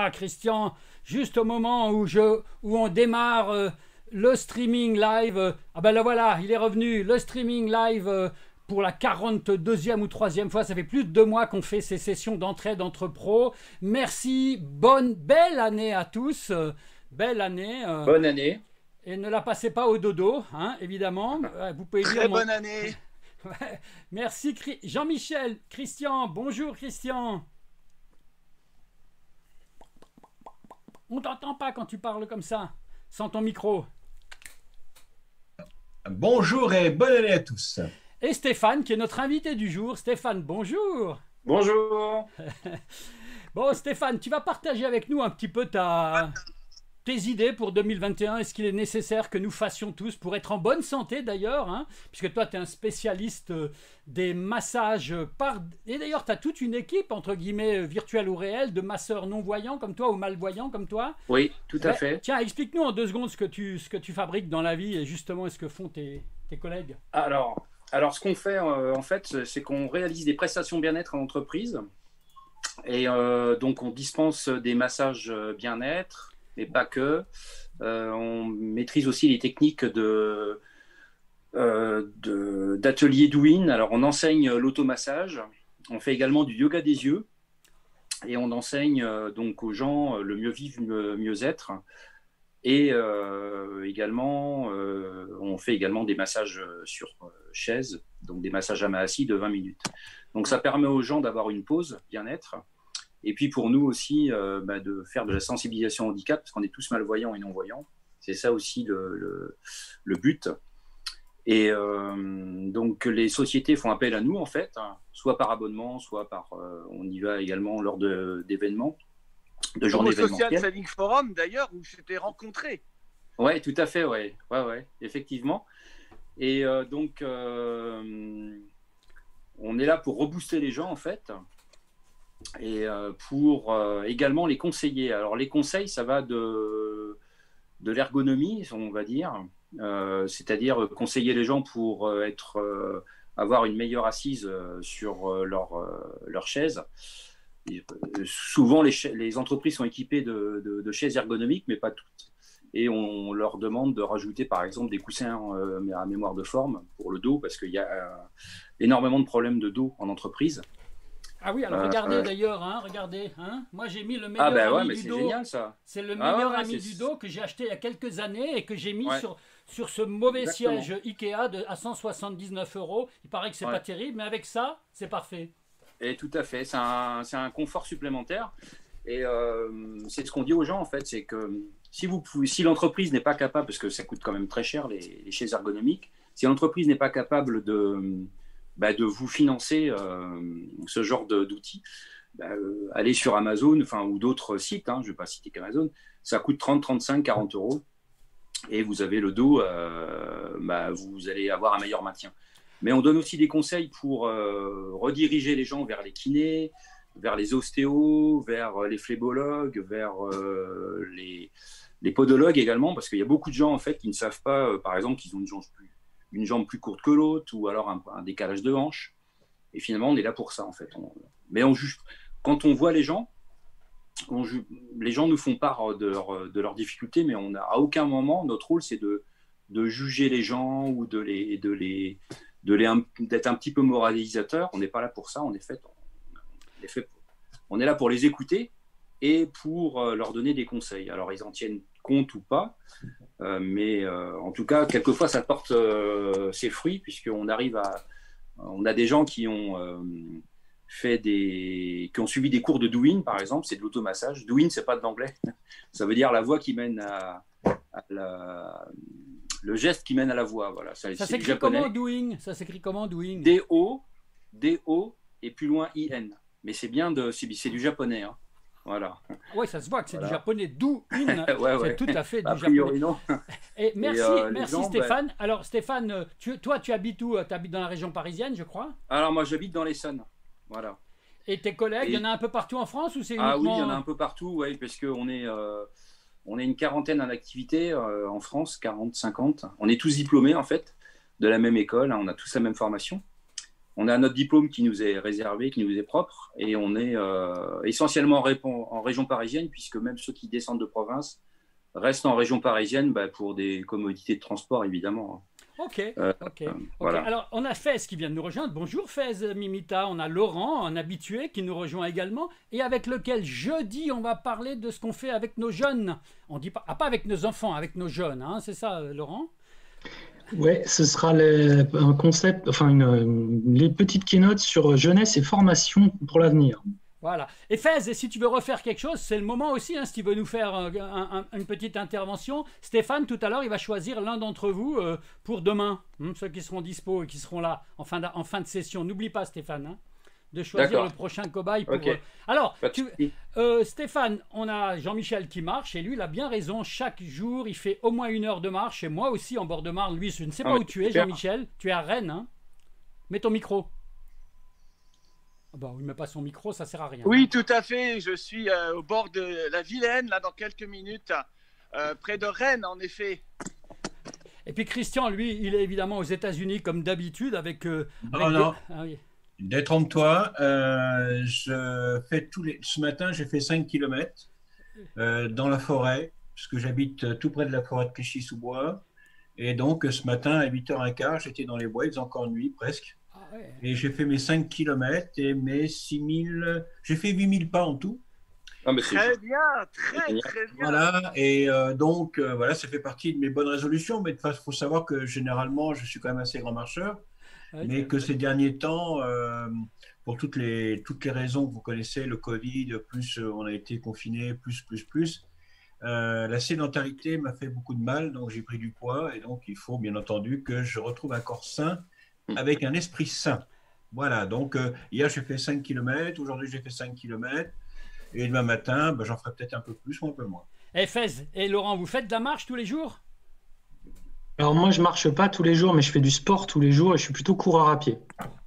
Ah, Christian, juste au moment où, je, où on démarre euh, le streaming live, ah ben là voilà, il est revenu, le streaming live pour la 42e ou 3e fois. Ça fait plus de deux mois qu'on fait ces sessions d'entraide entre pros. Merci, bonne, belle année à tous. Belle année. bonne année. Et ne la passez pas au dodo, hein, évidemment. Vous pouvez Très bonne année. Merci Jean-Michel, Christian, bonjour Christian. On t'entend pas quand tu parles comme ça, sans ton micro. Bonjour et bonne année à tous. Et Stéphane, qui est notre invité du jour. Stéphane, bonjour. Bonjour. bon, Stéphane, tu vas partager avec nous un petit peu ta, tes idées pour 2021 Est-ce qu'il est nécessaire que nous fassions tous pour être en bonne santé d'ailleurs hein, Puisque toi, tu es un spécialiste euh, des massages par... Et d'ailleurs, tu as toute une équipe, entre guillemets, euh, virtuelle ou réelle, de masseurs non-voyants comme toi ou malvoyants comme toi. Oui, tout à fait. Tiens, explique-nous en deux secondes ce que, tu, ce que tu fabriques dans la vie et justement ce que font tes, tes collègues? Alors, alors ce qu'on fait, euh, en fait, c'est qu'on réalise des prestations bien-être en entreprise. Et donc, on dispense des massages bien-être, mais pas que. Euh, on maîtrise aussi les techniques de euh, d'atelier Douyin. Alors, on enseigne l'automassage. On fait également du yoga des yeux. Et on enseigne euh, donc aux gens le mieux vivre, mieux, être. Et également, on fait également des massages sur chaise, donc des massages à main assis de 20 minutes. Donc ça permet aux gens d'avoir une pause bien-être et puis pour nous aussi, euh, bah, de faire de la sensibilisation au handicap, parce qu'on est tous malvoyants et non-voyants. C'est ça aussi le, le, but. Et euh, donc les sociétés font appel à nous, en fait, hein, soit par abonnement, soit par... Euh, on y va également lors d'événements, de, journées événementielles. Social Saving Forum, d'ailleurs, où je t'ai rencontré. Oui, tout à fait, oui, ouais, ouais, effectivement. Et donc, on est là pour rebooster les gens, en fait, et euh, pour euh, également les conseiller. Alors les conseils, ça va de, de l'ergonomie, on va dire, euh, c'est-à-dire conseiller les gens pour être, avoir une meilleure assise sur leur, leur chaise. souvent, les, les, entreprises sont équipées de, de, chaises ergonomiques, mais pas toutes. Et on leur demande de rajouter, par exemple, des coussins à mémoire de forme pour le dos, parce qu'il y a énormément de problèmes de dos en entreprise. Ah oui, alors regardez d'ailleurs, hein, regardez. Hein. Moi j'ai mis le ah, meilleur ah ben ouais, ami mais du dos. Génial, ça. C'est le ah meilleur ami du dos que j'ai acheté il y a quelques années et que j'ai mis sur, sur ce mauvais siège Ikea de, à 179 euros. Il paraît que c'est pas terrible, mais avec ça, c'est parfait. Et tout à fait, c'est un, un, confort supplémentaire. Et euh, c'est ce qu'on dit aux gens en fait, c'est que si, vous si l'entreprise n'est pas capable, parce que ça coûte quand même très cher les, les chaises ergonomiques, si l'entreprise n'est pas capable de bah, de vous financer euh, ce genre d'outils. Bah, euh, allez sur Amazon enfin, ou d'autres sites, hein, je ne vais pas citer qu'Amazon, ça coûte 30, 35, 40 euros et vous avez le dos, euh, bah, vous allez avoir un meilleur maintien. Mais on donne aussi des conseils pour rediriger les gens vers les kinés, vers les ostéos, vers les phlébologues, vers les, podologues également, parce qu'il y a beaucoup de gens en fait qui ne savent pas, par exemple, qu'ils ont une une jambe plus courte que l'autre ou alors un, décalage de hanche. Et finalement, on est là pour ça, en fait. mais on juge. Quand on voit les gens, les gens nous font part de, leur, de leurs difficultés, mais on a, à aucun moment, notre rôle, c'est de, de juger les gens ou de les, de les, de les, d'être un petit peu moralisateur. On n'est pas là pour ça. On est fait, on est fait, on est là pour les écouter et pour euh, leur donner des conseils. Alors, ils en tiennent compte ou pas, euh, mais euh, en tout cas, quelquefois, ça porte ses fruits, puisqu'on arrive à. On a des gens qui ont fait des. qui ont suivi des cours de Douyin, par exemple, c'est de l'automassage. Douyin, c'est pas de l'anglais. Ça veut dire la voie qui mène à, la. Le geste qui mène à la voix, voilà. Ça, s'écrit comment Douyin Ça s'écrit comment Douyin D-O, D-O, et plus loin I-N. Mais c'est bien de, c'est du japonais. Hein. Voilà. Oui, ça se voit que c'est du japonais, d'où une. C'est tout à fait du japonais. Non. Et merci, euh, merci ben, Stéphane. Alors Stéphane, tu, toi, tu habites où? Tu habites dans la région parisienne, je crois? Alors moi, j'habite dans l'Essonne. Voilà. Et tes collègues, il y en a un peu partout en France ou c'est Ah oui, il y en a un peu partout, oui, parce qu'on est, euh, on est une quarantaine en activité euh, en France, 40, 50. On est tous diplômés en fait de la même école, hein, on a tous la même formation. On a notre diplôme qui nous est réservé, qui nous est propre, et on est euh, essentiellement en, région parisienne, puisque même ceux qui descendent de province restent en région parisienne bah, pour des commodités de transport, évidemment. Hein. Ok, euh, ok. Voilà. Alors, on a Fez qui vient de nous rejoindre. Bonjour Fez, Mimita. On a Laurent, un habitué, qui nous rejoint également, et avec lequel jeudi, on va parler de ce qu'on fait avec nos jeunes. On dit pas, ah, pas avec nos enfants, avec nos jeunes, hein, c'est ça, Laurent? Ouais, ce sera un concept, enfin les petites keynotes sur jeunesse et formation pour l'avenir. Voilà. Et Fez, si tu veux refaire quelque chose, c'est le moment aussi, hein, si tu veux nous faire euh, une petite intervention. Stéphane, tout à l'heure, il va choisir l'un d'entre vous euh, pour demain, hein, ceux qui seront dispo et qui seront là en fin de, en fin de session. N'oublie pas, Stéphane. Hein de choisir le prochain cobaye. Pour... Euh, alors, euh, Stéphane, on a Jean-Michel qui marche et lui, il a bien raison. Chaque jour, il fait au moins une heure de marche et moi aussi en bord de Marne. Lui, je ne sais ah pas où tu es, Jean-Michel. Tu es à Rennes. Hein Mets ton micro. Ah bah, il met pas son micro, ça sert à rien. Oui, tout à fait. Je suis euh, au bord de la Vilaine, là, dans quelques minutes, près de Rennes, en effet. Et puis Christian, lui, il est évidemment aux États-Unis comme d'habitude avec. non, non. Ah Détrompe-toi, euh, je fais tous les... ce matin, j'ai fait 5 km euh, dans la forêt, parce que j'habite tout près de la forêt de Clichy-sous-Bois. Et donc, ce matin, à 8h15, j'étais dans les bois, il faisait encore nuit presque. Ah et j'ai fait mes 5 km et mes 6000. J'ai fait 8000 pas en tout. Ah, très bien, très très bien. Voilà, et euh, donc, euh, voilà, ça fait partie de mes bonnes résolutions. Mais il faut savoir que généralement, je suis quand même assez grand marcheur mais que ces derniers temps, euh, pour toutes les, toutes les raisons que vous connaissez, le Covid, plus euh, on a été confiné, plus, plus, plus, euh, la sédentarité m'a fait beaucoup de mal, donc j'ai pris du poids, et donc il faut bien entendu que je retrouve un corps sain avec un esprit sain. Voilà, donc hier j'ai fait 5 km, aujourd'hui j'ai fait 5 km, et demain matin, ben, j'en ferai peut-être un peu plus ou un peu moins. Et eh, Fez et Laurent, vous faites de la marche tous les jours? Alors moi, je marche pas tous les jours, mais je fais du sport tous les jours et je suis plutôt coureur à pied.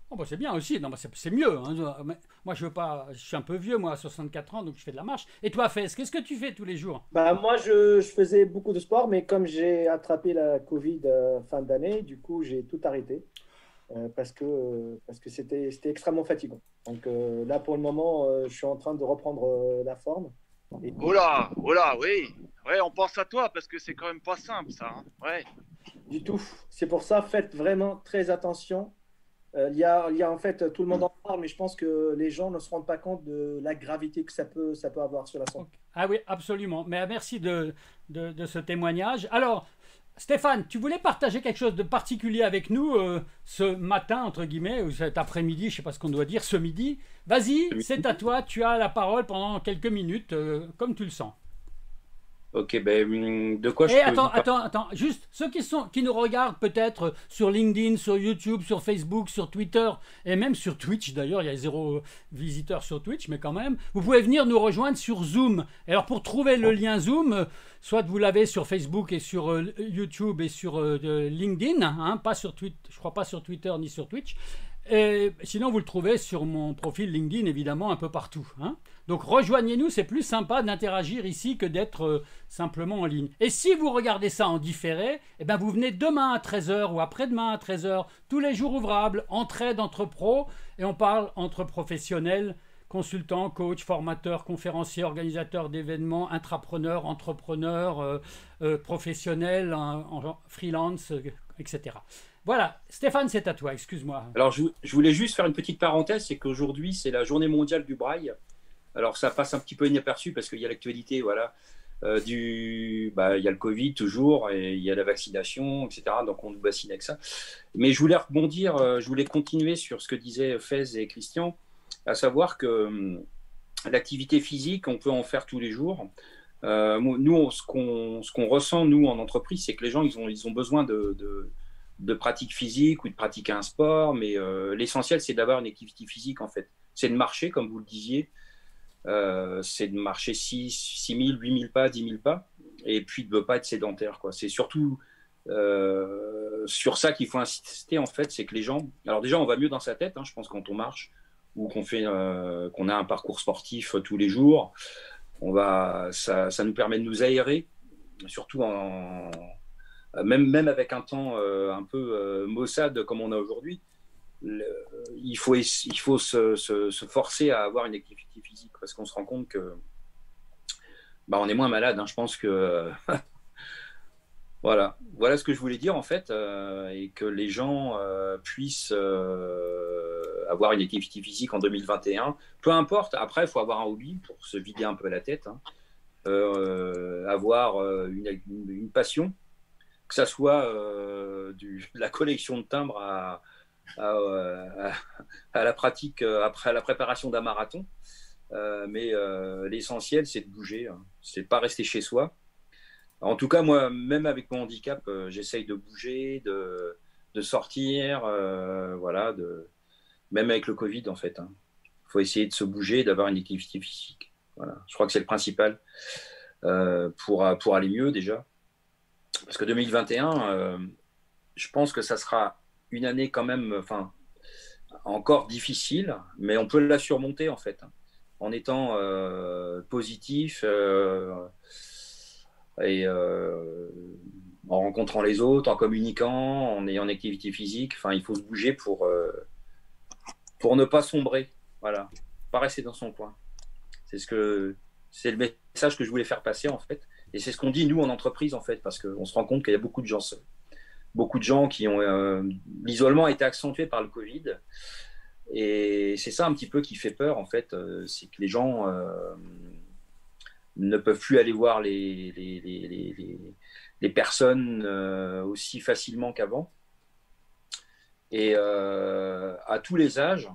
Oh bah c'est bien aussi, non, bah c'est mieux. Hein. Moi, je veux pas, je suis un peu vieux, moi, à 64 ans, donc je fais de la marche. Et toi, Fès, qu'est-ce que tu fais tous les jours? Bah moi, je, je, faisais beaucoup de sport, mais comme j'ai attrapé la Covid euh, fin d'année, du coup, j'ai tout arrêté euh, parce que parce que c'était extrêmement fatigant. Donc euh, là, pour le moment, je suis en train de reprendre la forme. Oh là, oh là, oui. Ouais, on pense à toi parce que c'est quand même pas simple, ça. Hein. Ouais. Du tout. C'est pour ça, faites vraiment très attention. Euh, il, y a, il y a en fait, tout le monde en parle, mais je pense que les gens ne se rendent pas compte de la gravité que ça peut, ça peut avoir sur la santé. Ah oui, absolument. Mais merci de, de, de ce témoignage. Alors, Stéphane, tu voulais partager quelque chose de particulier avec nous euh, ce matin, entre guillemets, ou cet après-midi, je ne sais pas ce qu'on doit dire, ce midi. Vas-y, c'est à toi, tu as la parole pendant quelques minutes, euh, comme tu le sens. Ok, ben hum, de quoi je Et eh, attends, attends, attends, juste ceux qui sont, qui nous regardent peut-être sur LinkedIn, sur YouTube, sur Facebook, sur Twitter et même sur Twitch. D'ailleurs, il y a zéro visiteur sur Twitch, mais quand même, vous pouvez venir nous rejoindre sur Zoom. Et alors pour trouver le lien Zoom, soit vous l'avez sur Facebook et sur euh, YouTube et sur euh, LinkedIn, hein, pas sur Twitter, je crois pas sur Twitter ni sur Twitch. Et sinon, vous le trouvez sur mon profil LinkedIn, évidemment, un peu partout. Hein. Donc rejoignez-nous, c'est plus sympa d'interagir ici que d'être euh, simplement en ligne. Et si vous regardez ça en différé, eh ben vous venez demain à 13h ou après-demain à 13h, tous les jours ouvrables, entraide entre pros, et on parle entre professionnels, consultants, coachs, formateurs, conférenciers, organisateurs d'événements, intrapreneurs, entrepreneurs, euh, euh, professionnels, freelance, etc. Voilà, Stéphane, c'est à toi, excuse-moi. Alors, je, voulais juste faire une petite parenthèse, c'est qu'aujourd'hui, c'est la journée mondiale du braille. Alors, ça passe un petit peu inaperçu parce qu'il y a l'actualité, voilà. Euh, du, bah, il y a le Covid toujours, et il y a la vaccination, etc. Donc, on nous bassine avec ça. Mais je voulais rebondir, euh, je voulais continuer sur ce que disaient Fez et Christian, à savoir que hum, l'activité physique, on peut en faire tous les jours. Euh, nous, ce qu'on ressent, nous, en entreprise, c'est que les gens, ils ont, ils ont besoin de de pratique physique ou de pratiquer un sport, mais euh, l'essentiel, c'est d'avoir une activité physique, en fait. C'est de marcher, comme vous le disiez. Euh, c'est de marcher 6, 000, 8 000 pas, 10 000 pas, et puis de ne pas être sédentaire. C'est surtout euh, sur ça qu'il faut insister, en fait, c'est que les gens... Alors déjà, on va mieux dans sa tête, hein, je pense, quand on marche, ou qu'on fait, qu'on a un parcours sportif tous les jours. On va, ça, ça nous permet de nous aérer, surtout en, euh, même, même avec un temps euh, un peu euh, maussade comme on a aujourd'hui, il faut, il faut se, se, forcer à avoir une activité physique parce qu'on se rend compte que bah, on est moins malade. Hein. Je pense que voilà, voilà ce que je voulais dire en fait, euh, et que les gens euh, puissent euh, avoir une activité physique en 2021. Peu importe. Après, il faut avoir un hobby pour se vider un peu la tête, hein. avoir une, passion, que ça soit du, la collection de timbres à, à, à, la pratique après la préparation d'un marathon. Mais l'essentiel, c'est de bouger, hein. c'est pas rester chez soi. En tout cas, moi, même avec mon handicap, euh, j'essaye de bouger, de, de sortir, euh, voilà, de, même avec le Covid, en fait. Il hein. faut essayer de se bouger, d'avoir une activité physique. Je crois que c'est le principal euh, pour, pour aller mieux déjà. Parce que 2021, je pense que ça sera une année quand même, enfin, encore difficile, mais on peut la surmonter en fait, hein, en étant positif et euh, en rencontrant les autres, en communiquant, en ayant une activité physique. Enfin, il faut se bouger pour, euh, pour ne pas sombrer. Voilà, pas rester dans son coin. C'est ce le message que je voulais faire passer en fait. Et c'est ce qu'on dit nous en entreprise en fait, parce qu'on se rend compte qu'il y a beaucoup de gens seuls. Beaucoup de gens qui ont. Euh, l'isolement a été accentué par le Covid. Et c'est ça un petit peu qui fait peur en fait, c'est que les gens ne peuvent plus aller voir les, les, personnes euh, aussi facilement qu'avant. Et euh, à tous les âges,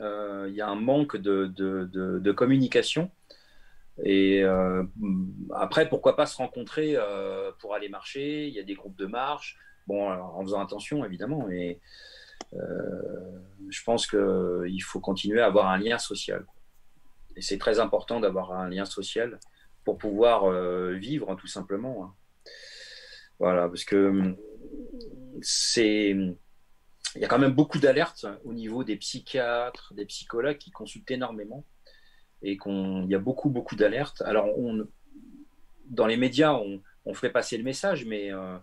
euh, il y a un manque de, de, communication. Et après, pourquoi pas se rencontrer pour aller marcher Il y a des groupes de marche. Bon, en faisant attention, évidemment, je pense qu'il faut continuer à avoir un lien social. Et c'est très important d'avoir un lien social pour pouvoir euh, vivre, tout simplement. Hein. Voilà, parce que hum, c'est. Il y a quand même beaucoup d'alertes au niveau des psychiatres, des psychologues qui consultent énormément et qu'on il y a beaucoup beaucoup d'alertes. Alors dans les médias, on, on, fait passer le message, mais euh,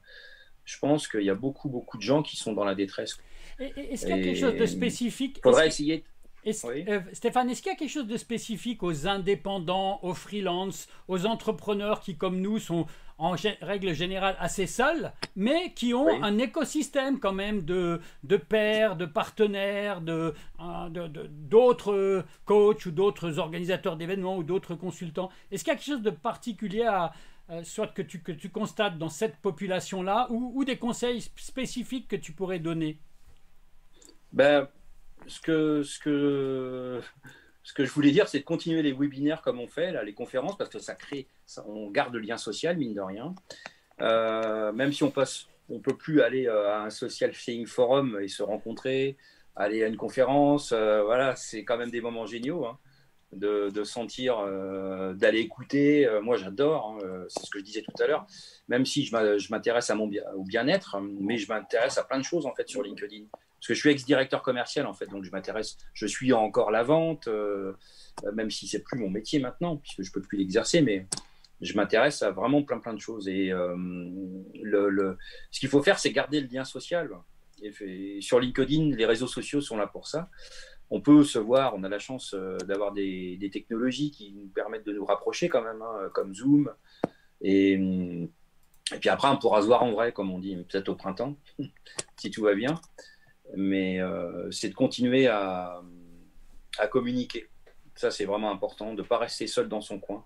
je pense qu'il y a beaucoup beaucoup de gens qui sont dans la détresse. Est-ce qu'il y a quelque chose de spécifique? Faudrait essayer. Euh, Stéphane, est-ce qu'il y a quelque chose de spécifique aux indépendants, aux freelances, aux entrepreneurs qui, comme nous, sont en règle générale assez seuls, mais qui ont un écosystème quand même de, de pairs, de partenaires, de, hein, d'autres coachs ou d'autres organisateurs d'événements ou d'autres consultants? Est-ce qu'il y a quelque chose de particulier à, euh, soit que tu, que tu constates dans cette population-là ou, ou, des conseils spécifiques que tu pourrais donner? Ben, ce que, ce que, ce que je voulais dire, c'est de continuer les webinaires comme on fait, là, les conférences, parce que ça crée, on garde le lien social, mine de rien. Euh, même si on passe, on peut plus aller euh, à un social sharing forum et se rencontrer, aller à une conférence, euh, voilà, c'est quand même des moments géniaux. Hein, de, sentir, d'aller écouter. moi, j'adore, hein, c'est ce que je disais tout à l'heure, même si je m'intéresse à mon au bien-être, mais je m'intéresse à plein de choses en fait sur LinkedIn parce que je suis ex-directeur commercial en fait, donc je m'intéresse, je suis encore la vente, euh, même si c'est plus mon métier maintenant, puisque je peux plus l'exercer, mais je m'intéresse à vraiment plein plein de choses. Et euh, le, ce qu'il faut faire, c'est garder le lien social. Et, sur LinkedIn, les réseaux sociaux sont là pour ça. On peut se voir, on a la chance euh, d'avoir des, technologies qui nous permettent de nous rapprocher quand même, hein, comme Zoom. Et, et puis après, on pourra se voir en vrai, comme on dit, peut-être au printemps, si tout va bien mais euh, c'est de continuer à, communiquer. Ça, c'est vraiment important, de ne pas rester seul dans son coin,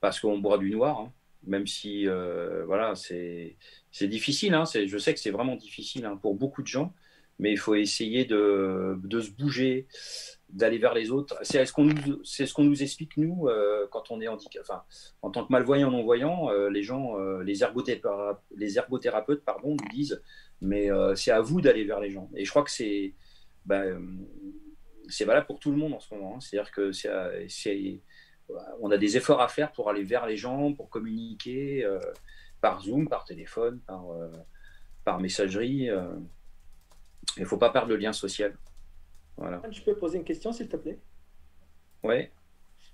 parce qu'on boit du noir, hein. même si euh, voilà, c'est difficile. Hein. je sais que c'est vraiment difficile hein, pour beaucoup de gens, mais il faut essayer de, de se bouger, d'aller vers les autres. C'est ce qu'on nous, ce qu'on nous explique, nous, euh, quand on est handicapé. Enfin, en tant que malvoyant, non-voyant, les gens, les, ergothérapeutes, les ergothérapeutes pardon, nous disent mais euh, c'est à vous d'aller vers les gens. Et je crois que c'est ben, euh, valable pour tout le monde en ce moment. Hein. C'est-à-dire que c'est, on a des efforts à faire pour aller vers les gens, pour communiquer euh, par Zoom, par téléphone, par, par messagerie. Il ne faut pas perdre le lien social. Voilà. Je peux poser une question, s'il te plaît? Oui.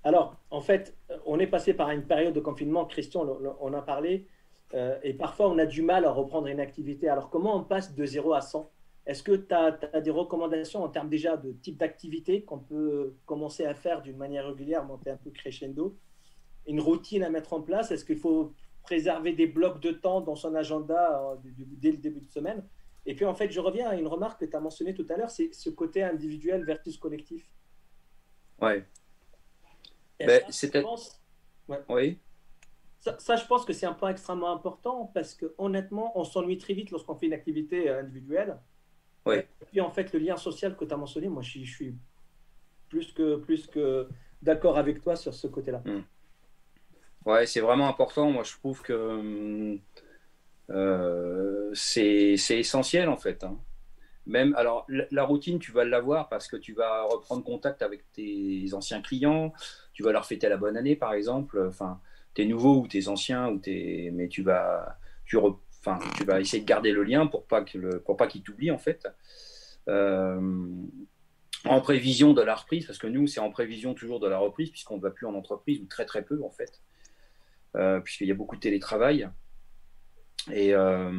Alors, en fait, on est passé par une période de confinement. Christian, on a parlé. Euh, et parfois, on a du mal à reprendre une activité. Alors, comment on passe de 0 à 100 Est-ce que tu as, des recommandations en termes déjà de type d'activité qu'on peut commencer à faire d'une manière régulière, monter un peu crescendo? Une routine à mettre en place? Est-ce qu'il faut préserver des blocs de temps dans son agenda euh, dès le début de semaine? Et puis en fait, je reviens à une remarque que tu as mentionnée tout à l'heure, c'est ce côté individuel versus collectif. Ouais. Ben, C'était. Oui. Ça, je pense que c'est un point extrêmement important parce que honnêtement, on s'ennuie très vite lorsqu'on fait une activité euh, individuelle. Oui. Et puis en fait, le lien social que tu as mentionné, moi je, suis plus que, plus que d'accord avec toi sur ce côté-là. Hmm. Ouais, c'est vraiment important. Moi je trouve que euh, c'est essentiel en fait. Hein. Même, alors, la routine, tu vas l'avoir parce que tu vas reprendre contact avec tes anciens clients, tu vas leur fêter la bonne année, par exemple. Enfin, tes nouveaux ou tes anciens, ou tes... mais tu vas, tu, enfin, tu vas essayer de garder le lien pour pas que pour pas qu'ils t'oublient, en fait. Euh, en prévision de la reprise, parce que nous, c'est en prévision toujours de la reprise, puisqu'on ne va plus en entreprise, ou très très peu, en fait, euh, puisqu'il y a beaucoup de télétravail. Et euh,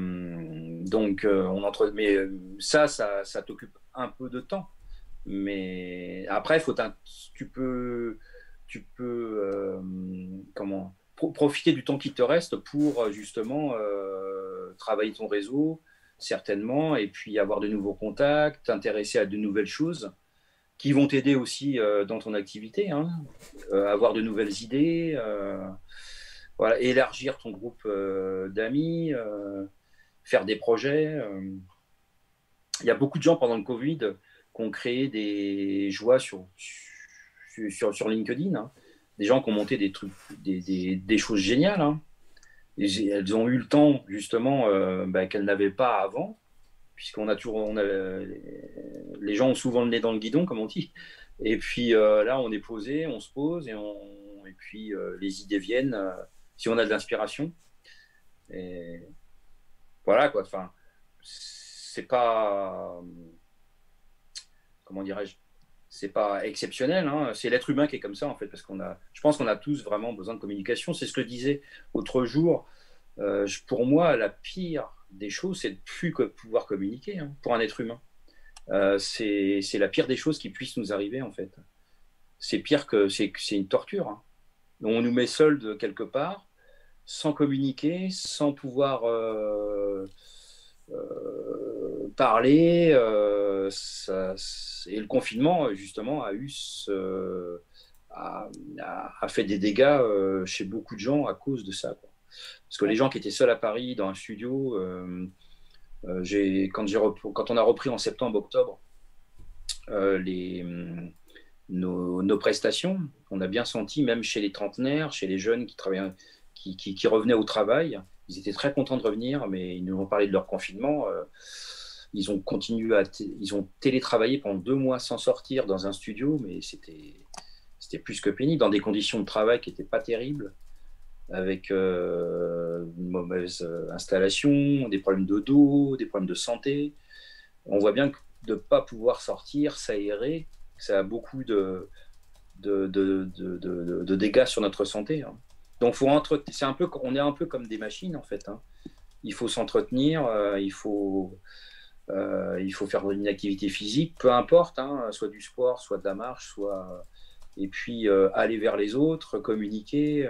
donc, euh, on entre... mais euh, ça, ça, ça t'occupe un peu de temps. Mais après, faut tu peux, tu peux comment, profiter du temps qui te reste pour justement travailler ton réseau, certainement, et puis avoir de nouveaux contacts, t'intéresser à de nouvelles choses qui vont t'aider aussi dans ton activité, hein. avoir de nouvelles idées voilà, élargir ton groupe euh, d'amis, euh, faire des projets. Euh. Il y a beaucoup de gens pendant le Covid qui ont créé des joies sur, sur, LinkedIn. Hein. Des gens qui ont monté des trucs, des, des, choses géniales. Hein. elles ont eu le temps, justement, bah, qu'elles n'avaient pas avant, puisqu'on a toujours. Les gens ont souvent le nez dans le guidon, comme on dit. Et puis là, on est posé, on se pose, et, on, et puis les idées viennent si on a de l'inspiration. Voilà quoi. Enfin, c'est pas comment dirais-je, c'est pas exceptionnel. Hein. C'est l'être humain qui est comme ça en fait, parce qu'on a, je pense qu'on a tous vraiment besoin de communication. C'est ce que je disais autre jour. Euh, pour moi, la pire des choses, c'est de plus pouvoir communiquer hein, pour un être humain. Euh, c'est la pire des choses qui puissent nous arriver en fait. C'est pire que c'est une torture. Hein. On nous met seuls de quelque part sans communiquer, sans pouvoir euh, euh, parler. Euh, et le confinement, justement, a, eu a, fait des dégâts chez beaucoup de gens à cause de ça. Parce que les gens qui étaient seuls à Paris, dans un studio, quand, quand, on a repris en septembre-octobre les, nos, nos, prestations, on a bien senti, même chez les trentenaires, chez les jeunes qui travaillaient qui, revenaient au travail. Ils étaient très contents de revenir, mais ils nous ont parlé de leur confinement. Euh, ils ont continué à, ils ont télétravaillé pendant deux mois sans sortir dans un studio, mais c'était, c'était plus que pénible, dans des conditions de travail qui n'étaient pas terribles, avec euh, une mauvaise euh, installation, des problèmes de dos, des problèmes de santé. On voit bien que de ne pas pouvoir sortir, s'aérer, ça a beaucoup de, de, de, de, dégâts sur notre santé. Hein. Donc, faut c'est un peu, on est un peu comme des machines en fait. Hein. Il faut s'entretenir, euh, il faut, euh, il faut faire une activité physique, peu importe, hein, soit du sport, soit de la marche, soit et puis euh, aller vers les autres, communiquer.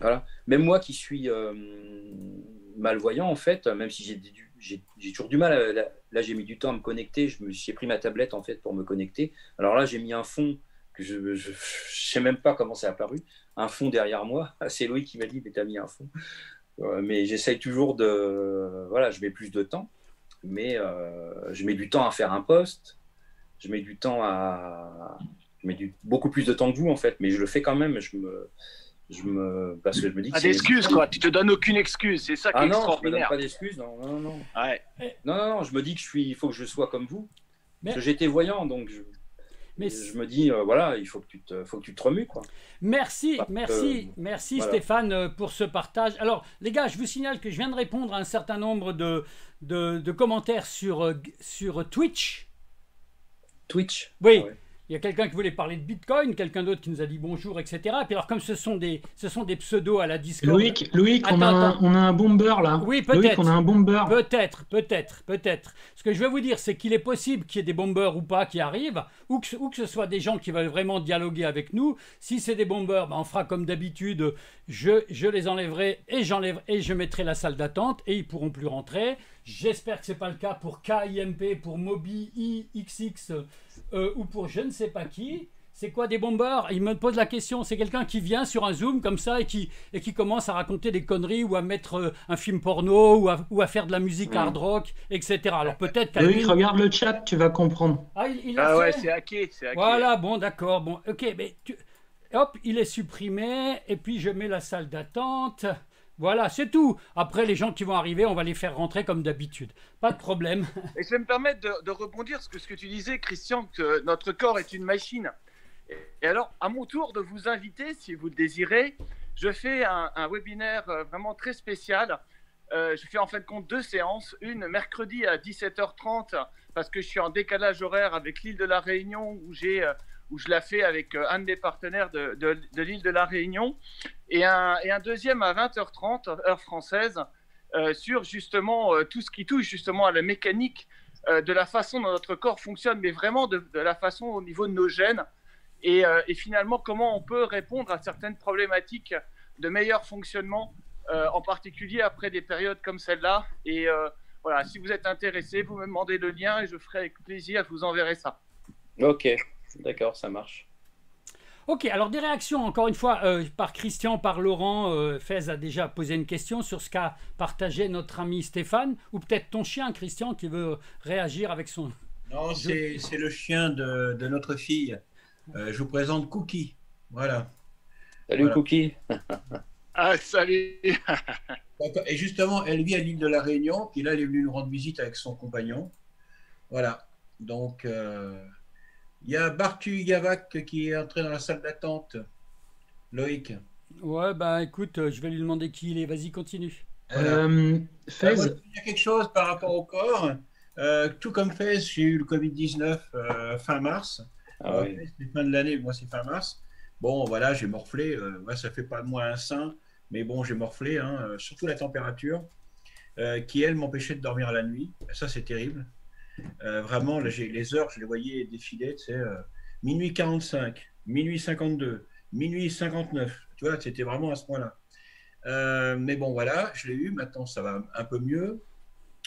Voilà. Même moi qui suis malvoyant en fait, même si j'ai toujours du mal. là, j'ai mis du temps à me connecter. Je me suis pris ma tablette en fait pour me connecter. Alors là, j'ai mis un fond je ne sais même pas comment c'est apparu, un fond derrière moi. C'est Loïc qui m'a dit, mais tu as mis un fond. mais j'essaye toujours de... Voilà, je mets plus de temps, mais euh, je mets du temps à faire un poste, je mets du temps à... Je mets du... beaucoup plus de temps que vous, en fait, mais je le fais quand même, je me... Je me... Parce que je me dis que ah, d'excuses, quoi. Tu te donnes aucune excuse. C'est ça qui ah est non, extraordinaire. Je me donne pas d'excuses. Non, non, non. Ouais. Non, non, non. Je me dis que je suis. Il faut que je sois comme vous. Mais... J'étais voyant, donc je, mais je me dis, euh, voilà, il faut que tu te, faut que tu te remues. Quoi. Merci, merci, merci Stéphane euh, pour ce partage. Alors, les gars, je vous signale que je viens de répondre à un certain nombre de, de, commentaires sur, euh, sur Twitch. Twitch Oui. Ah il y a quelqu'un qui voulait parler de Bitcoin, quelqu'un d'autre qui nous a dit bonjour, etc. Et puis alors comme ce sont des, ce sont des pseudos à la Discord. Loïc, Loïc on, a un, on, a un, bomber là. Oui, peut-être. On a un bomber. Peut-être, peut-être, peut-être. Ce que je veux vous dire, c'est qu'il est possible qu'il y ait des bombers ou pas qui arrivent, ou que, ou que ce soit des gens qui veulent vraiment dialoguer avec nous. Si c'est des bombers, ben on fera comme d'habitude. Je, je les enlèverai et j'enlève et je mettrai la salle d'attente et ils pourront plus rentrer. J'espère que ce n'est pas le cas pour KIMP, pour Mobi IXX euh, ou pour je ne sais pas qui. C'est quoi des bombeurs? Il me pose la question. C'est quelqu'un qui vient sur un Zoom comme ça et qui, et qui commence à raconter des conneries ou à mettre euh, un film porno ou à, ou à faire de la musique hard rock, etc. Alors peut-être Oui, regarde le chat, tu vas comprendre. Ah, ah ouais, c'est hacké, Voilà, bon, d'accord. Bon, ok, mais hop, il est supprimé et puis je mets la salle d'attente. Voilà, c'est tout. Après, les gens qui vont arriver, on va les faire rentrer comme d'habitude. Pas de problème. Et je vais me permettre de, rebondir sur ce que tu disais, Christian, que notre corps est une machine. Et alors, à mon tour de vous inviter, si vous le désirez, je fais un, webinaire euh, vraiment très spécial. Euh, je fais en fin de compte deux séances. Une mercredi à 17h30, parce que je suis en décalage horaire avec l'île de la Réunion, où j'ai euh, où je la fais avec euh, un de mes partenaires de, l'île de la Réunion, et un, et un, deuxième à 20h30, heure française, euh, sur justement euh, tout ce qui touche justement à la mécanique de la façon dont notre corps fonctionne, mais vraiment de, la façon au niveau de nos gènes, et, et, finalement comment on peut répondre à certaines problématiques de meilleur fonctionnement, en particulier après des périodes comme celle-là. Et voilà, si vous êtes intéressé, vous me demandez le lien et je ferai avec plaisir, je vous enverrai ça. Ok. D'accord, ça marche. Ok, alors des réactions, encore une fois, euh, par Christian, par Laurent. Euh, Fez a déjà posé une question sur ce qu'a partagé notre ami Stéphane, ou peut-être ton chien, Christian, qui veut réagir avec son... Non, c'est le chien de, notre fille. Euh, je vous présente Cookie. Voilà. Salut Cookie. ah, salut. Et justement, elle vit à l'île de la Réunion, puis là, elle est venue nous rendre visite avec son compagnon. Voilà. Donc... Il y a Bartu Gavac qui est entré dans la salle d'attente. Loïc. Ouais, bah écoute, euh, je vais lui demander qui il est. Vas-y, continue. Euh, Fez. Il y a quelque chose par rapport au corps. Euh, tout comme Fez, j'ai eu le Covid-19 euh, fin mars. Ah, oui. C'est fin de l'année, moi c'est fin mars. Bon, voilà, j'ai morflé. Ouais, ça fait pas de moi un sein, mais bon, j'ai morflé, hein, surtout la température, qui elle m'empêchait de dormir la nuit. Ça, c'est terrible. Euh, vraiment, les heures, je les voyais défiler, tu sais, euh, minuit 45, minuit 52, minuit 59. Tu vois, c'était vraiment à ce point-là. Euh, mais bon, voilà, je l'ai eu. Maintenant, ça va un peu mieux,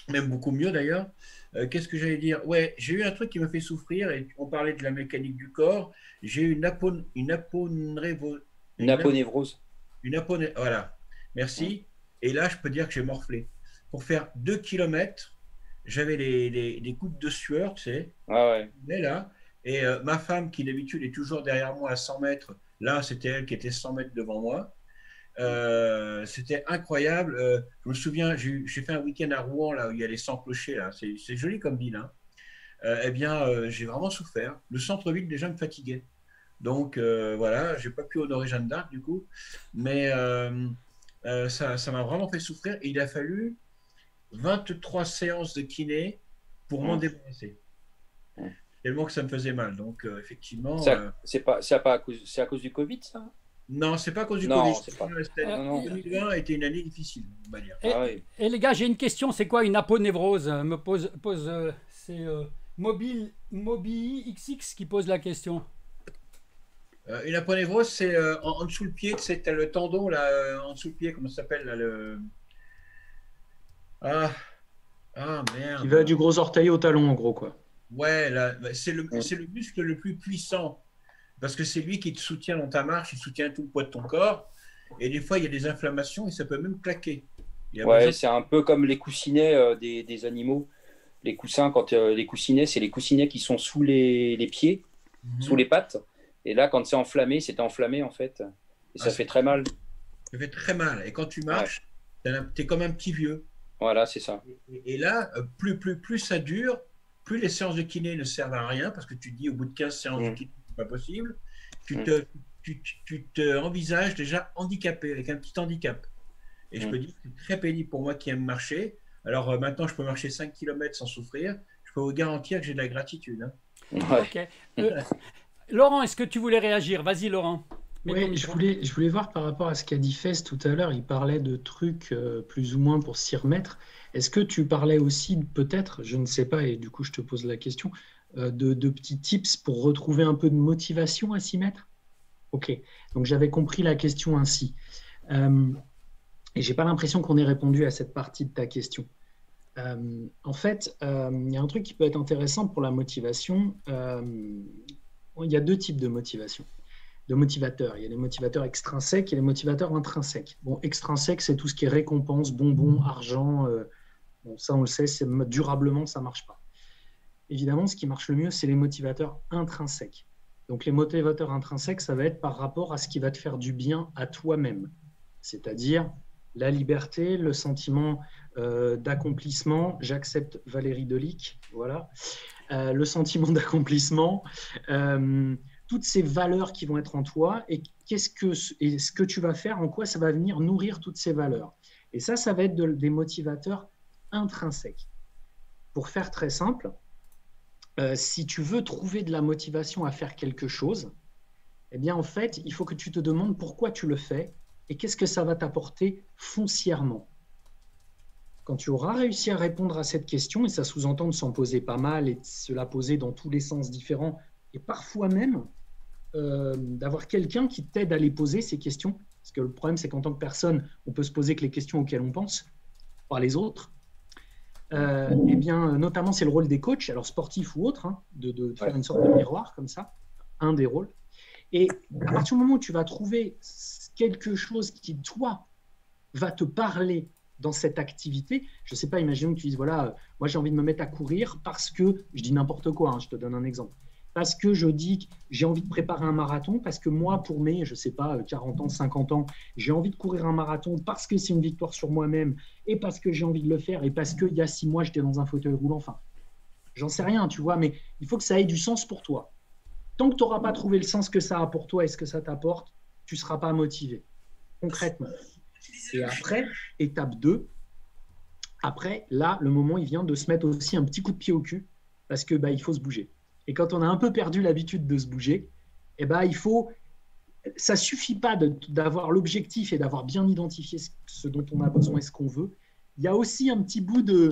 même beaucoup mieux d'ailleurs. Qu'est-ce que j'allais dire? Ouais, j'ai eu un truc qui me fait souffrir, et on parlait de la mécanique du corps. J'ai eu une, apon, une aponévrose. Une aponévrose. Une voilà. Merci. Et là, je peux dire que j'ai morflé. Pour faire 2 km, j'avais les, les, gouttes de sueur, tu sais. Ah ouais. Mais là, et euh, ma femme, qui d'habitude est toujours derrière moi à 100 mètres, là, c'était elle qui était 100 mètres devant moi. Euh, c'était incroyable. Euh, je me souviens, j'ai fait un week-end à Rouen, là, où il y a les 100 clochers, là. C'est joli comme ville, hein. eh bien, j'ai vraiment souffert. Le centre-ville, déjà, me fatiguait. Donc, voilà, j'ai pas pu honorer Jeanne d'Arc, du coup. Mais ça m'a vraiment fait souffrir. Et il a fallu 23 séances de kiné pour m'en débarrasser. Tellement que ça me faisait mal. Donc, euh, effectivement. Euh, c'est pas, pas à cause, c'est à cause du Covid, ça? Non, c'est pas à cause du Covid. Pas... 2020 a été une année difficile, on va dire. Et, ah et les gars, j'ai une question. C'est quoi une aponévrose? Me pose, pose euh, c'est Mobile, Mobi XX qui pose la question. une aponévrose, c'est en, dessous le pied, c'est le tendon là, en dessous le pied, comment ça s'appelle le ah, ah merde. Il va du gros orteil au talon, en gros, quoi. Ouais, bah, c'est le, le muscle le plus puissant. Parce que c'est lui qui te soutient dans ta marche, il soutient tout le poids de ton corps. Et des fois, il y a des inflammations et ça peut même claquer. Ouais, c'est un peu comme les coussinets euh, des, animaux. Les coussins, quand euh, les coussinets, c'est les coussinets qui sont sous les, pieds, mhm. sous les pattes. Et là, quand c'est enflammé, c'est enflammé en fait. Et ça ah, fait très mal. Ça fait très mal. Et quand tu marches, tu es comme un petit vieux. Voilà, c'est ça. Et, là, euh, plus, plus, plus ça dure, plus les séances de kiné ne servent à rien parce que tu te dis au bout de 15 séances de mm. kiné, c'est pas possible. Tu, mm. te, tu, tu, te envisages déjà handicapé, avec un petit handicap. Et je mm. peux dire que c'est très pénible pour moi qui aime marcher. Alors euh, maintenant, je peux marcher 5 km sans souffrir. Je peux vous garantir que j'ai de la gratitude. Hein. Ok. Euh, Laurent, est-ce que tu voulais réagir? Vas-y, Laurent. Oui, je voulais, je voulais voir par rapport à ce qu'a dit Fest tout à l'heure. Il parlait de trucs euh, plus ou moins pour s'y remettre. Est-ce que tu parlais aussi, peut-être, je ne sais pas, et du coup je te pose la question, euh, de, petits tips pour retrouver un peu de motivation à s'y mettre? Ok, donc j'avais compris la question ainsi. Euh, et j'ai pas l'impression qu'on ait répondu à cette partie de ta question. Euh, en fait, il y a un truc qui peut être intéressant pour la motivation. il y a deux types de motivation de motivateurs. Il y a les motivateurs extrinsèques et les motivateurs intrinsèques. Bon, extrinsèques, c'est tout ce qui est récompense, bonbons, argent, Bon, ça, on le sait, c'est durablement, ça marche pas. Évidemment, ce qui marche le mieux, c'est les motivateurs intrinsèques. Donc, les motivateurs intrinsèques, ça va être par rapport à ce qui va te faire du bien à toi-même, c'est-à-dire la liberté, le sentiment euh, d'accomplissement. J'accepte Valérie Delic, voilà. Euh, le sentiment d'accomplissement, euh, toutes ces valeurs qui vont être en toi et qu'est-ce que et ce que tu vas faire, en quoi ça va venir nourrir toutes ces valeurs. Et ça, ça va être des motivateurs intrinsèque. Pour faire très simple, euh, si tu veux trouver de la motivation à faire quelque chose, eh bien en fait, il faut que tu te demandes pourquoi tu le fais et qu'est-ce que ça va t'apporter foncièrement. Quand tu auras réussi à répondre à cette question, et ça sous-entend de s'en poser pas mal et de se la poser dans tous les sens différents, et parfois même euh, d'avoir quelqu'un qui t'aide à les poser, ces questions, parce que le problème c'est qu'en tant que personne, on peut se poser que les questions auxquelles on pense, par les autres, euh, eh bien, notamment, c'est le rôle des coachs, alors sportifs ou autres, hein, de, faire une sorte de miroir comme ça, un des rôles. Et à partir du moment où tu vas trouver quelque chose qui, toi, va te parler dans cette activité, je ne sais pas, imaginons que tu dises, voilà, euh, moi j'ai envie de me mettre à courir parce que, je dis n'importe quoi, hein, je te donne un exemple, parce que je dis que j'ai envie de préparer un marathon, parce que moi, pour mes, je sais pas, 40 ans, 50 ans, j'ai envie de courir un marathon parce que c'est une victoire sur moi-même et parce que j'ai envie de le faire et parce qu'il y a six mois, j'étais dans un fauteuil roulant. Enfin, j'en sais rien, tu vois, mais il faut que ça ait du sens pour toi. Tant que tu n'auras pas trouvé le sens que ça a pour toi et ce que ça t'apporte, tu ne seras pas motivé, concrètement. Et après, étape 2, après, là, le moment, il vient de se mettre aussi un petit coup de pied au cul parce que bah, il faut se bouger. Et quand on a un peu perdu l'habitude de se bouger, eh ben, il faut. Ça suffit pas d'avoir l'objectif et d'avoir bien identifié ce dont on a besoin et ce qu'on veut. Il y a aussi un petit bout de.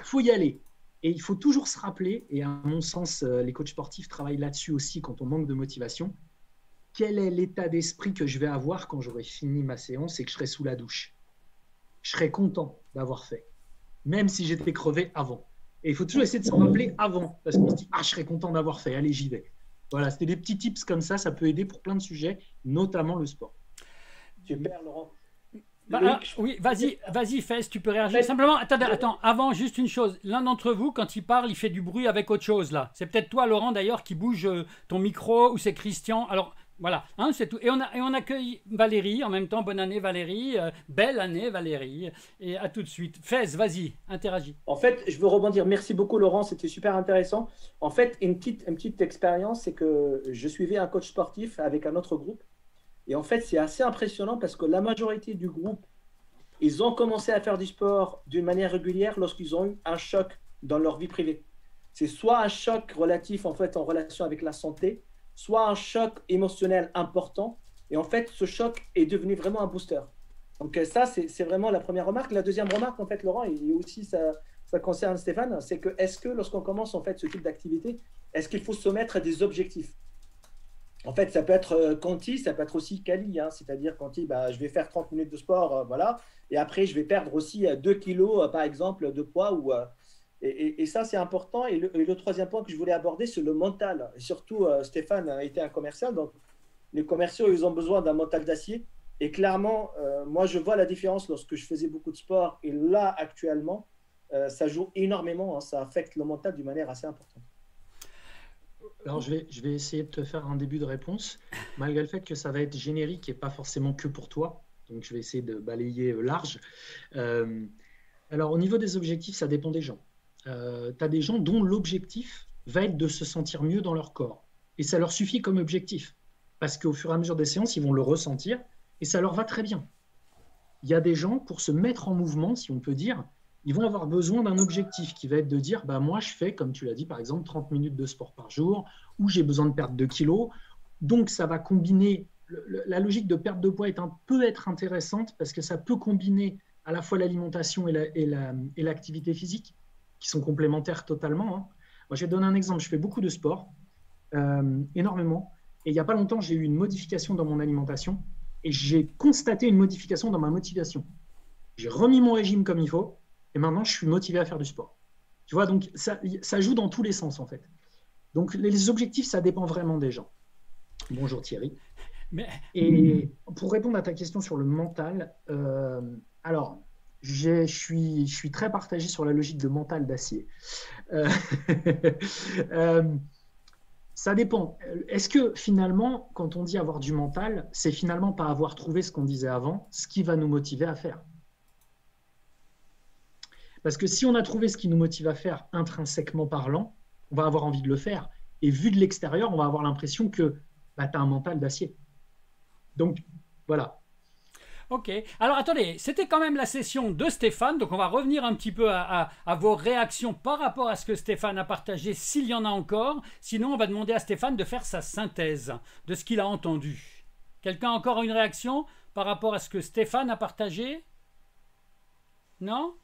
Il faut y aller. Et il faut toujours se rappeler, et à mon sens, euh, les coachs sportifs travaillent là-dessus aussi quand on manque de motivation. Quel est l'état d'esprit que je vais avoir quand j'aurai fini ma séance et que je serai sous la douche? Je serai content d'avoir fait, même si j'étais crevé avant. Et il faut toujours essayer de s'en rappeler avant, parce qu'on se dit, ah, je serais content d'avoir fait, allez, j'y vais. Voilà, c'était des petits tips comme ça, ça peut aider pour plein de sujets, notamment le sport. Super, Laurent? Bah, ah, oui, vas-y, vas-y, Fess, tu peux réagir. Simplement, attends, attends, avant, juste une chose. L'un d'entre vous, quand il parle, il fait du bruit avec autre chose, là. C'est peut-être toi, Laurent, d'ailleurs, qui bouge euh, ton micro, ou c'est Christian? Alors, voilà, hein, c'est tout. Et on, accueille Valérie en même temps. Bonne année Valérie, euh, belle année Valérie. Et à tout de suite. Fez, vas-y, interagis. En fait, je veux rebondir. Merci beaucoup Laurent, c'était super intéressant. En fait, une petite, une petite expérience, c'est que je suivais un coach sportif avec un autre groupe. Et en fait, c'est assez impressionnant parce que la majorité du groupe, ils ont commencé à faire du sport d'une manière régulière lorsqu'ils ont eu un choc dans leur vie privée. C'est soit un choc relatif en fait en relation avec la santé, soit un choc émotionnel important. Et en fait, ce choc est devenu vraiment un booster. Donc euh, ça, c'est vraiment la première remarque. La deuxième remarque, en fait, Laurent, et aussi ça, ça concerne Stéphane, c'est que est-ce que lorsqu'on commence en fait ce type d'activité, est-ce qu'il faut se mettre des objectifs? En fait, ça peut être euh, quanti, ça peut être aussi quali, hein. c'est-à-dire quanti, bah, je vais faire 30 minutes de sport, euh, voilà, et après je vais perdre aussi 2 kilos, par exemple, de poids ou et, ça, c'est important. Et le, troisième point que je voulais aborder, c'est le mental. Et surtout, euh, Stéphane a été un commercial, donc les commerciaux, ils ont besoin d'un mental d'acier. Et clairement, euh, moi, je vois la différence lorsque je faisais beaucoup de sport. Et là, actuellement, euh, ça joue énormément. Hein. ça affecte le mental d'une manière assez importante. Alors, je vais, je vais essayer de te faire un début de réponse, malgré le fait que ça va être générique et pas forcément que pour toi. Donc, je vais essayer de balayer large. alors, au niveau des objectifs, ça dépend des gens. Euh, tu as des gens dont l'objectif va être de se sentir mieux dans leur corps. Et ça leur suffit comme objectif. Parce qu'au fur et à mesure des séances, ils vont le ressentir et ça leur va très bien. Il y a des gens, pour se mettre en mouvement, si on peut dire, ils vont avoir besoin d'un objectif qui va être de dire, bah, moi, je fais, comme tu l'as dit, par exemple, 30 minutes de sport par jour, ou j'ai besoin de perdre 2 kilos. Donc, ça va combiner, la logique de perte de poids est un, peut être intéressante parce que ça peut combiner à la fois l'alimentation et l'activité la, physique, qui sont complémentaires totalement. Hein. Moi, je vais donner un exemple. Je fais beaucoup de sport, euh, énormément. Et il n'y a pas longtemps, j'ai eu une modification dans mon alimentation et j'ai constaté une modification dans ma motivation. J'ai remis mon régime comme il faut et maintenant, je suis motivé à faire du sport. Tu vois, donc ça, ça joue dans tous les sens, en fait. Donc, les objectifs, ça dépend vraiment des gens. Bonjour Thierry. Mais... Et pour répondre à ta question sur le mental, euh, alors, je suis, très partagé sur la logique de mental d'acier. Euh, euh, ça dépend. Est-ce que finalement, quand on dit avoir du mental, c'est finalement pas avoir trouvé ce qu'on disait avant, ce qui va nous motiver à faire? Parce que si on a trouvé ce qui nous motive à faire intrinsèquement parlant, on va avoir envie de le faire. Et vu de l'extérieur, on va avoir l'impression que bah, tu as un mental d'acier. Donc, voilà. Ok. Alors attendez, c'était quand même la session de Stéphane, donc on va revenir un petit peu à, vos réactions par rapport à ce que Stéphane a partagé, s'il y en a encore. Sinon, on va demander à Stéphane de faire sa synthèse de ce qu'il a entendu. Quelqu'un a encore une réaction par rapport à ce que Stéphane a partagé? Non?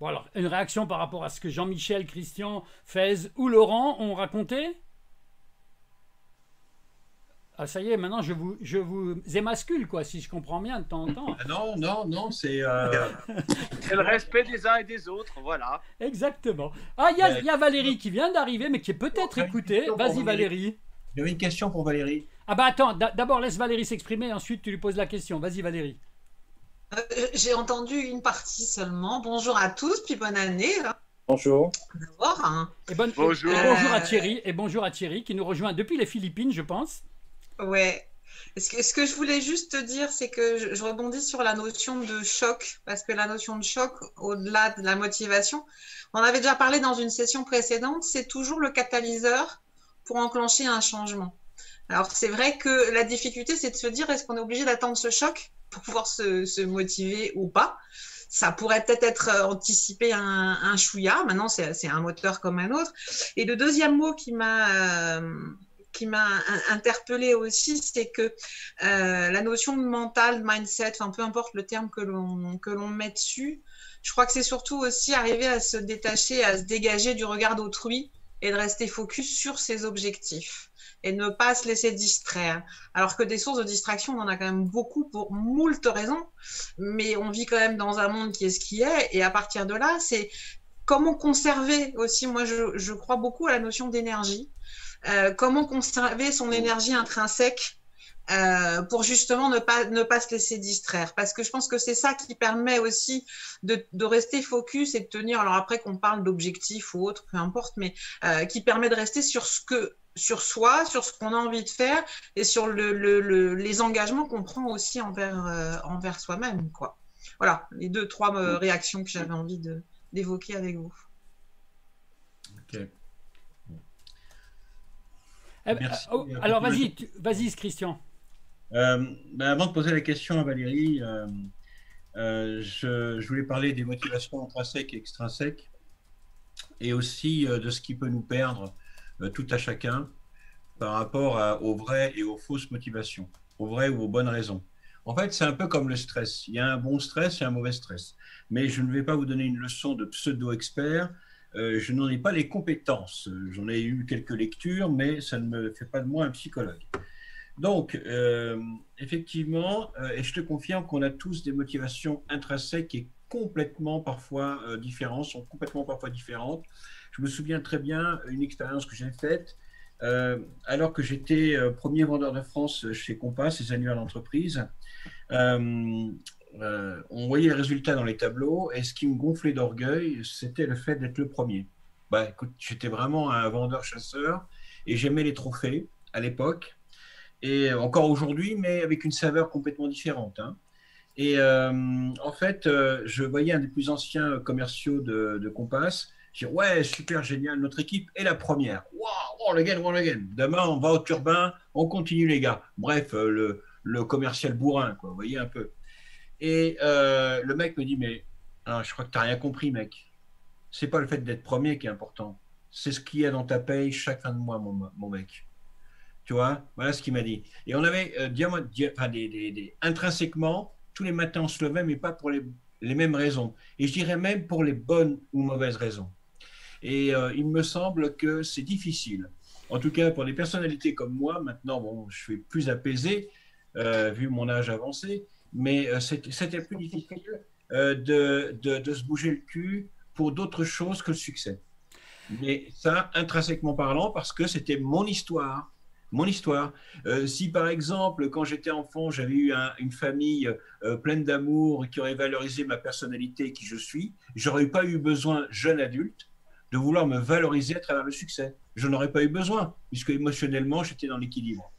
Bon alors, une réaction par rapport à ce que Jean-Michel, Christian, Fez ou Laurent ont raconté? Ah, ça y est, maintenant je vous, je vous émascule, quoi, si je comprends bien de temps en temps. Ah, non, non, non, c'est. Euh, c'est le respect des uns et des autres, voilà. Exactement. Ah, il y, y, a Valérie qui vient d'arriver, mais qui est peut-être écoutée. Vas-y, Valérie. J'avais une question pour Valérie. Ah, bah attends, d'abord laisse Valérie s'exprimer, ensuite tu lui poses la question. Vas-y, Valérie. Euh, j'ai entendu une partie seulement. Bonjour à tous, puis bonne année. Bonjour. Hein. Et, bonjour. et bonjour à Thierry. Et bonjour à Thierry qui nous rejoint depuis les Philippines, je pense. Ouais. Ce que, je voulais juste te dire, c'est que je, rebondis sur la notion de choc, parce que la notion de choc, au-delà de la motivation, on avait déjà parlé dans une session précédente, c'est toujours le catalyseur pour enclencher un changement. Alors c'est vrai que la difficulté, c'est de se dire, est-ce qu'on est obligé d'attendre ce choc pour pouvoir se, motiver ou pas? Ça pourrait peut-être être anticipé un, un chouïa. Maintenant, c'est un moteur comme un autre. Et le deuxième mot qui m'a euh, qui m'a interpellé aussi, c'est que euh, la notion de mental, mindset, enfin peu importe le terme que l'on que l'on met dessus, je crois que c'est surtout aussi arriver à se détacher, à se dégager du regard d'autrui et de rester focus sur ses objectifs et ne pas se laisser distraire. Alors que des sources de distraction, on en a quand même beaucoup pour moult raisons, mais on vit quand même dans un monde qui est ce qui est, et à partir de là, c'est comment conserver aussi, moi je crois beaucoup à la notion d'énergie, euh, comment conserver son énergie intrinsèque euh, pour justement ne pas, ne pas se laisser distraire? Parce que je pense que c'est ça qui permet aussi de, de, rester focus et de tenir, alors après qu'on parle d'objectifs ou autre, peu importe, mais euh, qui permet de rester sur ce que sur soi, sur ce qu'on a envie de faire et sur le, le, les engagements qu'on prend aussi envers, envers soi-même. Voilà, les deux, trois réactions que j'avais envie d'évoquer avec vous. Ok. Eh ben, oh, alors vas-y, vas-y, Christian. Euh, ben, avant de poser la question à Valérie, euh, euh, je, voulais parler des motivations intrinsèques et extrinsèques, et aussi de ce qui peut nous perdre tout à chacun par rapport aux vraies et aux fausses motivations, aux vraies ou aux bonnes raisons. En fait, c'est un peu comme le stress. Il y a un bon stress et un mauvais stress. Mais je ne vais pas vous donner une leçon de pseudo-expert. Euh, je n'en ai pas les compétences. J'en ai eu quelques lectures, mais ça ne me fait pas de moi un psychologue. Donc, euh, effectivement, euh, et je te confirme qu'on a tous des motivations intrinsèques et complètement parfois différentes, sont complètement parfois différentes. Je me souviens très bien une expérience que j'ai faite alors que j'étais premier vendeur de France chez Compass, les annuaires d'entreprise. Euh, on voyait les résultats dans les tableaux et ce qui me gonflait d'orgueil, c'était le fait d'être le premier. Bah, écoute, j'étais vraiment un vendeur-chasseur et j'aimais les trophées à l'époque et encore aujourd'hui, mais avec une saveur complètement différente. Hein. Et euh, en fait, euh, je voyais un des plus anciens commerciaux de, de Compass dire Ouais, super génial, notre équipe est la première. Waouh, on le gagne, on le gagne. Demain, on va au turbin, on continue, les gars. Bref, le, commercial bourrin, vous voyez un peu. Et euh, le mec me dit, mais Alors, je crois que tu n'as rien compris, mec. C'est pas le fait d'être premier qui est important. C'est ce qu'il y a dans ta paye chaque fin de mois, mon, mon mec. Tu vois, voilà ce qu'il m'a dit. Et on avait, euh, des, intrinsèquement, tous les matins on se levait, mais pas pour les, les, mêmes raisons. Et je dirais même pour les bonnes ou mauvaises raisons. Et euh, il me semble que c'est difficile. En tout cas, pour des personnalités comme moi, maintenant, bon, je suis plus apaisé, vu mon âge avancé, mais c'était plus difficile de, de, de se bouger le cul pour d'autres choses que le succès. Mais ça, intrinsèquement parlant, parce que c'était mon histoire. Mon histoire. Euh, si par exemple, quand j'étais enfant, j'avais eu une famille euh, pleine d'amour qui aurait valorisé ma personnalité, qui je suis, j'aurais pas eu besoin, jeune adulte, de vouloir me valoriser à travers le succès. Je n'aurais pas eu besoin, puisque émotionnellement, j'étais dans l'équilibre.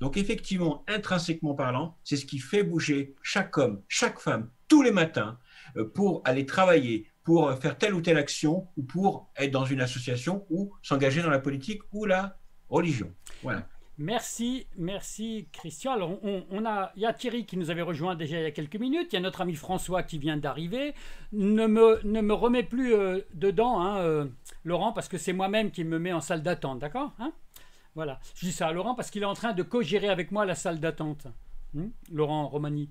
Donc effectivement, intrinsèquement parlant, c'est ce qui fait bouger chaque homme, chaque femme, tous les matins, euh, pour aller travailler, pour faire telle ou telle action ou pour être dans une association ou s'engager dans la politique ou la religion. Voilà. Merci, merci Christian. Alors, on, a, il y a Thierry qui nous avait rejoint déjà il y a quelques minutes. Il y a notre ami François qui vient d'arriver. Ne me, ne me remets plus euh, dedans, hein, euh, Laurent, parce que c'est moi-même qui me mets en salle d'attente, d'accord hein? Voilà. Je dis ça à Laurent parce qu'il est en train de co-gérer avec moi la salle d'attente. Hein Laurent Romani.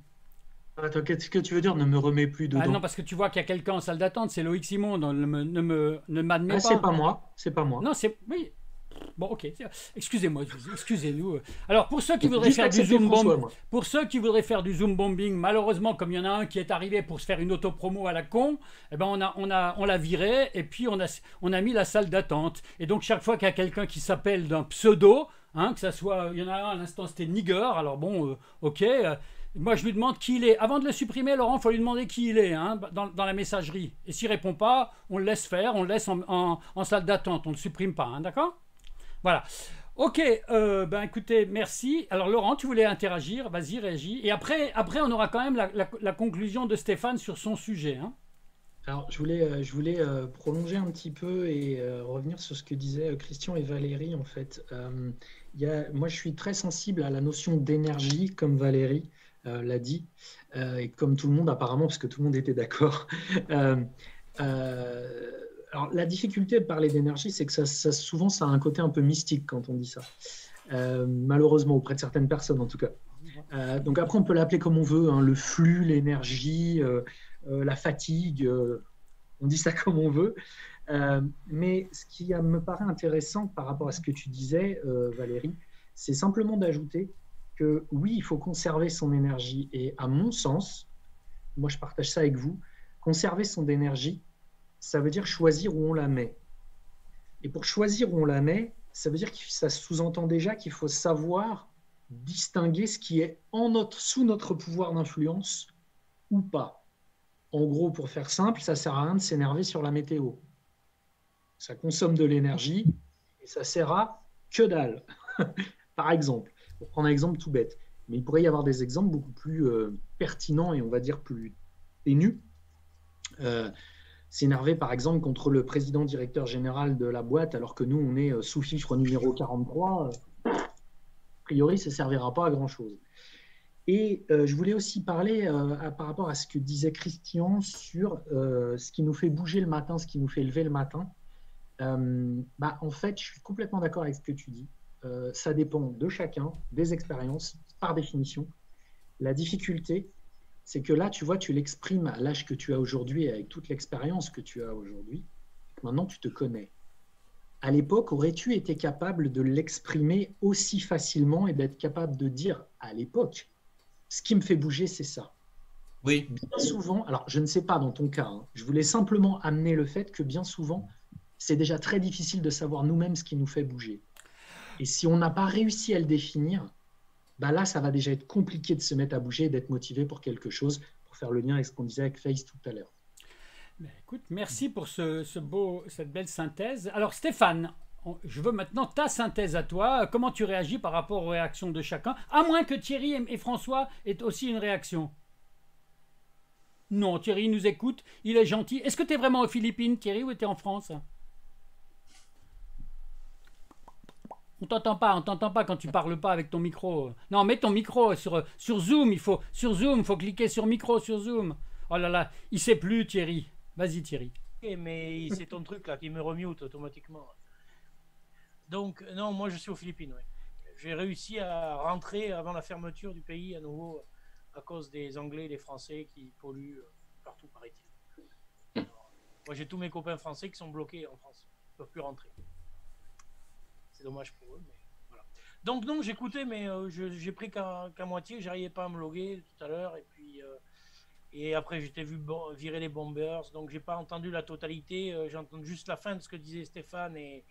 Attends, qu'est-ce que tu veux dire? Ne me remets plus dedans. Ah non, parce que tu vois qu'il y a quelqu'un en salle d'attente, c'est Loïc Simon, ne me, ne me, ne m'admet ah, pas. C'est pas moi, c'est pas moi. Non, c'est oui. Bon, ok. Excusez-moi, excusez-nous. Alors, pour ceux qui voudraient faire du zoom bombing, pour ceux qui voudraient faire du zoom bombing, malheureusement, comme il y en a un qui est arrivé pour se faire une auto-promo à la con, eh ben on a, on a, on l'a viré et puis on a, on a mis la salle d'attente. Et donc, chaque fois qu'il y a quelqu'un qui s'appelle d'un pseudo, hein, que ça soit, il y en a un à l'instant, c'était Nigger. Alors bon, euh, ok. Euh, moi, je lui demande qui il est. Avant de le supprimer, Laurent, il faut lui demander qui il est hein, dans, la messagerie. Et s'il répond pas, on le laisse faire, on le laisse en, salle d'attente, on ne le supprime pas, hein, d'accord? Voilà. Ok, euh, ben écoutez, merci. Alors Laurent, tu voulais interagir, vas-y, réagis. Et après, après, on aura quand même la, conclusion de Stéphane sur son sujet. Hein. Alors, je voulais, euh, je voulais euh, prolonger un petit peu et revenir sur ce que disaient Christian et Valérie. En fait, moi, je suis très sensible à la notion d'énergie, comme Valérie. L'a dit, et comme tout le monde apparemment, parce que tout le monde était d'accord. Euh, alors, la difficulté de parler d'énergie, c'est que ça, souvent, ça a un côté un peu mystique quand on dit ça. malheureusement, auprès de certaines personnes en tout cas. donc après, on peut l'appeler comme on veut, hein, le flux, l'énergie, la fatigue, on dit ça comme on veut. mais ce qui me paraît intéressant par rapport à ce que tu disais, Valérie, c'est simplement d'ajouter que oui, il faut conserver son énergie. Et à mon sens, moi je partage ça avec vous, conserver son énergie, ça veut dire choisir où on la met. Et pour choisir où on la met, ça veut dire que ça sous-entend déjà qu'il faut savoir distinguer ce qui est en notre, sous notre pouvoir d'influence ou pas. En gros, pour faire simple, ça sert à rien de s'énerver sur la météo. Ça consomme de l'énergie et ça sert à que dalle, par exemple pour prendre un exemple tout bête. Mais il pourrait y avoir des exemples beaucoup plus euh, pertinents et on va dire plus ténus. Euh, S'énerver par exemple contre le président directeur général de la boîte alors que nous on est euh, sous fiche numéro 43, euh, a priori ça ne servira pas à grand chose. Et je voulais aussi parler par rapport à ce que disait Christian sur ce qui nous fait bouger le matin, ce qui nous fait lever le matin. bah, en fait, je suis complètement d'accord avec ce que tu dis. Euh, ça dépend de chacun, des expériences, par définition. La difficulté, c'est que là, tu vois, tu l'exprimes à l'âge que tu as aujourd'hui, avec toute l'expérience que tu as aujourd'hui. Maintenant, tu te connais. À l'époque, aurais-tu été capable de l'exprimer aussi facilement et d'être capable de dire à l'époque, ce qui me fait bouger, c'est ça? Oui. Bien souvent, alors je ne sais pas dans ton cas, hein, je voulais simplement amener le fait que bien souvent, c'est déjà très difficile de savoir nous-mêmes ce qui nous fait bouger. Et si on n'a pas réussi à le définir, bah là, ça va déjà être compliqué de se mettre à bouger et d'être motivé pour quelque chose, pour faire le lien avec ce qu'on disait avec Face tout à l'heure. écoute, merci pour ce, beau, cette belle synthèse. Alors Stéphane, je veux maintenant ta synthèse à toi. Comment tu réagis par rapport aux réactions de chacun? À moins que Thierry et François aient aussi une réaction. Non, Thierry nous écoute, il est gentil. Est-ce que tu es vraiment aux Philippines, Thierry, ou tu es en France? On t'entend pas, on t'entend pas quand tu parles pas avec ton micro. Non, mets ton micro sur, sur Zoom, il faut sur Zoom, faut cliquer sur micro sur Zoom. Oh là là, il sait plus Thierry. Vas-y Thierry. Mais c'est ton truc là qui me remute automatiquement. Donc non, moi je suis aux Philippines. J'ai réussi à rentrer avant la fermeture du pays à nouveau à cause des Anglais des Français qui polluent euh, partout, paraît-il. Moi j'ai tous mes copains français qui sont bloqués en France. Ils peuvent plus rentrer. C'est dommage pour eux, mais voilà. Donc non, j'écoutais, mais euh, j'ai pris qu'à moitié. J'arrivais pas à me loguer tout à l'heure, et puis euh, et après j'étais vu virer les bombers, donc j'ai pas entendu la totalité. Euh, j'ai entendu juste la fin de ce que disait Stéphane et,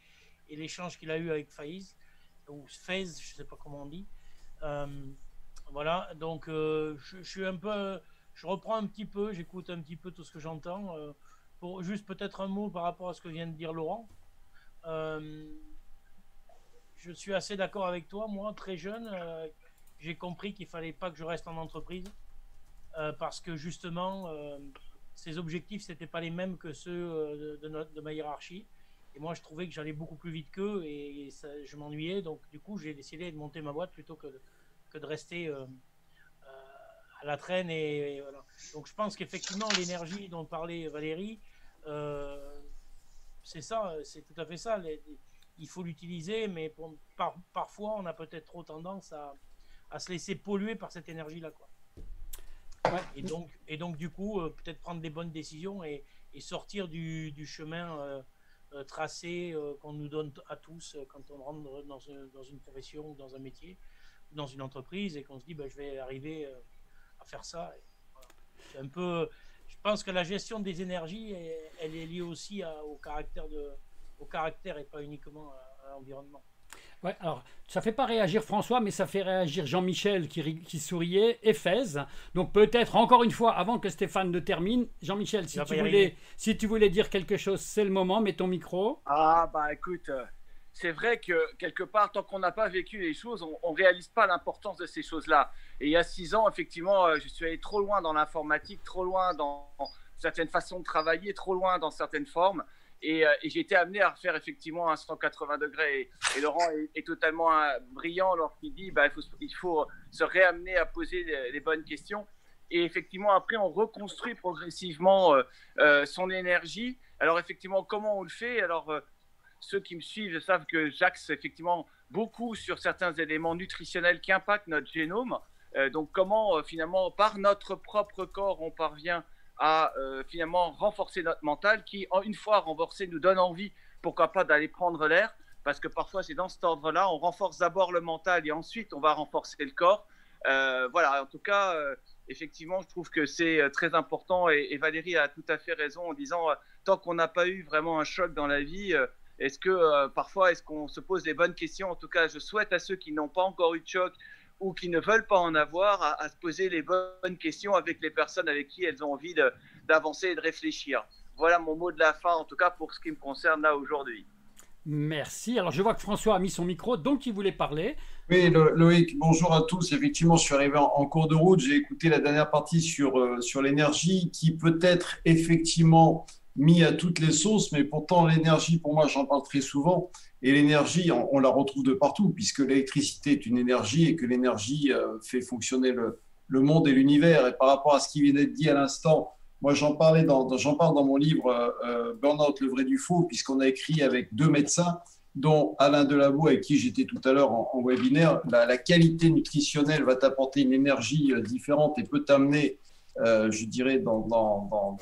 et l'échange qu'il a eu avec Faiz ou Faiz, je sais pas comment on dit. voilà, donc je, je, suis un peu, je reprends un petit peu, j'écoute un petit peu tout ce que j'entends. pour juste peut-être un mot par rapport à ce que vient de dire Laurent je suis assez d'accord avec toi. Moi, très jeune, euh, j'ai compris qu'il fallait pas que je reste en entreprise euh, parce que justement, euh, ces objectifs c'était pas les mêmes que ceux de, de, ma hiérarchie. Et moi, je trouvais que j'allais beaucoup plus vite qu'eux et, je m'ennuyais. Donc, du coup, j'ai décidé de monter ma boîte plutôt que de, que de rester à la traîne. Et, Donc, je pense qu'effectivement, l'énergie dont parlait Valérie, c'est ça, c'est tout à fait ça. Il faut l'utiliser, mais parfois on a peut-être trop tendance à, se laisser polluer par cette énergie-là. Et, donc, et donc, du coup, euh, peut-être prendre des bonnes décisions et, sortir du, chemin euh, euh, tracé qu'on nous donne à tous quand on rentre dans, une profession, dans un métier, dans une entreprise et qu'on se dit ben, je vais arriver à faire ça. C'est un peu. Je pense que la gestion des énergies, elle, est liée aussi au caractère de, au caractère et pas uniquement à, l'environnement. Ouais, alors ça fait pas réagir François, mais ça fait réagir Jean-Michel qui, qui, souriait et Fez. Donc peut-être encore une fois, avant que Stéphane ne termine, Jean-Michel, si, tu voulais, si tu voulais dire quelque chose, c'est le moment, mets ton micro. Ah bah écoute, euh, c'est vrai que quelque part, tant qu'on n'a pas vécu les choses, on ne réalise pas l'importance de ces choses-là. Et il y a six ans, effectivement, euh, je suis allé trop loin dans l'informatique, trop loin dans certaines façons de travailler, trop loin dans certaines formes. Euh, et, j'ai été amené à refaire effectivement un 180 degrés. Et, Laurent est, totalement euh, brillant lorsqu'il dit bah, il, faut, se réamener à poser les, bonnes questions. Et effectivement, après, on reconstruit progressivement euh, son énergie. Alors, effectivement, comment on le fait? Alors, ceux qui me suivent savent que j'axe effectivement beaucoup sur certains éléments nutritionnels qui impactent notre génome. donc, comment finalement, par notre propre corps, on parvient à euh, finalement renforcer notre mental qui, une fois renforcé, nous donne envie, pourquoi pas, d'aller prendre l'air. Parce que parfois, c'est dans cet ordre-là, on renforce d'abord le mental et ensuite on va renforcer le corps. Euh, voilà, en tout cas, euh, effectivement, je trouve que c'est très important et, Valérie a tout à fait raison en disant tant qu'on n'a pas eu vraiment un choc dans la vie, est-ce que parfois, est-ce qu'on se pose les bonnes questions? En tout cas, je souhaite à ceux qui n'ont pas encore eu de choc ou qui ne veulent pas en avoir à, se poser les bonnes questions avec les personnes avec qui elles ont envie d'avancer et de réfléchir. Voilà mon mot de la fin, en tout cas pour ce qui me concerne là aujourd'hui. Merci. Alors je vois que François a mis son micro, donc il voulait parler. Oui, Loïc, bonjour à tous. Effectivement, je suis arrivé en, cours de route. J'ai écouté la dernière partie sur, euh, sur l'énergie qui peut être effectivement mis à toutes les sauces, mais pourtant l'énergie, pour moi, j'en parle très souvent, et l'énergie, on, la retrouve de partout, puisque l'électricité est une énergie et que l'énergie euh, fait fonctionner le, monde et l'univers. Et par rapport à ce qui vient d'être dit à l'instant, moi j'en parlais dans, parle dans mon livre euh, euh, Burnout, le vrai du faux, puisqu'on a écrit avec deux médecins, dont Alain Delabo, avec qui j'étais tout à l'heure en, webinaire. La, qualité nutritionnelle va t'apporter une énergie différente et peut t'amener, je dirais, dans, dans, dans,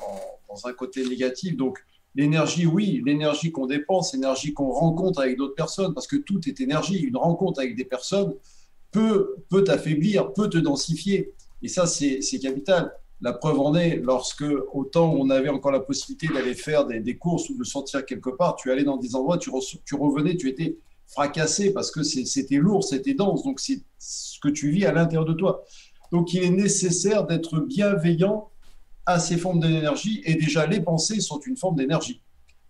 dans un côté négatif. Donc, l'énergie, oui, l'énergie qu'on dépense, l'énergie qu'on rencontre avec d'autres personnes, parce que tout est énergie. Une rencontre avec des personnes peut, peut t'affaiblir, peut te densifier. Et ça, c'est capital. La preuve en est, lorsque, autant on avait encore la possibilité d'aller faire des, courses ou de sortir quelque part, tu allais dans des endroits, tu, tu revenais, tu étais fracassé parce que c'était lourd, c'était dense. Donc, c'est ce que tu vis à l'intérieur de toi. Donc, il est nécessaire d'être bienveillant à ces formes d'énergie et déjà les pensées sont une forme d'énergie.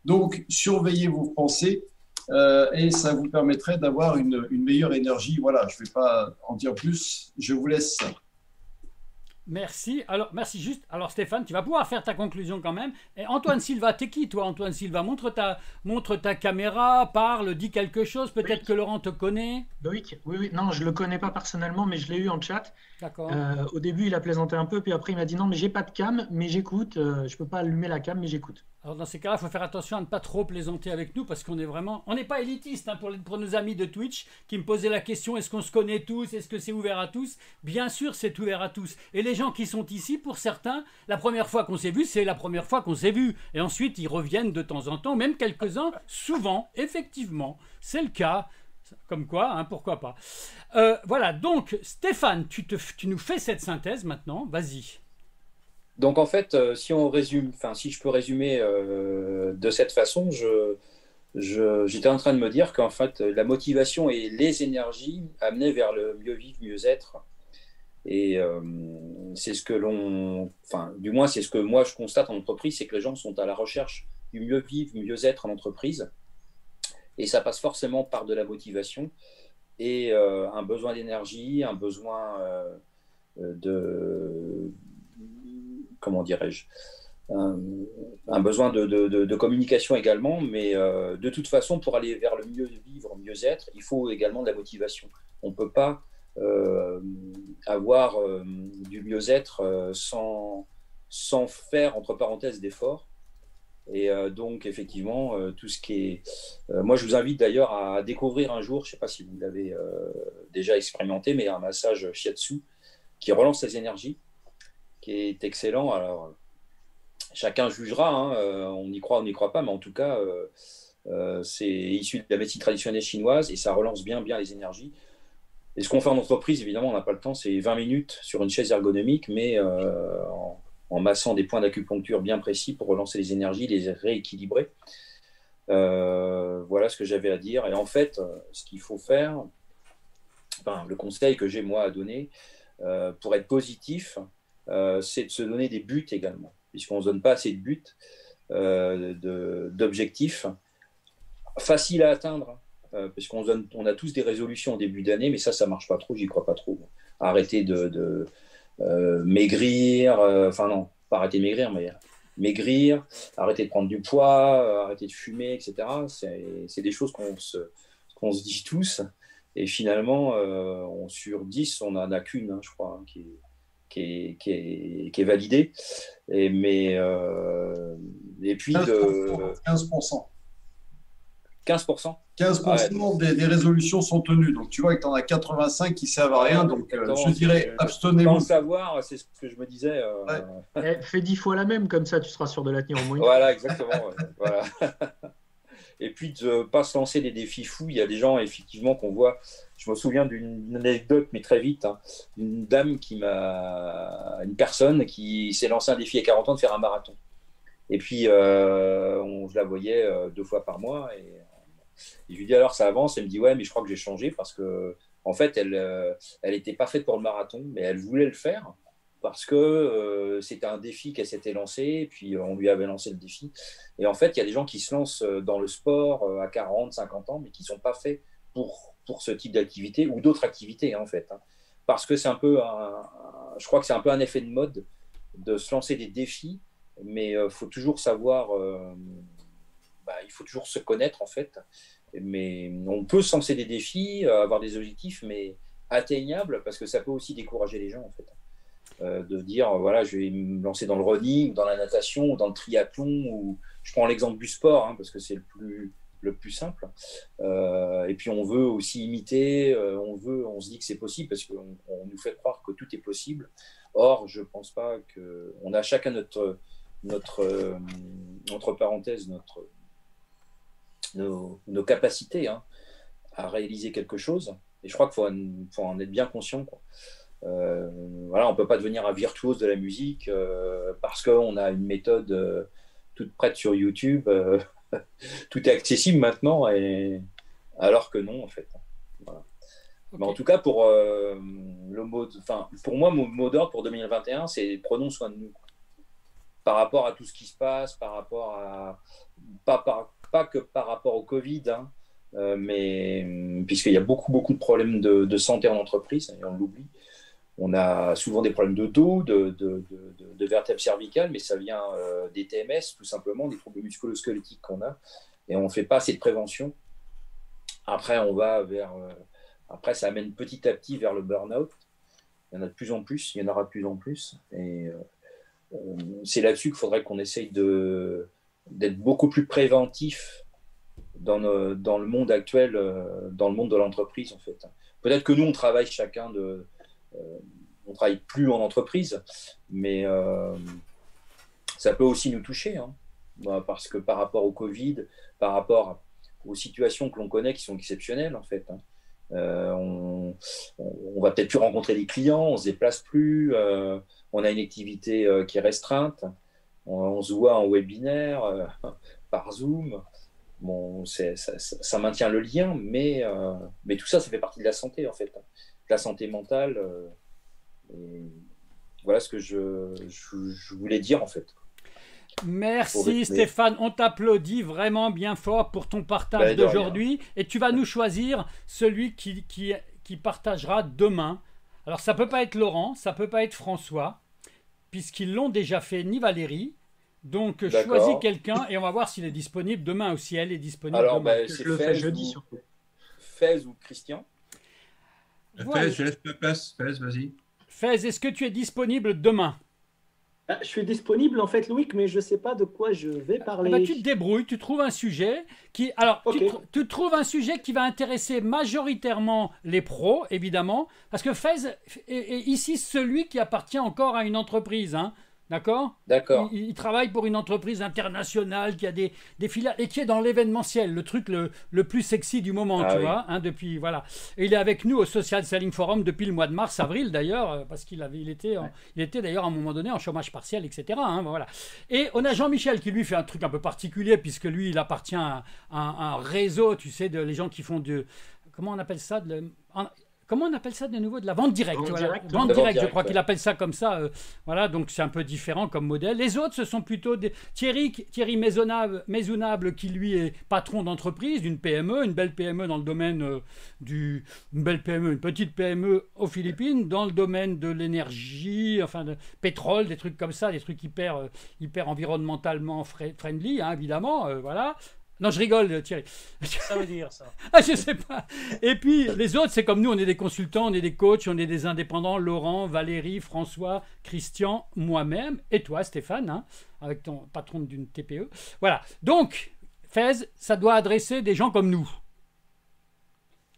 Donc surveillez vos pensées euh, et ça vous permettrait d'avoir une, meilleure énergie. Voilà, je ne vais pas en dire plus, je vous laisse. Merci. Alors, merci juste. Alors, Stéphane, tu vas pouvoir faire ta conclusion quand même. Et Antoine Silva, t'es qui, toi, Antoine Silva? Montre ta, montre ta caméra, parle, dis quelque chose. Peut-être que Laurent te connaît. Loïc, oui, oui. Non, je le connais pas personnellement, mais je l'ai eu en chat. D'accord. Euh, au début, il a plaisanté un peu, puis après, il m'a dit non, mais j'ai pas de cam, mais j'écoute. Euh, je peux pas allumer la cam, mais j'écoute. Alors dans ces cas-là, il faut faire attention à ne pas trop plaisanter avec nous parce qu'on est vraiment, on n'est pas élitiste hein, pour, nos amis de Twitch qui me posaient la question est-ce qu'on se connaît tous, est-ce que c'est ouvert à tous? Bien sûr, c'est ouvert à tous. Et les gens qui sont ici, pour certains, la première fois qu'on s'est vu, c'est la première fois qu'on s'est vu. Et ensuite, ils reviennent de temps en temps, même quelques-uns, souvent, effectivement, c'est le cas. Comme quoi, hein, pourquoi pas. Euh, voilà, donc Stéphane, tu nous fais cette synthèse maintenant, vas-y. Donc en fait, euh, si on résume, enfin si je peux résumer euh, de cette façon, je, j'étais en train de me dire qu'en fait la motivation et les énergies amenaient vers le mieux vivre, mieux être. Et euh, c'est ce que l'on, enfin du moins c'est ce que moi je constate en entreprise, c'est que les gens sont à la recherche du mieux vivre, mieux être en entreprise. Et ça passe forcément par de la motivation et un besoin d'énergie, un besoin de comment dirais-je, un, besoin de, communication également, mais euh, de toute façon, pour aller vers le mieux vivre, mieux être, il faut également de la motivation. On ne peut pas euh, avoir euh, du mieux être sans, sans faire, entre parenthèses, d'efforts. Et donc, effectivement, tout ce qui est... moi, je vous invite d'ailleurs à découvrir un jour, je ne sais pas si vous l'avez déjà expérimenté, mais un massage shiatsu qui relance les énergies qui est excellent. Alors, chacun jugera, hein, euh, on y croit, on n'y croit pas, mais en tout cas, euh, euh, c'est issu de la médecine traditionnelle chinoise et ça relance bien, bien les énergies. Et ce qu'on fait en entreprise, évidemment, on n'a pas le temps, c'est 20 minutes sur une chaise ergonomique, mais en, massant des points d'acupuncture bien précis pour relancer les énergies, les rééquilibrer. voilà ce que j'avais à dire. Et en fait, ce qu'il faut faire, le conseil que j'ai moi à donner, pour être positif, c'est de se donner des buts également, puisqu'on ne se donne pas assez de buts, euh, d'objectifs faciles à atteindre, euh, puisqu'on on a tous des résolutions au début d'année, mais ça, ça marche pas trop, j'y crois pas trop. Arrêter de, maigrir, enfin non, pas arrêter de maigrir, mais maigrir, arrêter de prendre du poids, arrêter de fumer, etc. C'est des choses qu'on se, qu'on se dit tous. Et finalement, on, sur 10, on n'en a qu'une, hein, je crois, hein, qui est qui est, qui est, qui est validé. Et, mais, euh, et puis 15%. De, 15%. 15%. 15% des, des, résolutions sont tenues. Donc tu vois que tu en as 85 qui servent à rien. Donc euh, je dirais abstenez-vous. Sans savoir, c'est ce que je me disais. Euh... Eh, fais 10 fois la même, comme ça tu seras sûr de la tenir au moins. Voilà, exactement. voilà. Et puis de ne pas se lancer des défis fous. Il y a des gens, effectivement, qu'on voit je me souviens d'une anecdote, mais très vite, hein. une dame qui m'a, une personne qui s'est lancé un défi à 40 ans de faire un marathon. Et puis, euh, je la voyais euh, deux fois par mois. Et, je lui dis alors ça avance? Elle me dit ouais, mais je crois que j'ai changé parce que en fait, elle, euh, elle n'était pas faite pour le marathon, mais elle voulait le faire parce que c'était un défi qu'elle s'était lancé, puis on lui avait lancé le défi. Et en fait, il y a des gens qui se lancent dans le sport à 40, 50 ans, mais qui ne sont pas faits pour pour ce type d'activité ou d'autres activités en fait. Hein. Parce que c'est un peu, un, je crois que c'est un peu un effet de mode de se lancer des défis, mais il euh, faut toujours savoir, euh, bah, il faut toujours se connaître en fait. Mais on peut se lancer des défis, euh, avoir des objectifs, mais atteignables parce que ça peut aussi décourager les gens en fait. De dire voilà je vais me lancer dans le running, dans la natation, dans le triathlon, ou je prends l'exemple du sport hein, parce que c'est le plus le plus simple. Euh, et puis on veut aussi imiter, euh, on veut, on se dit que c'est possible parce qu'on nous fait croire que tout est possible. Or, je pense pas que on a chacun notre notre euh, entre parenthèses notre nos, capacités hein, à réaliser quelque chose. Et je crois qu'il faut, en être bien conscient. Voilà, on peut pas devenir un virtuose de la musique parce qu'on a une méthode toute prête sur YouTube tout est accessible maintenant, et... alors que non, en fait. Mais en tout cas, pour, euh, le mot, enfin, pour moi, mon mot d'ordre pour 2021, c'est prenons soin de nous. Par rapport à tout ce qui se passe, par rapport à. Pas, pas que par rapport au Covid, hein, euh, mais puisqu'il y a beaucoup, beaucoup de problèmes de, santé en entreprise, et on l'oublie. On a souvent des problèmes de dos, de, de, de, vertèbres cervicales, mais ça vient des TMS, tout simplement, des troubles musculo-squelettiques qu'on a. Et on ne fait pas assez de prévention. Après, on va vers. après, ça amène petit à petit vers le burn-out. Il y en a de plus en plus, il y en aura de plus en plus. Et c'est là-dessus qu'il faudrait qu'on essaye d'être beaucoup plus préventif dans, dans, le monde actuel, euh, dans le monde de l'entreprise, en fait. Peut-être que nous, on travaille chacun de. Euh, on travaille plus en entreprise, mais euh, ça peut aussi nous toucher, hein. bah, parce que par rapport au Covid, par rapport aux situations que l'on connaît qui sont exceptionnelles, en fait. Hein. on, on, va peut-être plus rencontrer des clients, on se déplace plus, on a une activité qui est restreinte, on, se voit en webinaire, par Zoom. Bon, ça, maintient le lien, mais, euh, mais tout ça, ça fait partie de la santé, en fait. La santé mentale. Euh, voilà ce que je, je, voulais dire, en fait. Merci Stéphane, on t'applaudit vraiment bien fort pour ton partage ben, d'aujourd'hui. Et tu vas nous choisir celui qui, qui, qui partagera demain. Alors ça peut pas être Laurent, ça peut pas être François, puisqu'ils l'ont déjà fait, ni Valérie. Donc choisis quelqu'un et on va voir s'il est disponible demain ou si elle est disponible Alors, demain. Ben, c'est. Fez ou Christian? Fez, je laisse la place. Fez, vas-y. Fez, est-ce que tu es disponible demain? Ah, Je suis disponible en fait, Louis, mais je ne sais pas de quoi je vais parler. Ah bah, tu te débrouilles, tu trouves un sujet qui. Alors, tu, trouves un sujet qui va intéresser majoritairement les pros, évidemment, parce que Fez est, ici celui qui appartient encore à une entreprise. Hein. D'accord? D'accord. Il, travaille pour une entreprise internationale qui a des, des filiales et qui est dans l'événementiel, le truc le, le, plus sexy du moment, ah tu vois. Hein, depuis, voilà. Et il est avec nous au Social Selling Forum depuis le mois de mars, avril d'ailleurs, euh, parce qu'il avait, il était, il était d'ailleurs à un moment donné en chômage partiel, etc. Hein, voilà. Et on a Jean-Michel qui lui fait un truc un peu particulier, puisque lui, il appartient à, un réseau, tu sais, de les gens qui font du. Comment on appelle ça? De, Comment on appelle ça de nouveau? De la vente directe. Vente, directe, je crois qu'il appelle ça comme ça. Euh, voilà, donc c'est un peu différent comme modèle. Les autres, ce sont plutôt des... Thierry, Thierry Maisonnable, qui lui est patron d'entreprise, d'une PME, une belle PME dans le domaine euh, du. Une belle PME, une petite PME aux Philippines, dans le domaine de l'énergie, enfin de pétrole, des trucs comme ça, des trucs hyper, euh, hyper environnementalement friendly, hein, évidemment. voilà. Non, je rigole, Thierry. Ça veut dire ça. ah, je sais pas. Et puis, les autres, c'est comme nous, on est des consultants, on est des coachs, on est des indépendants. Laurent, Valérie, François, Christian, moi-même, et toi, Stéphane, hein, avec ton patron d'une TPE. Voilà. Donc, Fez, ça doit adresser des gens comme nous.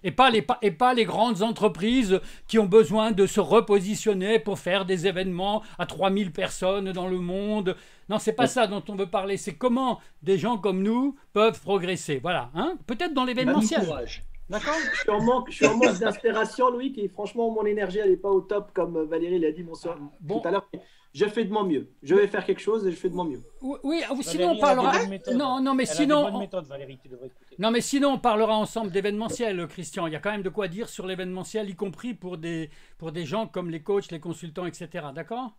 Et pas, les, et pas les grandes entreprises qui ont besoin de se repositionner pour faire des événements à 3000 personnes dans le monde. Non, c'est pas ça dont on veut parler. C'est comment des gens comme nous peuvent progresser. Voilà. Hein Peut-être dans l'événementiel. D'accord Je suis en manque, manque d'inspiration, Louis, et franchement, mon énergie, elle n'est pas au top, comme Valérie l'a dit bonsoir, bon. tout à l'heure je fais de mon mieux. Je vais faire quelque chose et je fais de mon mieux. Oui, sinon on parlera. Non, non, mais sinon. Non, mais sinon on parlera ensemble d'événementiel, Christian. Il y a quand même de quoi dire sur l'événementiel, y compris pour des pour des gens comme les coachs, les consultants, etc. D'accord?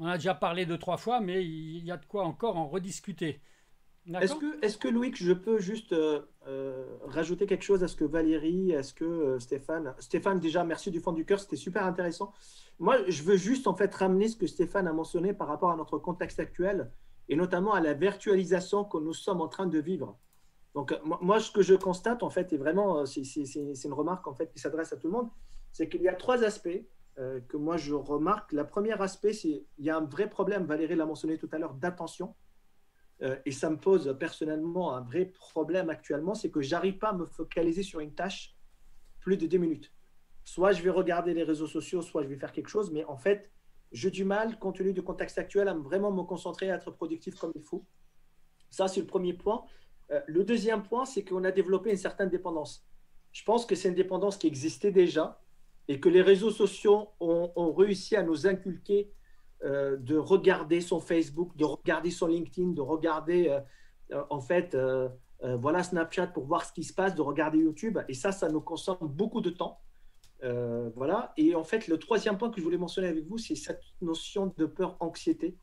On a déjà parlé deux trois fois, mais il y a de quoi encore en rediscuter. Est-ce que, est que Louis, je peux juste euh, euh, rajouter quelque chose à ce que Valérie, est-ce que euh, Stéphane, Stéphane déjà merci du fond du cœur, c'était super intéressant. Moi, je veux juste en fait ramener ce que Stéphane a mentionné par rapport à notre contexte actuel et notamment à la virtualisation que nous sommes en train de vivre. Donc moi, ce que je constate en fait, et vraiment c'est une remarque en fait qui s'adresse à tout le monde, c'est qu'il y a trois aspects que moi je remarque. La première aspect, c'est il y a un vrai problème, Valérie l'a mentionné tout à l'heure, d'attention. Euh, et ça me pose personnellement un vrai problème actuellement, c'est que j'arrive pas à me focaliser sur une tâche plus de deux minutes. Soit je vais regarder les réseaux sociaux, soit je vais faire quelque chose, mais en fait, j'ai du mal, compte tenu du contexte actuel, à vraiment me concentrer, à être productif comme il faut. Ça, c'est le premier point. Euh, le deuxième point, c'est qu'on a développé une certaine dépendance. Je pense que c'est une dépendance qui existait déjà et que les réseaux sociaux ont, réussi à nous inculquer euh, de regarder son Facebook, de regarder son LinkedIn, de regarder euh, en fait voilà Snapchat pour voir ce qui se passe, de regarder YouTube. Et ça, ça nous consomme beaucoup de temps. voilà. Et en fait, le troisième point que je voulais mentionner avec vous, c'est cette notion de peur-anxiété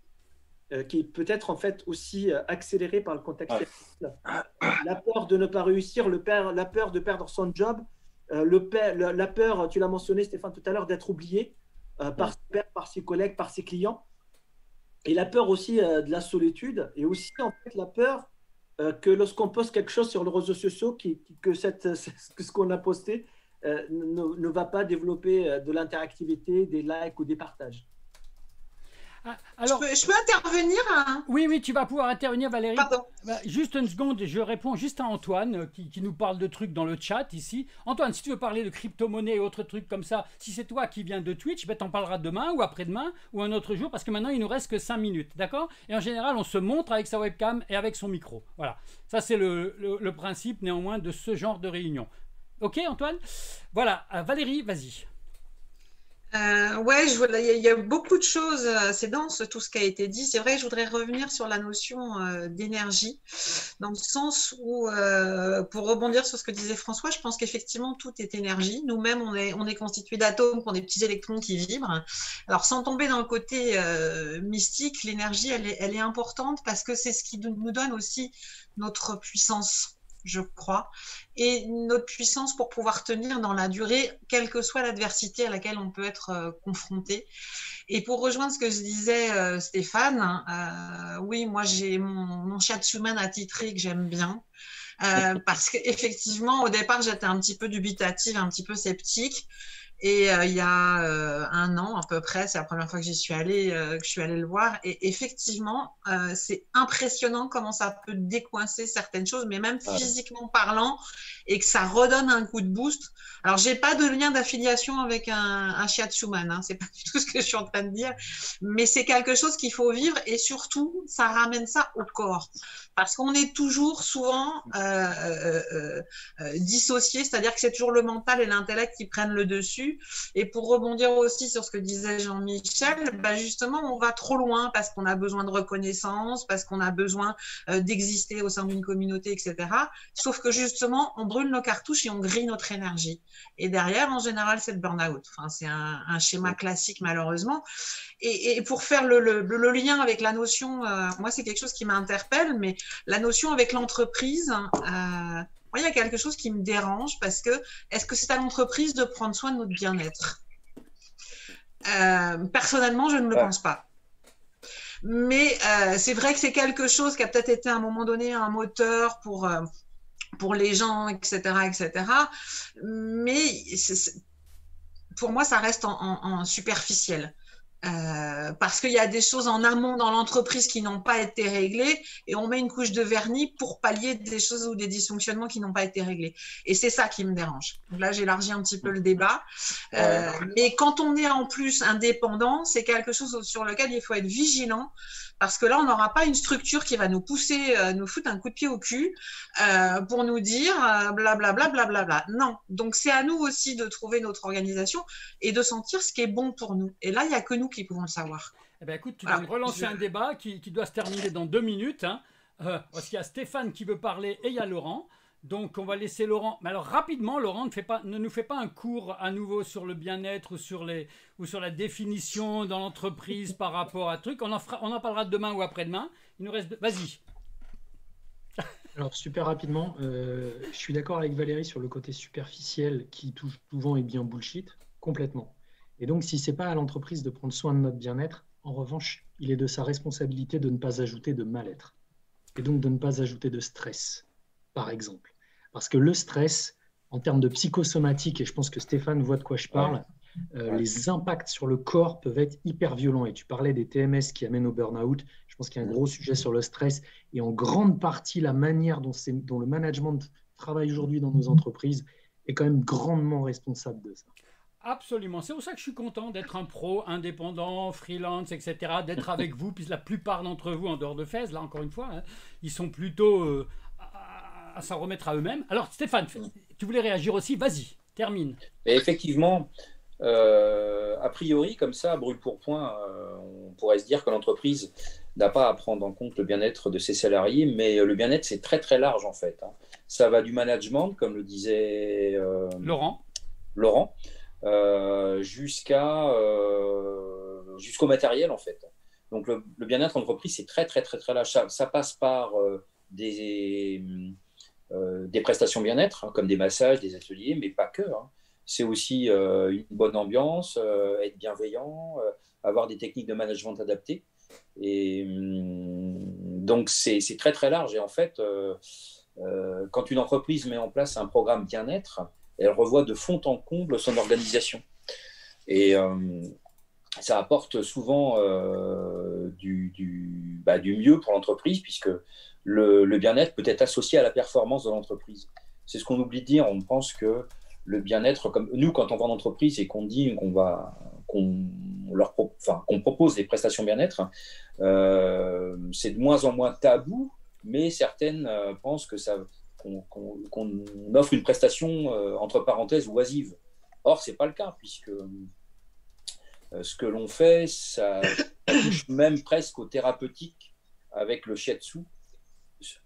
qui peut être en fait aussi accélérée par le contexte. La peur de ne pas réussir, le la peur de perdre son job, le, la peur, tu l'as mentionné Stéphane tout à l'heure, d'être oublié. par ses pairs, par ses collègues, par ses clients. Et la peur aussi de la solitude et aussi en fait la peur que lorsqu'on poste quelque chose sur les réseaux sociaux, qui, que, cette, que ce qu'on a posté ne, ne, va pas développer de l'interactivité, des likes ou des partages. Ah, alors, je, peux, intervenir hein? Oui, oui, tu vas pouvoir intervenir, Valérie. Pardon. Bah, juste une seconde, je réponds juste à Antoine euh, qui, nous parle de trucs dans le chat ici. Antoine, si tu veux parler de crypto-monnaie et autres trucs comme ça, si c'est toi qui viens de Twitch, ben, t'en parleras demain ou après-demain ou un autre jour parce que maintenant il nous reste que 5 minutes, d'accord? Et en général, on se montre avec sa webcam et avec son micro. Voilà, ça c'est le, le principe néanmoins de ce genre de réunion. Ok, Antoine? Voilà, euh, Valérie, vas-y. Euh, ouais, je il y, a beaucoup de choses, euh, c'est dense tout ce qui a été dit. C'est vrai, je voudrais revenir sur la notion euh, d'énergie, dans le sens où, pour rebondir sur ce que disait François, je pense qu'effectivement tout est énergie. Nous-mêmes, on est, on est constitué d'atomes, qui ont des petits électrons qui vibrent. Alors, sans tomber dans le côté mystique, l'énergie, elle est, elle est importante parce que c'est ce qui nous donne aussi notre puissance je crois, et notre puissance pour pouvoir tenir dans la durée, quelle que soit l'adversité à laquelle on peut être euh, confronté. Et pour rejoindre ce que je disais, euh, Stéphane, euh, oui, moi j'ai mon, mon Shatsuman attitré que j'aime bien. parce qu'effectivement, au départ, j'étais un petit peu dubitative, un petit peu sceptique. Et euh, il y a euh, un an à peu près, c'est la première fois que j'y suis allée, euh, que je suis allée le voir. Et effectivement, c'est impressionnant comment ça peut décoincer certaines choses, mais même physiquement parlant, et que ça redonne un coup de boost. Alors, j'ai pas de lien d'affiliation avec un, un shiatsuman, hein, c'est pas du tout ce que je suis en train de dire, mais c'est quelque chose qu'il faut vivre et surtout, ça ramène ça au corps parce qu'on est toujours souvent dissocié, c'est-à-dire que c'est toujours le mental et l'intellect qui prennent le dessus. Et pour rebondir aussi sur ce que disait Jean-Michel, bah justement, on va trop loin parce qu'on a besoin de reconnaissance, parce qu'on a besoin euh, d'exister au sein d'une communauté, etc. Sauf que justement, on brûle nos cartouches et on grille notre énergie. Et derrière, en général, c'est le burn-out. Enfin, c'est un, schéma classique, malheureusement. Et, pour faire le, lien avec la notion, moi, c'est quelque chose qui m'interpelle, mais la notion avec l'entreprise, euh, il y a quelque chose qui me dérange parce que est-ce que c'est à l'entreprise de prendre soin de notre bien-être? Euh, Personnellement, je ne le pense pas. Mais euh, c'est vrai que c'est quelque chose qui a peut-être été à un moment donné un moteur pour, pour les gens, etc., etc. Mais pour moi, ça reste en superficiel. Euh, parce qu'il y a des choses en amont dans l'entreprise qui n'ont pas été réglées et on met une couche de vernis pour pallier des choses ou des dysfonctionnements qui n'ont pas été réglés. Et c'est ça qui me dérange. là, j'élargis un petit peu le débat. Euh, mais quand on est en plus indépendant, c'est quelque chose sur lequel il faut être vigilant parce que là, on n'aura pas une structure qui va nous pousser, euh, nous foutre un coup de pied au cul euh, pour nous dire blablabla, blablabla. Bla, non. Donc, c'est à nous aussi de trouver notre organisation et de sentir ce qui est bon pour nous. Et là, il n'y a que nous qui pouvons le savoir. Eh ben, écoute, tu vas me relancer un débat qui, doit se terminer dans deux minutes. Hein. Euh, parce qu'il y a Stéphane qui veut parler et il y a Laurent. Donc on va laisser Laurent. Mais alors rapidement, Laurent ne, fait pas, ne nous fait pas un cours à nouveau sur le bien-être ou sur ou sur la définition dans l'entreprise par rapport à truc. On en parlera demain ou après-demain. Il nous reste. Vas-y. Alors super rapidement, euh, je suis d'accord avec Valérie sur le côté superficiel qui touche souvent est bien bullshit complètement. Et donc si c'est pas à l'entreprise de prendre soin de notre bien-être, en revanche, il est de sa responsabilité de ne pas ajouter de mal-être et donc de ne pas ajouter de stress par exemple. Parce que le stress, en termes de psychosomatique, et je pense que Stéphane voit de quoi je parle, euh, les impacts sur le corps peuvent être hyper violents. Et tu parlais des TMS qui amènent au burn-out. Je pense qu'il y a un gros sujet sur le stress. Et en grande partie, la manière dont, dont le management travaille aujourd'hui dans nos entreprises est quand même grandement responsable de ça. Absolument. C'est pour ça que je suis content d'être un pro, indépendant, freelance, etc., d'être avec vous, puisque la plupart d'entre vous, en dehors de Fès, là encore une fois, hein, ils sont plutôt euh, à s'en remettre à eux-mêmes. Alors Stéphane, tu voulais réagir aussi, vas-y, termine. Et effectivement, euh, a priori, comme ça, brûle pour point, euh, on pourrait se dire que l'entreprise n'a pas à prendre en compte le bien-être de ses salariés, mais le bien-être, c'est très très large en fait. Hein. Ça va du management, comme le disait euh, Laurent, Laurent jusqu'à jusqu'au matériel en fait. Donc le, bien-être entreprise, c'est très très très très large. ça passe par des euh, des prestations bien-être, hein, comme des massages, des ateliers, mais pas que. Hein. c'est aussi une bonne ambiance, être bienveillant, avoir des techniques de management adaptées. Et hum, donc, c'est très, très large. Et en fait, quand une entreprise met en place un programme bien-être, elle revoit de fond en comble son organisation. Et ça apporte souvent euh, du, bah, du, mieux pour l'entreprise, puisque le, bien-être peut être associé à la performance de l'entreprise. C'est ce qu'on oublie de dire. On pense que le bien-être, comme nous, quand on va en entreprise et qu'on dit qu'on va qu'on enfin, qu'on propose des prestations bien-être, euh, c'est de moins en moins tabou, mais certaines euh, pensent que ça qu'on offre une prestation entre parenthèses oisive. Or, c'est pas le cas puisque euh, ce que l'on fait, ça touche même presque au thérapeutique avec le shiatsu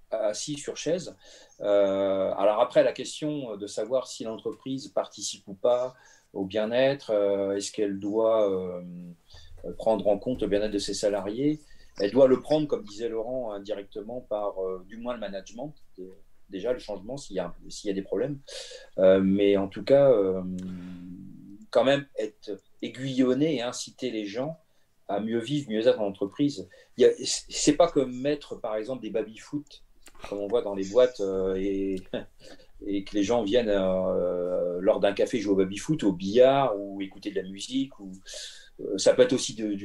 assis sur chaise. Euh, alors après, la question de savoir si l'entreprise participe ou pas au bien-être, euh, est-ce qu'elle doit prendre en compte le bien-être de ses salariés Elle doit le prendre, comme disait Laurent, indirectement par du moins le management, déjà le changement s'il y, a des problèmes. mais en tout cas, quand même être aiguillonner et inciter les gens à mieux vivre, mieux être en entreprise. C'est pas comme mettre, par exemple, des baby-foot, comme on voit dans les boîtes, euh, et, et, que les gens viennent euh, lors d'un café jouer au baby-foot, au billard, ou écouter de la musique. Ou, euh, ça peut être aussi de,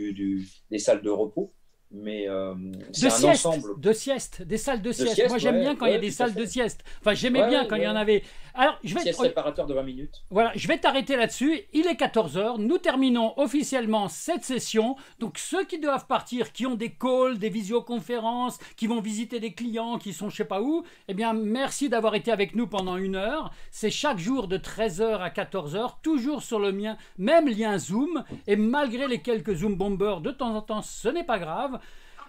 des salles de repos mais euh, c'est un ensemble. De sieste, des salles de, sieste. Moi, j'aime bien quand il y a des salles de sieste. Enfin, j'aimais bien quand il y en avait. Alors, je vais sieste réparateur de 20 minutes. Voilà, je vais t'arrêter là-dessus. Il est 14h. Nous terminons officiellement cette session. Donc, ceux qui doivent partir, qui ont des calls, des visioconférences, qui vont visiter des clients, qui sont je sais pas où, eh bien, merci d'avoir été avec nous pendant une heure. C'est chaque jour de 13h à 14h, toujours sur le mien, même lien Zoom. Et malgré les quelques Zoom bombers de temps en temps, ce n'est pas grave.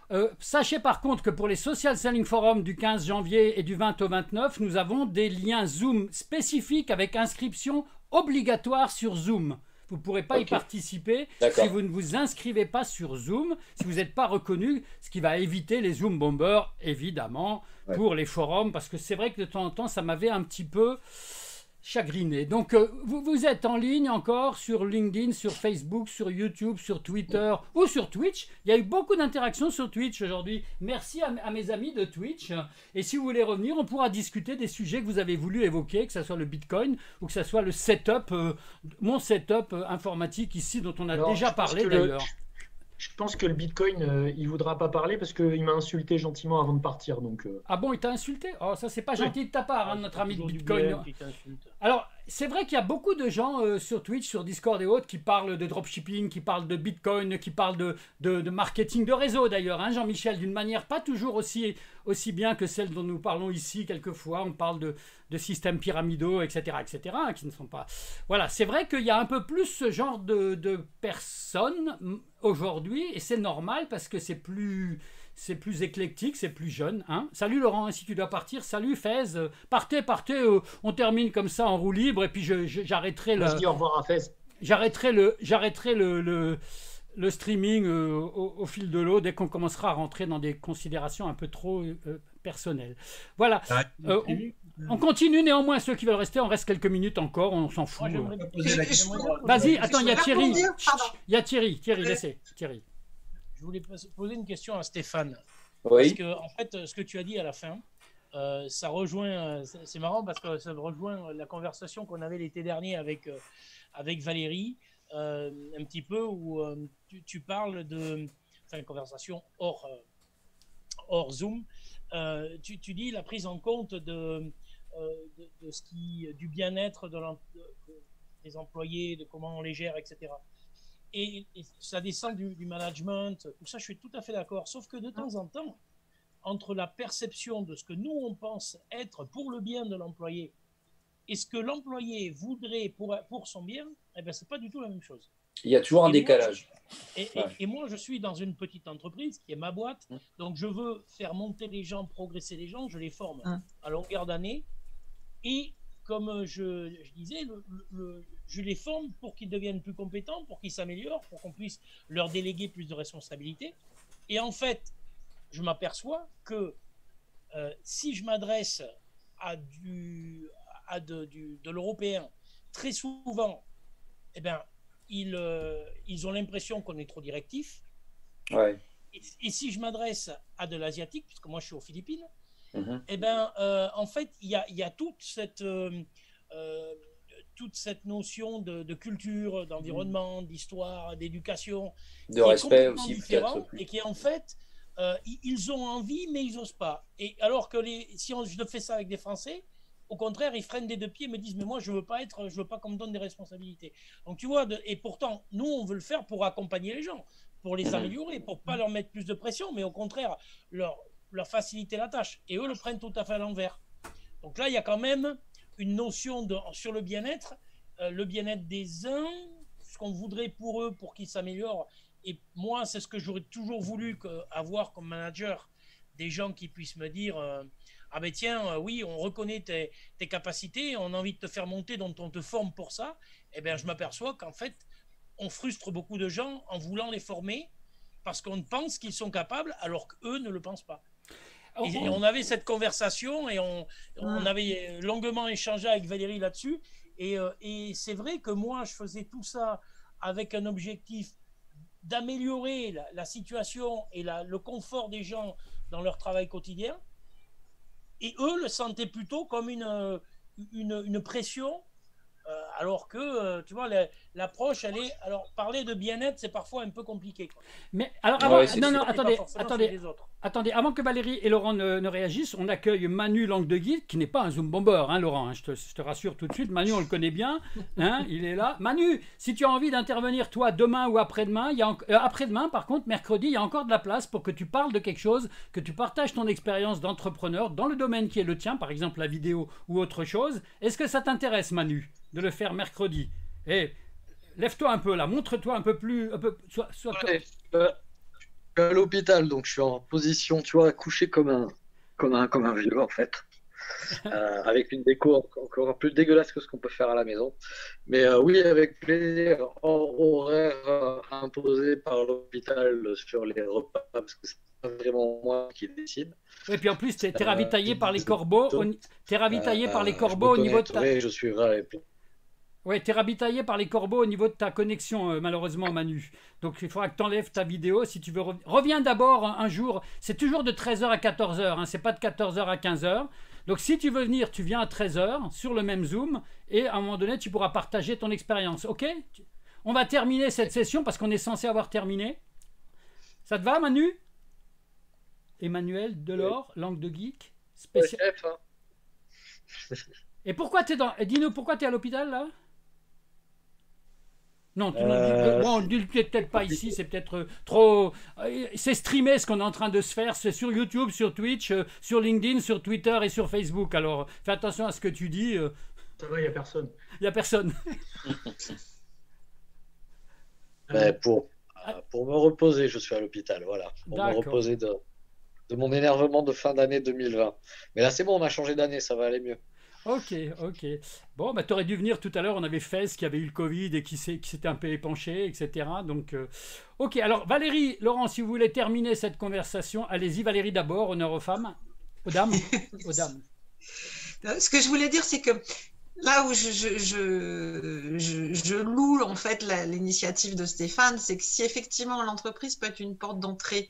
Euh, sachez par contre que pour les Social Selling Forum du 15 janvier et du 20 au 29, nous avons des liens Zoom spécifiques avec inscription obligatoire sur Zoom. Vous ne pourrez pas y participer si vous ne vous inscrivez pas sur Zoom, si vous n'êtes pas reconnu, ce qui va éviter les Zoom bombers, évidemment, pour les forums, parce que c'est vrai que de temps en temps, ça m'avait un petit peu chagriné. Donc, euh, vous, vous êtes en ligne encore sur LinkedIn, sur Facebook, sur YouTube, sur Twitter ou sur Twitch. Il y a eu beaucoup d'interactions sur Twitch aujourd'hui. Merci à, mes amis de Twitch. Et si vous voulez revenir, on pourra discuter des sujets que vous avez voulu évoquer, que ce soit le Bitcoin ou que ce soit le setup, euh, mon setup euh, informatique ici dont on a déjà parlé d'ailleurs. Je pense que le Bitcoin, euh, il voudra pas parler parce qu'il m'a insulté gentiment avant de partir. Donc, euh. Ah bon, il t'a insulté? Oh, ça c'est pas gentil de ta part, hein, notre ami de Bitcoin. Alors, c'est vrai qu'il y a beaucoup de gens euh, sur Twitch, sur Discord et autres qui parlent de dropshipping, qui parlent de Bitcoin, qui parlent de, marketing de réseau d'ailleurs, hein, Jean-Michel, d'une manière pas toujours aussi, bien que celle dont nous parlons ici quelquefois. On parle de, de systèmes pyramidaux, etc., etc., hein, qui ne sont pas... Voilà, c'est vrai qu'il y a un peu plus ce genre de, de personnes aujourd'hui, et c'est normal parce que c'est plus c'est plus éclectique, c'est plus jeune. Hein Salut Laurent, si tu dois partir, salut Fez, partez, partez, euh, on termine comme ça en roue libre et puis j'arrêterai le. Je dis au revoir à Fez. J'arrêterai le, j'arrêterai le, le, streaming euh, au, fil de l'eau dès qu'on commencera à rentrer dans des considérations un peu trop euh, personnelles. Voilà. on, continue néanmoins ceux qui veulent rester, on reste quelques minutes encore, on s'en fout. Vas-y, attends, il y a Thierry. Il y a Thierry, Thierry, laissez, Thierry je voulais poser une question à Stéphane. Oui. Parce que, en fait, ce que tu as dit à la fin, euh, ça rejoint, c'est marrant parce que ça rejoint la conversation qu'on avait l'été dernier avec, euh, avec Valérie, euh, un petit peu où tu, parles de, enfin, une conversation hors, hors Zoom. Tu, tu, dis la prise en compte de, de, ce qui, du bien-être de, des employés, de comment on les gère, etc et, ça descend du, management, tout ça, je suis tout à fait d'accord. Sauf que de temps en temps, entre la perception de ce que nous, on pense être pour le bien de l'employé et ce que l'employé voudrait pour, pour son bien, eh ben, c'est pas du tout la même chose. Il y a toujours un décalage. et, et, moi, je suis dans une petite entreprise qui est ma boîte, mmh. donc je veux faire monter les gens, progresser les gens, je les forme mmh. à longueur d'année. Et comme je, je disais, le, je les forme pour qu'ils deviennent plus compétents, pour qu'ils s'améliorent, pour qu'on puisse leur déléguer plus de responsabilités. Et en fait, je m'aperçois que euh, si je m'adresse à, du, à de, du, de l'européen très souvent, eh ben, ils, euh, ils ont l'impression qu'on est trop directif. Ouais. Et, si je m'adresse à de l'asiatique, puisque moi je suis aux Philippines, Mhm. eh ben, euh, en fait, il y a, y a, toute cette, euh, toute cette notion de, de culture, d'environnement, d'histoire, d'éducation, De respect aussi, peut-être. et qui en fait, euh, ils- ont envie, mais ils n'osent pas. Et alors que les, si on, je fais ça avec des Français, au contraire, ils freinent des deux pieds et me disent mais moi je veux pas être, je veux pas qu'on me donne des responsabilités. Donc tu vois, de- et pourtant nous on veut le faire pour accompagner les gens, pour les Mhm. améliorer, pour pas leur mettre plus de pression, mais au contraire leur leur faciliter la tâche. Et eux le prennent tout à fait à l'envers. Donc là il y a quand même une notion sur le bien-être, euh, le bien-être des uns, ce qu'on voudrait pour eux pour qu'ils s'améliorent. Et moi c'est ce que j'aurais toujours voulu avoir comme manager des gens qui puissent me dire euh, ah ben tiens, euh, oui, on reconnaît tes, tes capacités, on a envie de te faire monter, donc on te forme pour ça, eh bien je m'aperçois qu'en fait, on frustre beaucoup de gens en voulant les former parce qu'on pense qu'ils sont capables alors qu'eux ne le pensent pas. Et, et on avait cette conversation et on, on avait longuement échangé avec Valérie là-dessus. Et, euh, et c'est vrai que moi, je faisais tout ça avec un objectif d'améliorer la, la situation et la- le confort des gens dans leur travail quotidien. Et eux le sentaient plutôt comme une, euh, une, une pression, euh, alors que, euh, tu vois, la- l'approche, elle est... Alors, parler de bien-être, c'est parfois un peu compliqué. quoi. Mais alors, avant, non, non, attendez, attendez, attendez, avant que Valérie et Laurent ne, ne réagissent, on accueille Manu Langue de Guide, qui n'est pas un Zoom bomber, hein, Laurent, hein, je, te, je te rassure tout de suite. Manu, on le connaît bien, hein, il est là. Manu, si tu as envie d'intervenir, toi, demain ou après-demain, il y a en- euh, après-demain, par contre, mercredi, il y a encore de la place pour que tu parles de quelque chose, que tu partages ton expérience d'entrepreneur dans le domaine qui est le tien, par exemple la vidéo ou autre chose. Est-ce que ça t'intéresse, Manu, de le faire mercredi Et lève-toi un peu là, montre-toi un peu plus, un peu, sois- sois- Ouais, euh, je suis à l'hôpital, donc je suis en position, tu vois, couché comme un, comme un, comme un vieux, en fait. Euh, avec une déco encore, plus dégueulasse que ce qu'on peut faire à la maison. Mais euh, oui, avec plaisir, hors horaire euh, imposé par l'hôpital sur les repas, parce que c'est pas vraiment moi qui décide. Et puis en plus, tu es, ravitaillé par les corbeaux. T'es ravitaillé par les corbeaux au niveau de ta. Je suivrai les Ouais, t'es ravitaillé par les corbeaux au niveau de ta connexion, euh, malheureusement, Manu. Donc il faudra que tu enlèves ta vidéo si tu veux. rev- Reviens d'abord un, un jour. C'est toujours de 13h à 14h. Hein, c'est pas de 14h à 15h. Donc si tu veux venir, tu viens à 13h sur le même Zoom. Et à un moment donné, tu pourras partager ton expérience. OK? On va terminer cette session parce qu'on est censé avoir terminé. Ça te va, Manu? Emmanuel Delors, langue de geek. spécial- chef, hein. Et pourquoi t'es dans. Dis-nous pourquoi t'es à l'hôpital là? Non, tu Euh, bon, on ne dit peut-être pas ici, c'est peut-être euh, trop. euh, C'est streamé ce qu'on est en train de se faire, c'est sur YouTube, sur Twitch, sur LinkedIn, sur Twitter et sur Facebook. Alors fais attention à ce que tu dis, Ça va, il n'y a personne. il n'y a personne. Ben, pour, pour me reposer, je suis à l'hôpital, voilà. Pour me reposer de, de mon énervement de fin d'année 2020. Mais là, c'est bon, on a changé d'année, ça va aller mieux. Ok, ok. Bon, bah, tu aurais dû venir tout à l'heure. On avait Fez qui avait eu le Covid et qui s'était un peu épanché, etc. Donc, euh, ok. Alors, Valérie, Laurent, si vous voulez terminer cette conversation, allez-y, Valérie, d'abord. Honneur aux femmes. Aux dames. aux dames. Euh, Ce que je voulais dire, c'est que là où je, je, loue en fait l'initiative de Stéphane, c'est que si effectivement l'entreprise peut être une porte d'entrée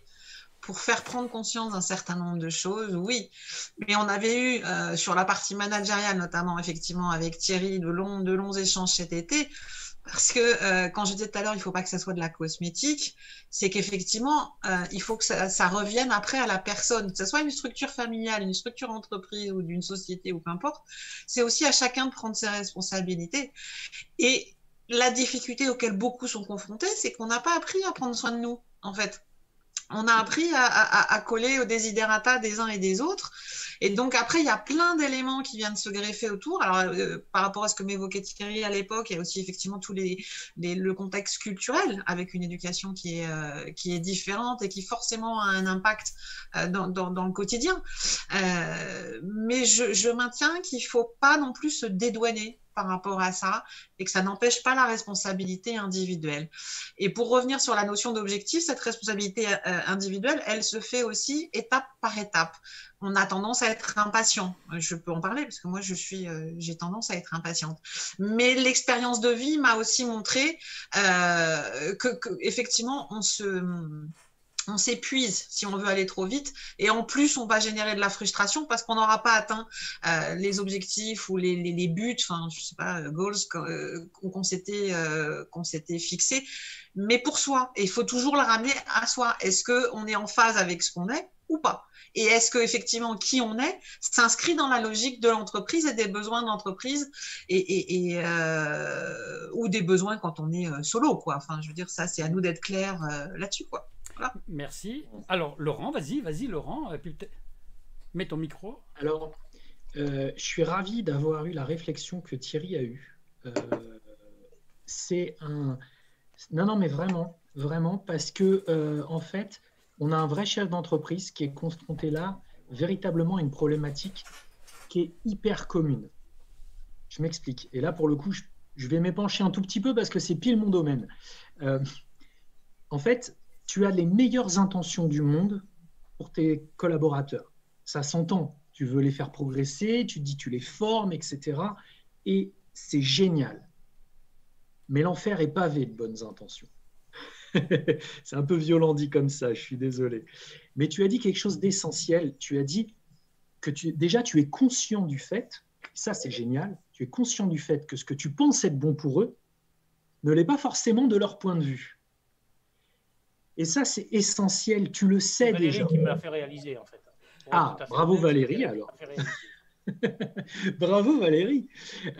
pour faire prendre conscience d'un certain nombre de choses, oui. Mais on avait eu euh, sur la partie managériale, notamment effectivement avec Thierry, de longs, échanges cet été. Parce que euh, quand je disais tout à l'heure, il ne faut pas que ça soit de la cosmétique, c'est qu'effectivement, euh, il faut que ça, ça revienne après à la personne, que ce soit une structure familiale, une structure entreprise ou d'une société ou peu importe. C'est aussi à chacun de prendre ses responsabilités. Et la difficulté auquel beaucoup sont confrontés, c'est qu'on n'a pas appris à prendre soin de nous, en fait. On a appris à, coller aux desiderata des uns et des autres. Et donc après, il y a plein d'éléments qui viennent se greffer autour. Alors, euh, par rapport à ce que m'évoquait Thierry à l'époque, il y a aussi effectivement tous les, le contexte culturel avec une éducation qui est, euh, qui est différente et qui forcément a un impact euh, dans, dans, le quotidien. Mais je, je maintiens qu'il faut pas non plus se dédouaner par rapport à ça et que ça n'empêche pas la responsabilité individuelle. Et pour revenir sur la notion d'objectif, cette responsabilité euh, individuelle, elle se fait aussi étape par étape. On a tendance à être impatient. Je peux en parler parce que moi, je suis, euh, j'ai tendance à être impatiente. Mais l'expérience de vie m'a aussi montré euh, que, que, effectivement, on se on s'épuise si on veut aller trop vite. Et en plus, on va générer de la frustration parce qu'on n'aura pas atteint euh, les objectifs ou les, les, buts, enfin, je sais pas, euh, goals euh, qu'on s'était qu'on s'était fixés. Mais pour soi, et il faut toujours le ramener à soi. Est-ce qu'on est en phase avec ce qu'on est ou pas? Et est-ce que effectivement qui on est s'inscrit dans la logique de l'entreprise et des besoins de l'entreprise et, et, ou des besoins quand on est solo quoi. Enfin, je veux dire ça, c'est à nous d'être clair là-dessus quoi. Merci. Alors, Laurent, vas-y, vas-y, Laurent. Mets ton micro. Alors, euh, je suis ravi d'avoir eu la réflexion que Thierry a eue. Euh, c'est un. Non, non, mais vraiment, vraiment, parce que, euh, en fait, on a un vrai chef d'entreprise qui est confronté là véritablement à une problématique qui est hyper commune. Je m'explique. Et là, pour le coup, je, je vais m'épancher un tout petit peu parce que c'est pile mon domaine. en fait, tu as les meilleures intentions du monde pour tes collaborateurs. Ça s'entend. Tu veux les faire progresser, tu dis tu les formes, etc. Et c'est génial. Mais l'enfer est pavé de bonnes intentions. c'est un peu violent dit comme ça, je suis désolé. Mais tu as dit quelque chose d'essentiel. Tu as dit que tu, déjà tu es conscient du fait, ça c'est génial, tu es conscient du fait que ce que tu penses être bon pour eux ne l'est pas forcément de leur point de vue. Et ça, c'est essentiel, tu le sais Valérie déjà. qui me l'a fait réaliser, en fait. ah, bravo Valérie, alors. bravo Valérie.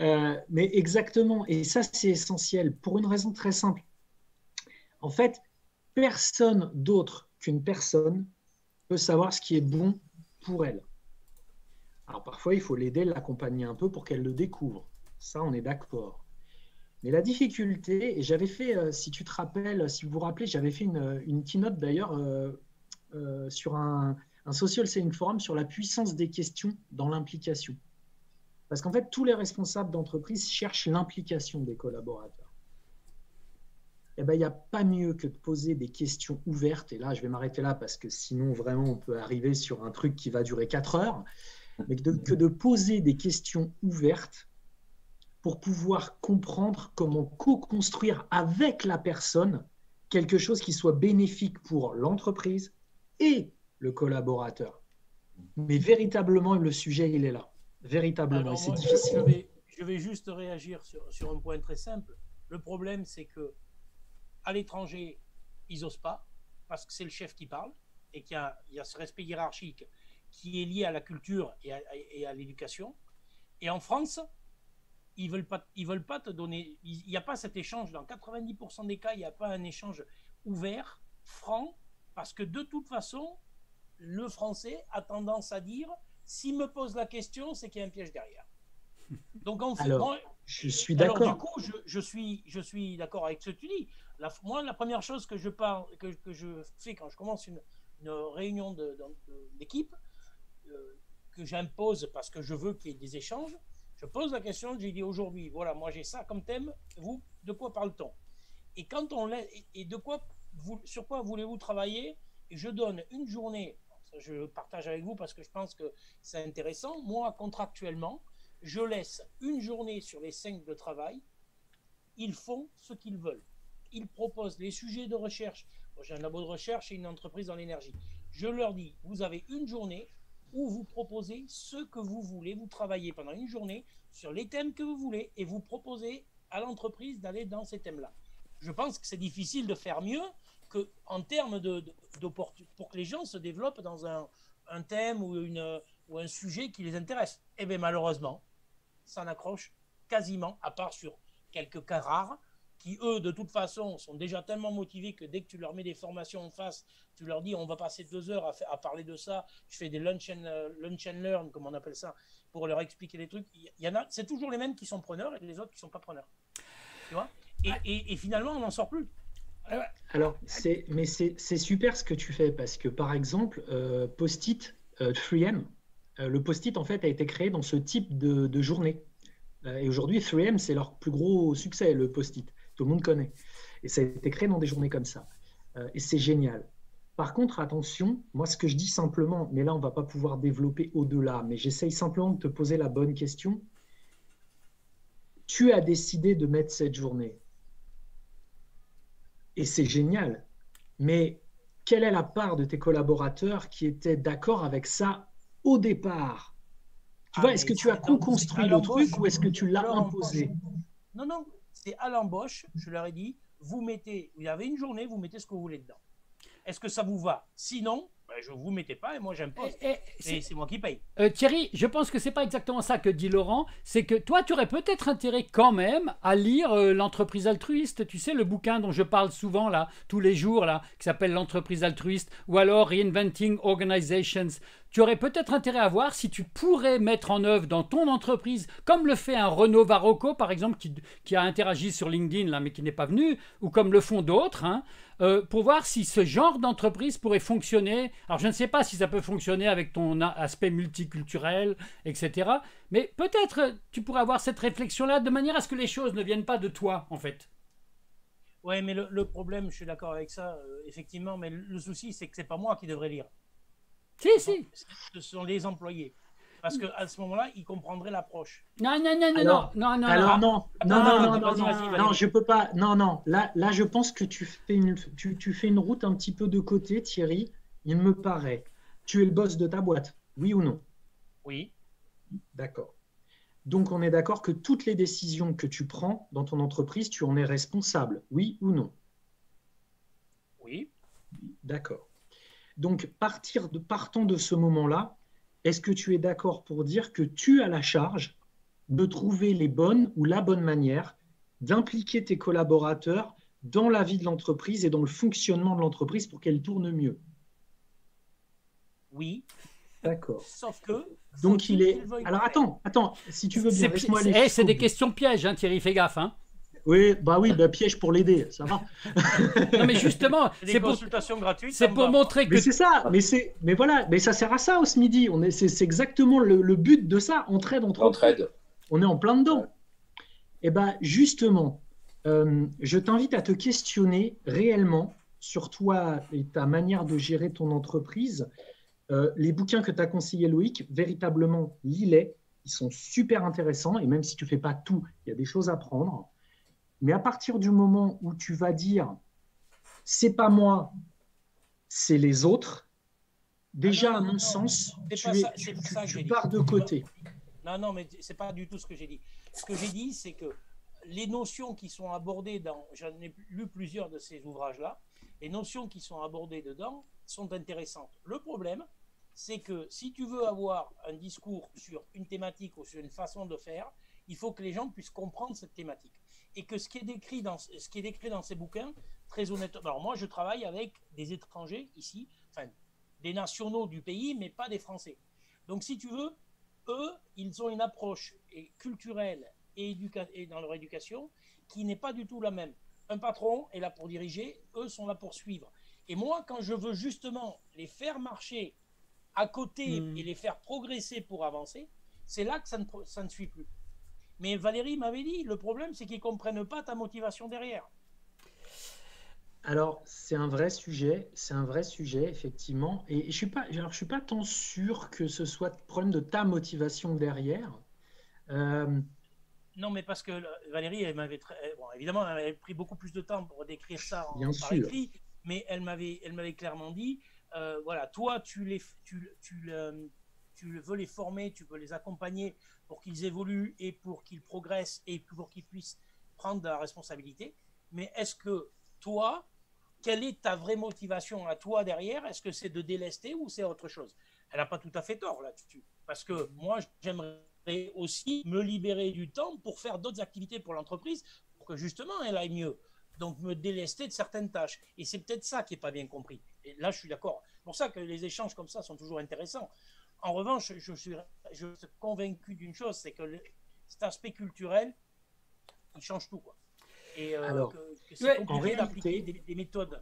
Euh, mais exactement, et ça, c'est essentiel pour une raison très simple. En fait, personne d'autre qu'une personne peut savoir ce qui est bon pour elle. Alors parfois, il faut l'aider, l'accompagner un peu pour qu'elle le découvre. Ça, on est d'accord. Mais la difficulté, et j'avais fait, euh, si tu te rappelles, si vous vous rappelez, j'avais fait une, une keynote d'ailleurs euh, euh, sur un, social selling forum sur la puissance des questions dans l'implication. Parce qu'en fait, tous les responsables d'entreprise cherchent l'implication des collaborateurs. Eh ben, il n'y a pas mieux que de poser des questions ouvertes. Et là, je vais m'arrêter là parce que sinon, vraiment, on peut arriver sur un truc qui va durer 4 heures. Mais que de poser des questions ouvertes pour pouvoir comprendre comment co-construire avec la personne quelque chose qui soit bénéfique pour l'entreprise et le collaborateur. Mais véritablement, le sujet, il est là. Véritablement, c'est difficile. Je vais, je vais, juste réagir sur, sur, un point très simple. Le problème, c'est que à l'étranger, ils n'osent pas, parce que c'est le chef qui parle, et qu'il y, y, a ce respect hiérarchique qui est lié à la culture et à, et à l'éducation. Et en France, ils veulent pas, ils veulent pas te donner. Il n'y a pas cet échange. Dans 90% des cas, il n'y a pas un échange ouvert, franc, parce que de toute façon, le français a tendance à dire s'il me pose la question, c'est qu'il y a un piège derrière. Donc en fait, alors, je suis d'accord. Du coup, je, je, suis, je suis d'accord avec ce que tu dis. La, moi, la première chose que je parle, que, que, je fais quand je commence une, une réunion d'équipe, euh, que j'impose parce que je veux qu'il y ait des échanges, je pose la question, j'ai dit aujourd'hui, voilà, moi j'ai ça comme thème, vous, de quoi parle-t-on? Et quand on et de quoi, sur quoi voulez-vous travailler? Et je donne une journée, je partage avec vous parce que je pense que c'est intéressant. Moi, contractuellement, je laisse une journée sur les cinq de travail. Ils font ce qu'ils veulent. Ils proposent les sujets de recherche. J'ai un labo de recherche et une entreprise dans l'énergie. Je leur dis, vous avez une journée, où vous proposez ce que vous voulez. Vous travaillez pendant une journée sur les thèmes que vous voulez et vous proposez à l'entreprise d'aller dans ces thèmes-là. Je pense que c'est difficile de faire mieux que en termes de, pour que les gens se développent dans un, un thème ou, une, ou un sujet qui les intéresse. Et eh bien malheureusement, ça n'accroche quasiment, à part sur quelques cas rares, qui eux, de toute façon, sont déjà tellement motivés que dès que tu leur mets des formations en face, tu leur dis on va passer deux heures à, parler de ça, je fais des lunch and, euh, lunch and learn, comme on appelle ça, pour leur expliquer les trucs. Il y en a, c'est toujours les mêmes qui sont preneurs et les autres qui sont pas preneurs. Tu vois? Et, et, finalement, on n'en sort plus. Alors, c'est, mais c'est, super ce que tu fais parce que par exemple, euh, Post-it, 3M, euh, le Post-it en fait a été créé dans ce type de, de journée. Et aujourd'hui, 3M, c'est leur plus gros succès, le post-it. Tout le monde connaît. Et ça a été créé dans des journées comme ça. Et c'est génial. Par contre, attention, moi ce que je dis simplement, mais là on ne va pas pouvoir développer au-delà, mais j'essaye simplement de te poser la bonne question. Tu as décidé de mettre cette journée. Et c'est génial. Mais quelle est la part de tes collaborateurs qui étaient d'accord avec ça au départ? Tu vois, ah, est-ce que tu as co-construit le truc ou est-ce que tu l'as imposé? Non, non, c'est à l'embauche, je leur ai dit, vous mettez, vous avez une journée, vous mettez ce que vous voulez dedans. Est-ce que ça vous va? Sinon, ben, je ne vous mettez pas et moi j'impose. Et, c'est moi qui paye. Euh, Thierry, je pense que c'est pas exactement ça que dit Laurent. C'est que toi, tu aurais peut-être intérêt quand même à lire euh, l'entreprise altruiste. Tu sais, le bouquin dont je parle souvent là, tous les jours là, qui s'appelle l'entreprise altruiste, ou alors Reinventing Organizations. Tu aurais peut-être intérêt à voir si tu pourrais mettre en œuvre dans ton entreprise, comme le fait un Renaud Varocco par exemple, qui, qui a interagi sur LinkedIn là, mais qui n'est pas venu, ou comme le font d'autres. Hein, euh, pour voir si ce genre d'entreprise pourrait fonctionner. Alors je ne sais pas si ça peut fonctionner avec ton aspect multiculturel, etc. Mais peut-être tu pourrais avoir cette réflexion-là de manière à ce que les choses ne viennent pas de toi, en fait. Ouais, mais le, problème, je suis d'accord avec ça, euh, effectivement, mais le, souci, c'est que c'est pas moi qui devrais lire. Si, si. Ce sont les employés. Parce qu'à ce moment-là, il comprendrait l'approche. Non, non, non, non, non, non, Alors non, non, non, non, non, non, je peux pas. Non, non. Là, là, je pense que tu fais une, tu, tu fais une route un petit peu de côté, Thierry. Il me paraît. Tu es le boss de ta boîte, oui ou non? Oui. D'accord. Donc, on est d'accord que toutes les décisions que tu prends dans ton entreprise, tu en es responsable, oui ou non? Oui. D'accord. Donc, partir de, partant de ce moment-là, est-ce que tu es d'accord pour dire que tu as la charge de trouver les bonnes ou la bonne manière d'impliquer tes collaborateurs dans la vie de l'entreprise et dans le fonctionnement de l'entreprise pour qu'elle tourne mieux? Oui. D'accord. Sauf que. Donc il est. Alors attends, attends, si tu veux bien, laisse-moi aller. Eh, c'est des questions pièges, hein, Thierry, fais gaffe. Hein. Oui, bah oui, bah piège pour l'aider, ça va. non, mais justement, c'est pour gratuites. C'est pour montrer que. Mais c'est ça, mais c'est, mais voilà, mais ça sert à ça au SMIDI. On est, c'est, exactement le, but de ça, entraide entre. Entraide. On est en plein dedans. Et eh ben justement, euh, je t'invite à te questionner réellement sur toi et ta manière de gérer ton entreprise. Euh, les bouquins que tu as conseillés, Loïc, véritablement, lis-les. Ils sont super intéressants et même si tu fais pas tout, il y a des choses à prendre. Mais à partir du moment où tu vas dire, c'est pas moi, c'est les autres, déjà, à mon sens, tu, pars de côté. Non, non, mais c'est pas du tout ce que j'ai dit. Ce que j'ai dit, c'est que les notions qui sont abordées dans, j'en ai lu plusieurs de ces ouvrages-là, les notions qui sont abordées dedans sont intéressantes. Le problème, c'est que si tu veux avoir un discours sur une thématique ou sur une façon de faire, il faut que les gens puissent comprendre cette thématique et que ce qui est décrit dans, ce qui est décrit dans ces bouquins, très honnêtement, alors moi je travaille avec des étrangers ici, enfin des nationaux du pays, mais pas des Français. Donc si tu veux, eux, ils ont une approche culturelle et, et dans leur éducation qui n'est pas du tout la même. Un patron est là pour diriger, eux sont là pour suivre. Et moi, quand je veux justement les faire marcher à côté hmm. et les faire progresser pour avancer, c'est là que ça ne, ça ne suit plus. Mais Valérie m'avait dit, le problème, c'est qu'ils ne comprennent pas ta motivation derrière. Alors, c'est un vrai sujet, c'est un vrai sujet, effectivement. Et je ne suis, pas, je suis pas tant sûr que ce soit le problème de ta motivation derrière. Euh, non, mais parce que Valérie, elle m'avait bon, évidemment, elle avait pris beaucoup plus de temps pour décrire ça en, par écrit, mais elle m'avait, elle m'avait clairement dit, euh, voilà, toi, tu les, tu, tu, tu veux les former, tu veux les accompagner pour qu'ils évoluent et pour qu'ils progressent et pour qu'ils puissent prendre de la responsabilité. Mais est-ce que toi, quelle est ta vraie motivation à toi derrière? Est-ce que c'est de délester ou c'est autre chose? Elle n'a pas tout à fait tort là-dessus. Parce que moi, j'aimerais aussi me libérer du temps pour faire d'autres activités pour l'entreprise pour que justement elle aille mieux. Donc me délester de certaines tâches. Et c'est peut-être ça qui n'est pas bien compris. Et là, je suis d'accord. C'est pour ça que les échanges comme ça sont toujours intéressants. En revanche, je suis, je suis convaincu d'une chose, c'est que cet aspect culturel, il change tout. Quoi. Et euh, que, c'est compliqué d'appliquer des, méthodes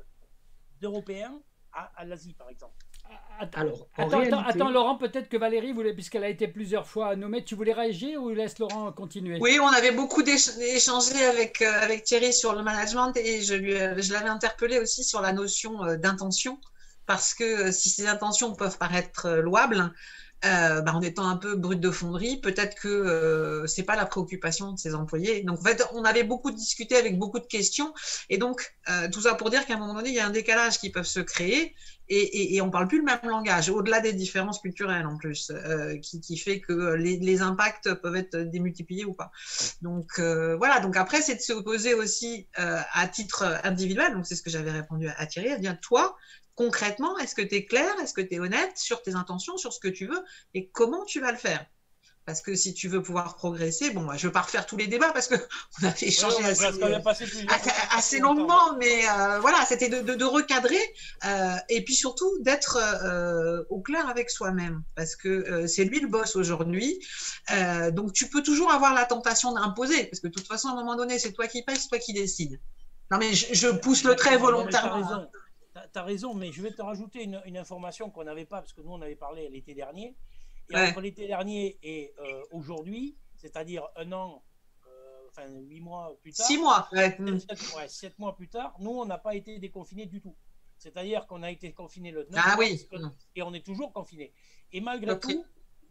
d'Européens à, l'Asie, par exemple. Alors, attends, Laurent, peut-être que Valérie, voulait, puisqu'elle a été plusieurs fois nommée, tu voulais réagir ou laisse Laurent continuer? Oui, on avait beaucoup échangé avec, euh, avec Thierry sur le management et je, lui, je l'avais interpellé aussi sur la notion euh, d'intention, parce que si ces intentions peuvent paraître louables, euh, bah, en étant un peu brut de fonderie, peut-être que euh, c'est pas la préoccupation de ses employés. Donc en fait, on avait beaucoup discuté avec beaucoup de questions, et donc euh, tout ça pour dire qu'à un moment donné, il y a un décalage qui peut se créer, et, et, et on parle plus le même langage, au-delà des différences culturelles en plus, euh, qui, fait que les, impacts peuvent être démultipliés ou pas. Donc euh, voilà. Donc après, c'est de se poser aussi à titre individuel. Donc c'est ce que j'avais répondu à, Thierry, à dire toi, concrètement, est-ce que tu es clair, est-ce que tu es honnête sur tes intentions, sur ce que tu veux et comment tu vas le faire? Parce que si tu veux pouvoir progresser, bon, je ne veux pas refaire tous les débats parce qu'on a échangé assez, longuement, mais euh, voilà, c'était de, recadrer euh, et puis surtout d'être euh, au clair avec soi-même parce que c'est lui le boss aujourd'hui. donc tu peux toujours avoir la tentation d'imposer parce que de toute façon, à un moment donné, c'est toi qui paye, c'est toi qui décide. Non, mais je, pousse le trait volontairement tu as raison, mais je vais te rajouter une, information qu'on n'avait pas, parce que nous, on avait parlé l'été dernier. Et entre l'été dernier et euh, aujourd'hui, c'est-à-dire un an, euh, enfin huit mois plus tard. Six mois, ouais. Sept, mois plus tard, nous, on n'a pas été déconfinés du tout. C'est-à-dire qu'on a été confinés le 9 ah, oui. et on est toujours confinés. Et malgré tout,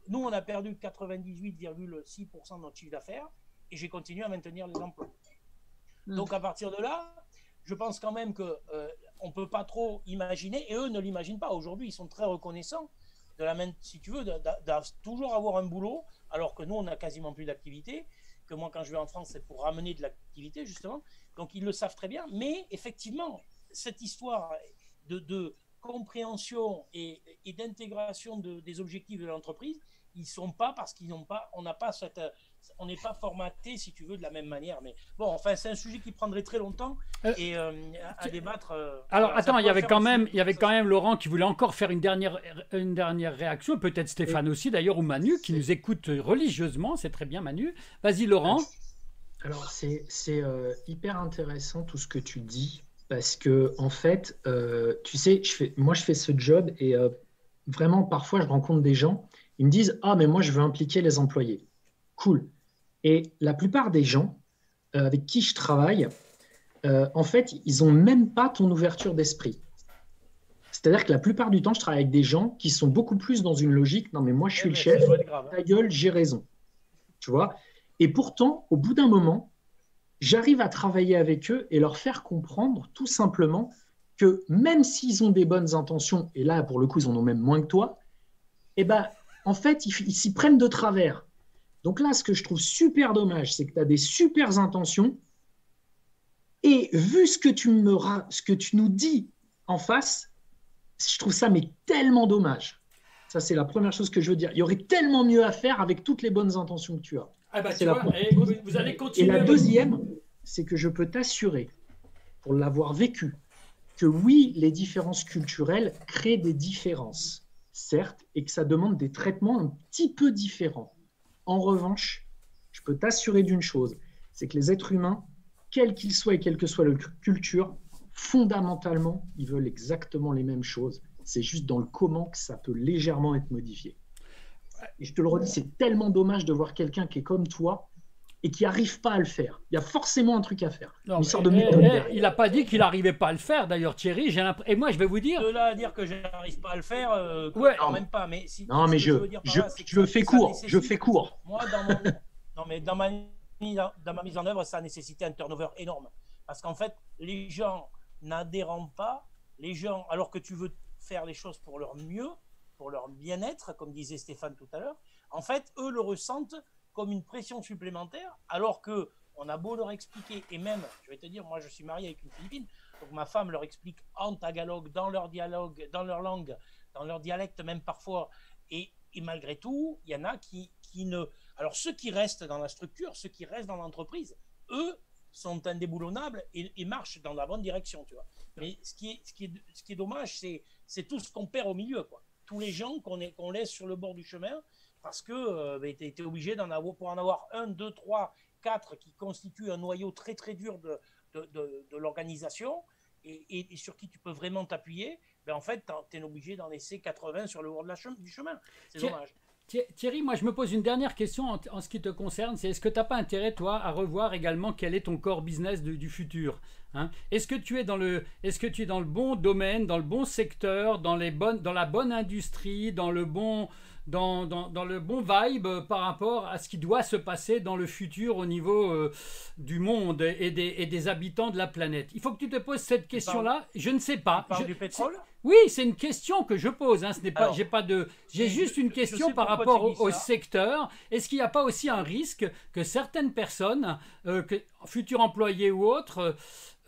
nous, on a perdu 98,6% de notre chiffre d'affaires et j'ai continué à maintenir les emplois. Hmm. Donc à partir de là, je pense quand même que euh, on peut pas trop imaginer, et eux ne l'imaginent pas. Aujourd'hui, ils sont très reconnaissants de la même, si tu veux, de, toujours avoir un boulot, alors que nous, on n'a quasiment plus d'activité. Que moi, quand je vais en France, c'est pour ramener de l'activité, justement. Donc, ils le savent très bien. Mais effectivement, cette histoire de, compréhension et, d'intégration des objectifs de l'entreprise, ils sont pas parce qu'ils n'ont pas, on n'a pas cette, on n'est pas formaté, si tu veux, de la même manière. Mais bon, enfin, c'est un sujet qui prendrait très longtemps euh, et euh, à, débattre. Euh, alors, attends, il y avait quand même, il y avait quand même Laurent qui voulait encore faire une dernière, une dernière réaction, peut-être Stéphane aussi d'ailleurs, ou Manu qui nous écoute religieusement. C'est très bien, Manu. Vas-y, Laurent. Alors, c'est hyper intéressant tout ce que tu dis parce que en fait, tu sais, je fais, moi, je fais ce job et vraiment, parfois, je rencontre des gens. Ils me disent Ah, mais moi, je veux impliquer les employés. Cool. Et la plupart des gens euh, avec qui je travaille, euh, en fait, ils n'ont même pas ton ouverture d'esprit. C'est-à-dire que la plupart du temps, je travaille avec des gens qui sont beaucoup plus dans une logique non, mais moi, je suis le chef, hein. ta gueule, j'ai raison. Tu vois? Et pourtant, au bout d'un moment, j'arrive à travailler avec eux et leur faire comprendre tout simplement que même s'ils ont des bonnes intentions, et là, pour le coup, ils en ont même moins que toi, eh ben, en fait, ils s'y prennent de travers. Donc là, ce que je trouve super dommage, c'est que tu as des super intentions. Et vu ce que tu, me, ce que tu nous dis en face, je trouve ça mais tellement dommage. Ça, c'est la première chose que je veux dire. Il y aurait tellement mieux à faire avec toutes les bonnes intentions que tu as. Ah bah, la et vous, allez continuer. Et la deuxième, c'est que je peux t'assurer, pour l'avoir vécu, que oui, les différences culturelles créent des différences, certes, et que ça demande des traitements un petit peu différents. En revanche, je peux t'assurer d'une chose, c'est que les êtres humains, quels qu'ils soient et quelle que soit leur culture, fondamentalement, ils veulent exactement les mêmes choses. C'est juste dans le comment que ça peut légèrement être modifié. Je te le redis, c'est tellement dommage de voir quelqu'un qui est comme toi et qui n'arrive pas à le faire. Il y a forcément un truc à faire. Non, de il n'a pas dit qu'il n'arrivait pas à le faire, d'ailleurs, Thierry. Et moi, je vais vous dire. De là à dire que je n'arrive pas à le faire, euh, ouais. non, même pas. Mais si, non, mais je, je, je, fais court. Je fais court. Moi, dans, mon, non, mais dans, ma, dans ma mise en œuvre, ça a nécessité un turnover énorme. Parce qu'en fait, les gens n'adhérent pas. Les gens, alors que tu veux faire les choses pour leur mieux, pour leur bien-être, comme disait Stéphane tout à l'heure, en fait, eux le ressentent comme une pression supplémentaire, alors que on a beau leur expliquer, et même, je vais te dire, moi je suis marié avec une Philippine, donc ma femme leur explique en tagalog, dans leur dialogue, dans leur langue, dans leur dialecte même parfois, et, malgré tout, il y en a qui, qui ne... Alors ceux qui restent dans la structure, ceux qui restent dans l'entreprise, eux sont indéboulonnables et, marchent dans la bonne direction, tu vois. Mais ce qui est, ce qui est, ce qui est dommage, c'est, tout ce qu'on perd au milieu, quoi. Tous les gens qu'on, qu'on laisse sur le bord du chemin, parce que euh, ben, tu es, obligé d'en avoir, pour en avoir un, deux, trois, quatre qui constituent un noyau très très dur de, de, de, l'organisation et, et, sur qui tu peux vraiment t'appuyer, ben en fait, tu es obligé d'en laisser 80 sur le bord de la du chemin. C'est dommage. Thierry, moi je me pose une dernière question en, ce qui te concerne, c'est est-ce que tu n'as pas intérêt, toi, à revoir également quel est ton core business du futur hein? Est-ce que, tu es dans le, est que tu es dans le bon domaine, dans le bon secteur, dans, les bonnes, dans la bonne industrie, dans le bon, dans, dans, le bon vibe par rapport à ce qui doit se passer dans le futur au niveau euh, du monde et des, et des, habitants de la planète Il faut que tu te poses cette question-là. Je ne sais pas. Tu du pétrole? Oui, c'est une question que je pose. Hein. Ce n'est pas, j'ai pas de, j'ai juste une question par rapport au, secteur. Est-ce qu'il n'y a pas aussi un risque que certaines personnes, euh, que, futurs employés ou autres,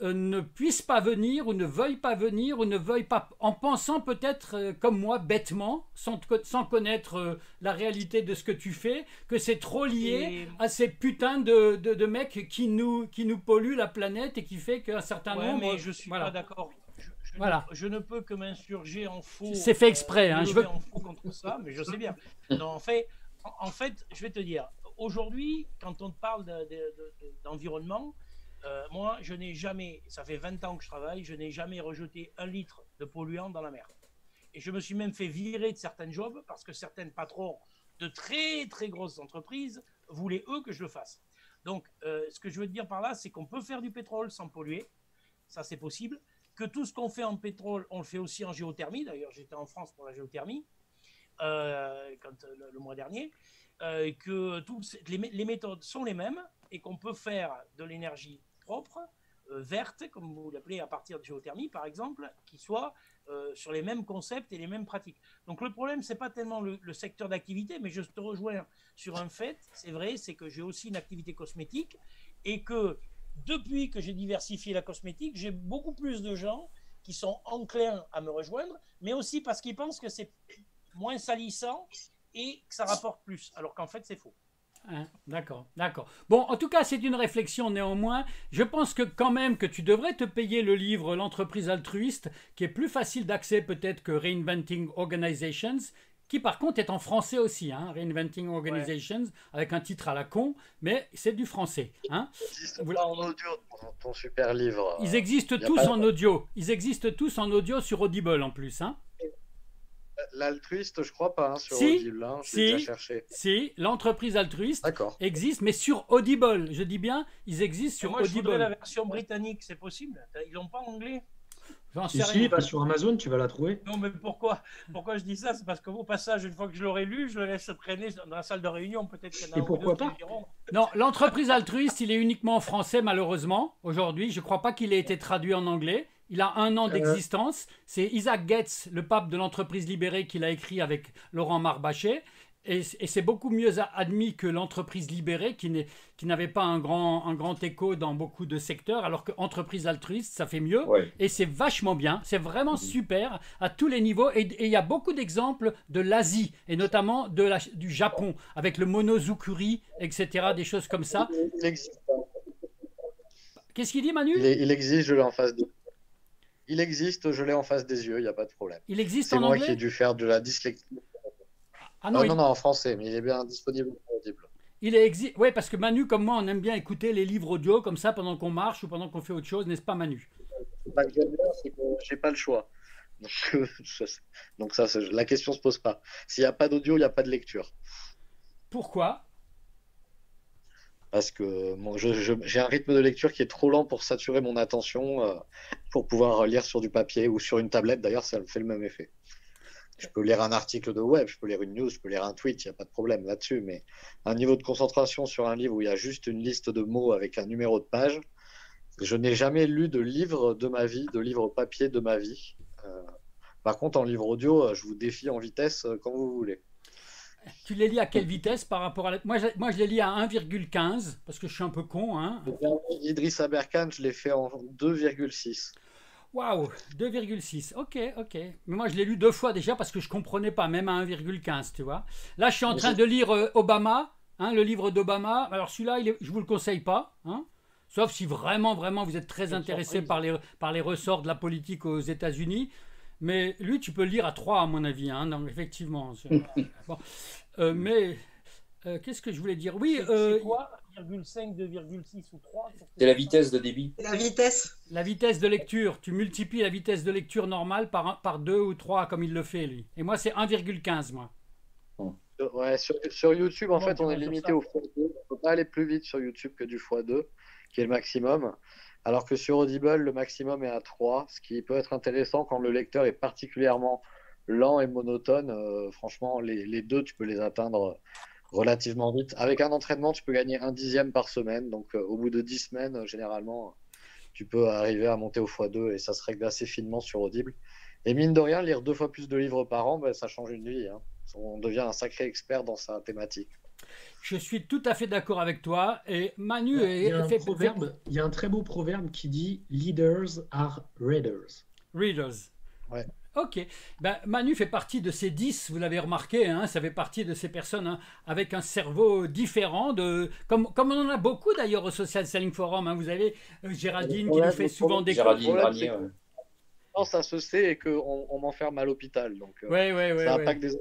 euh, ne puissent pas venir ou ne veuillent pas venir ou ne veuillent pas, en pensant peut-être euh, comme moi bêtement, sans, sans connaître euh, la réalité de ce que tu fais, que c'est trop lié à ces putains de, de, mecs qui nous, qui nous polluent la planète et qui fait qu'un certain nombre... mais je suis pas d'accord. Je, voilà. ne, je ne peux que m'insurger en faux. C'est fait exprès. Hein, je veux... en faux contre ça, mais je sais bien. non, en fait, en, fait, je vais te dire, aujourd'hui, quand on parle d'environnement, euh, moi, je n'ai jamais, ça fait 20 ans que je travaille, je n'ai jamais rejeté un litre de polluant dans la mer. Et je me suis même fait virer de certains jobs parce que certains patrons de très très grosses entreprises voulaient eux que je le fasse. Donc, euh, ce que je veux te dire par là, c'est qu'on peut faire du pétrole sans polluer, ça c'est possible. Que tout ce qu'on fait en pétrole, on le fait aussi en géothermie. D'ailleurs, j'étais en France pour la géothermie euh, quand, le, mois dernier. que toutes les méthodes sont les mêmes et qu'on peut faire de l'énergie propre, euh, verte, comme vous l'appelez à partir de géothermie par exemple, qui soit euh, sur les mêmes concepts et les mêmes pratiques. Donc le problème, c'est pas tellement le, secteur d'activité, mais je te rejoins sur un fait, c'est vrai, c'est que j'ai aussi une activité cosmétique et que depuis que j'ai diversifié la cosmétique, j'ai beaucoup plus de gens qui sont enclins à me rejoindre, mais aussi parce qu'ils pensent que c'est moins salissant et que ça rapporte plus, alors qu'en fait c'est faux. Hein, d'accord, d'accord. Bon, en tout cas, c'est une réflexion néanmoins. Je pense que quand même que tu devrais te payer le livre L'entreprise altruiste, qui est plus facile d'accès peut-être que Reinventing Organizations, qui par contre est en français aussi, hein, Reinventing Organizations, avec un titre à la con, mais c'est du français. Hein. Ils en audio, ton, super livre. Ils existent tous en audio. Ils existent tous en audio sur Audible en plus. Hein. L'altruiste, je crois pas, hein, sur Audible. Hein, si, cherché. si l'entreprise altruiste existe, mais sur Audible. Je dis bien, ils existent sur moi, Audible. Je la version britannique, c'est possible? Ils n'ont pas anglais? Si, si, pas sur Amazon, tu vas la trouver. Non, mais pourquoi Pourquoi je dis ça? C'est parce qu'au passage, une fois que je l'aurai lu, je le laisse traîner dans la salle de réunion. Peut-être qu'il y en a Et pourquoi pas? Non, l'entreprise altruiste, il est uniquement en français, malheureusement, aujourd'hui. Je ne crois pas qu'il ait été traduit en anglais. Il a un an euh. d'existence. C'est Isaac Getz, le pape de l'entreprise libérée, qui l'a écrit avec Laurent Marbachet. Et, c'est beaucoup mieux admis que l'entreprise libérée, qui n'avait pas un grand, un grand écho dans beaucoup de secteurs, alors que entreprise altruiste, ça fait mieux. Et c'est vachement bien. C'est vraiment mhm. super à tous les niveaux. Et il y a beaucoup d'exemples de l'Asie, et notamment de la, du Japon, avec le monozukuri, etc., des choses comme ça. Qu'est-ce qu'il dit, Manu? Il, existe, je l'ai en face de il existe, je l'ai en face des yeux, il n'y a pas de problème. Il existe en anglais C'est moi qui ai dû faire de la dyslexie. Ah non, non, non, en français, mais il est bien disponible audible. Il est Oui, parce que Manu, comme moi, on aime bien écouter les livres audio comme ça pendant qu'on marche ou pendant qu'on fait autre chose, n'est-ce pas, Manu? Bien, c'est que j'ai pas le choix. Donc, ça, la question se pose pas. S'il n'y a pas d'audio, il n'y a pas de lecture. Pourquoi? Parce que j'ai un rythme de lecture qui est trop lent pour saturer mon attention euh, pour pouvoir lire sur du papier ou sur une tablette. D'ailleurs, ça fait le même effet. Je peux lire un article de web, je peux lire une news, je peux lire un tweet, il n'y a pas de problème là-dessus. Mais un niveau de concentration sur un livre où il y a juste une liste de mots avec un numéro de page, je n'ai jamais lu de livre de ma vie, de livre papier de ma vie. Euh, par contre, en livre audio, je vous défie en vitesse euh, quand vous voulez. Tu les lis à quelle vitesse par rapport à la... moi, je, moi, je les lis à 1,15 parce que je suis un peu con. Hein. Idriss Aberkan, je l'ai fait en 2,6. Waouh, 2,6. Ok, ok. Mais moi, je l'ai lu deux fois déjà parce que je comprenais pas, même à 1,15, tu vois. Là, je suis en train de lire euh, Obama, hein, le livre d'Obama. Alors, celui-là, je je vous le conseille pas. Hein. Sauf si vraiment, vraiment, vous êtes très intéressé par les, par les ressorts de la politique aux États-Unis. Mais lui, tu peux le lire à trois, à mon avis. Hein, effectivement. Euh, mais Euh, qu'est-ce que je voulais dire Oui. C'est euh, quoi 1,5, 2,6 ou 3 C'est la vitesse de débit. La vitesse. La vitesse de lecture. Tu multiplies la vitesse de lecture normale par, par 2 ou 3 comme il le fait lui. Et moi c'est 1,15 moi. Ouais, sur, sur YouTube, en fait, on est limité au x2. On ne peut pas aller plus vite sur YouTube que du x2, qui est le maximum. Alors que sur Audible, le maximum est à 3, ce qui peut être intéressant quand le lecteur est particulièrement lent et monotone. Euh, franchement, les, les, deux, tu peux les atteindre relativement vite. Avec un entraînement, tu peux gagner un dixième par semaine. Donc, euh, au bout de 10 semaines, euh, généralement, tu peux arriver à monter au x2 et ça se règle assez finement sur Audible. Et mine de rien, lire deux fois plus de livres par an, ben, ça change une vie. Hein. On devient un sacré expert dans sa thématique. Je suis tout à fait d'accord avec toi. Et Manu il y, a un proverbe, il y a un très beau proverbe qui dit Leaders are readers. Readers. Ouais. Ok. Ben, Manu fait partie de ces 10, vous l'avez remarqué, hein, ça fait partie de ces personnes hein, avec un cerveau différent, de, comme, comme on en a beaucoup d'ailleurs au Social Selling Forum. Hein, vous avez euh, Géraldine qui nous fait souvent des ça se sait et qu'on on m'enferme à l'hôpital. Donc, euh, ouais, ouais, ouais, ça des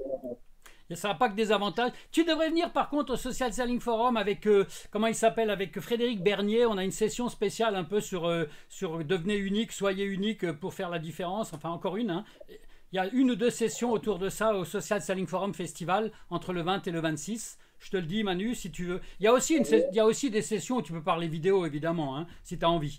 ça n'a pas que des avantages. Tu devrais venir par contre au Social Selling Forum avec, euh, comment il s'appelle, avec Frédéric Bernier. On a une session spéciale un peu sur, euh, sur devenez unique, soyez unique pour faire la différence. Enfin, encore une. Hein. Il y a une ou deux sessions autour de ça au Social Selling Forum Festival entre le 20 et le 26. Je te le dis, Manu, si tu veux. Il y a aussi, il y a aussi des sessions où tu peux parler vidéo, évidemment, hein, si tu as envie.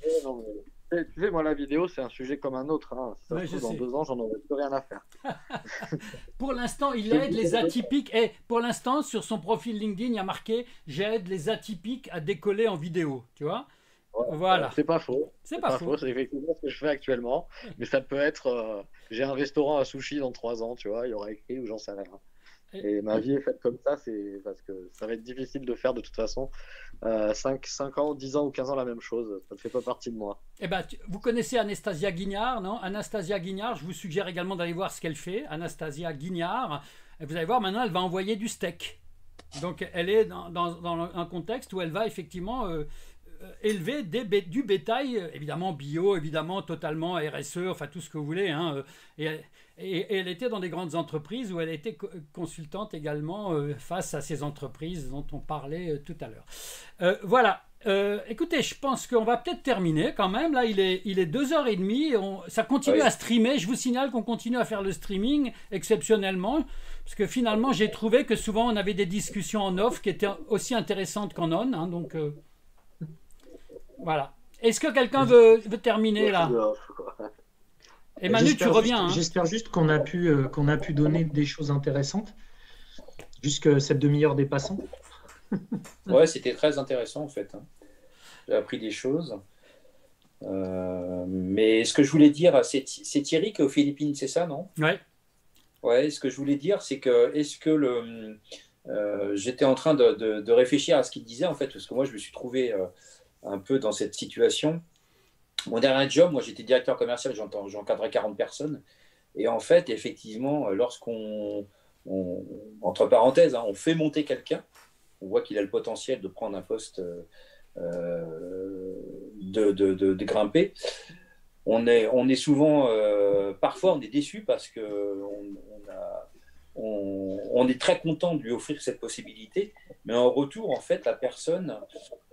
Tu sais, moi, la vidéo, c'est un sujet comme un autre. Hein. dans deux ans, j'en aurai plus rien à faire. pour l'instant, il aide les atypiques. Et pour l'instant, sur son profil LinkedIn, il y a marqué J'aide les atypiques à décoller en vidéo. Tu vois? Voilà. C'est pas faux. C'est pas, faux. C'est effectivement ce que je fais actuellement. Mais ça peut être euh, J'ai un restaurant à sushi dans trois ans, tu vois, il y aura écrit ou j'en sais rien. Et ma vie est faite comme ça, c'est parce que ça va être difficile de faire de toute façon. 5, 5 ans, 10 ans ou 15 ans la même chose, ça ne fait pas partie de moi. Eh ben, vous connaissez Anastasia Guignard, non? Anastasia Guignard, je vous suggère également d'aller voir ce qu'elle fait. Anastasia Guignard, vous allez voir maintenant, elle va envoyer du steak. Donc elle est dans, dans, un contexte où elle va effectivement euh, euh, élever des, du bétail, euh, évidemment bio, évidemment totalement RSE, enfin tout ce que vous voulez. Hein, et, et, elle était dans des grandes entreprises où elle était consultante également euh, face à ces entreprises dont on parlait euh, tout à l'heure. Euh, voilà. écoutez, je pense qu'on va peut-être terminer quand même. Là, il est, il est 2h30. On, ça continue à streamer. Je vous signale qu'on continue à faire le streaming exceptionnellement. Parce que finalement, j'ai trouvé que souvent, on avait des discussions en off qui étaient aussi intéressantes qu'en on. Hein, donc, voilà. Est-ce que quelqu'un veut, veut terminer là? Et Manu, tu reviens. Hein. J'espère juste qu'on a, pu, euh, qu'on a pu donner des choses intéressantes, jusque cette demi-heure dépassant. ouais, c'était très intéressant en fait. Hein. J'ai appris des choses. Euh, mais ce que je voulais dire, c'est Thierry qui est aux Philippines, c'est ça, non? Ouais. Ouais, ce que je voulais dire, c'est que est-ce que le. Euh, j'étais en train de, de, réfléchir à ce qu'il disait en fait, parce que moi je me suis trouvé un peu dans cette situation mon dernier job, moi j'étais directeur commercial, j'encadrais 40 personnes. Et en fait, effectivement, lorsqu'on, entre parenthèses, hein, on fait monter quelqu'un, on voit qu'il a le potentiel de prendre un poste, euh, de, grimper. On est, souvent, euh, parfois on est déçu parce qu'on on, est très content de lui offrir cette possibilité, mais en retour, en fait, la personne,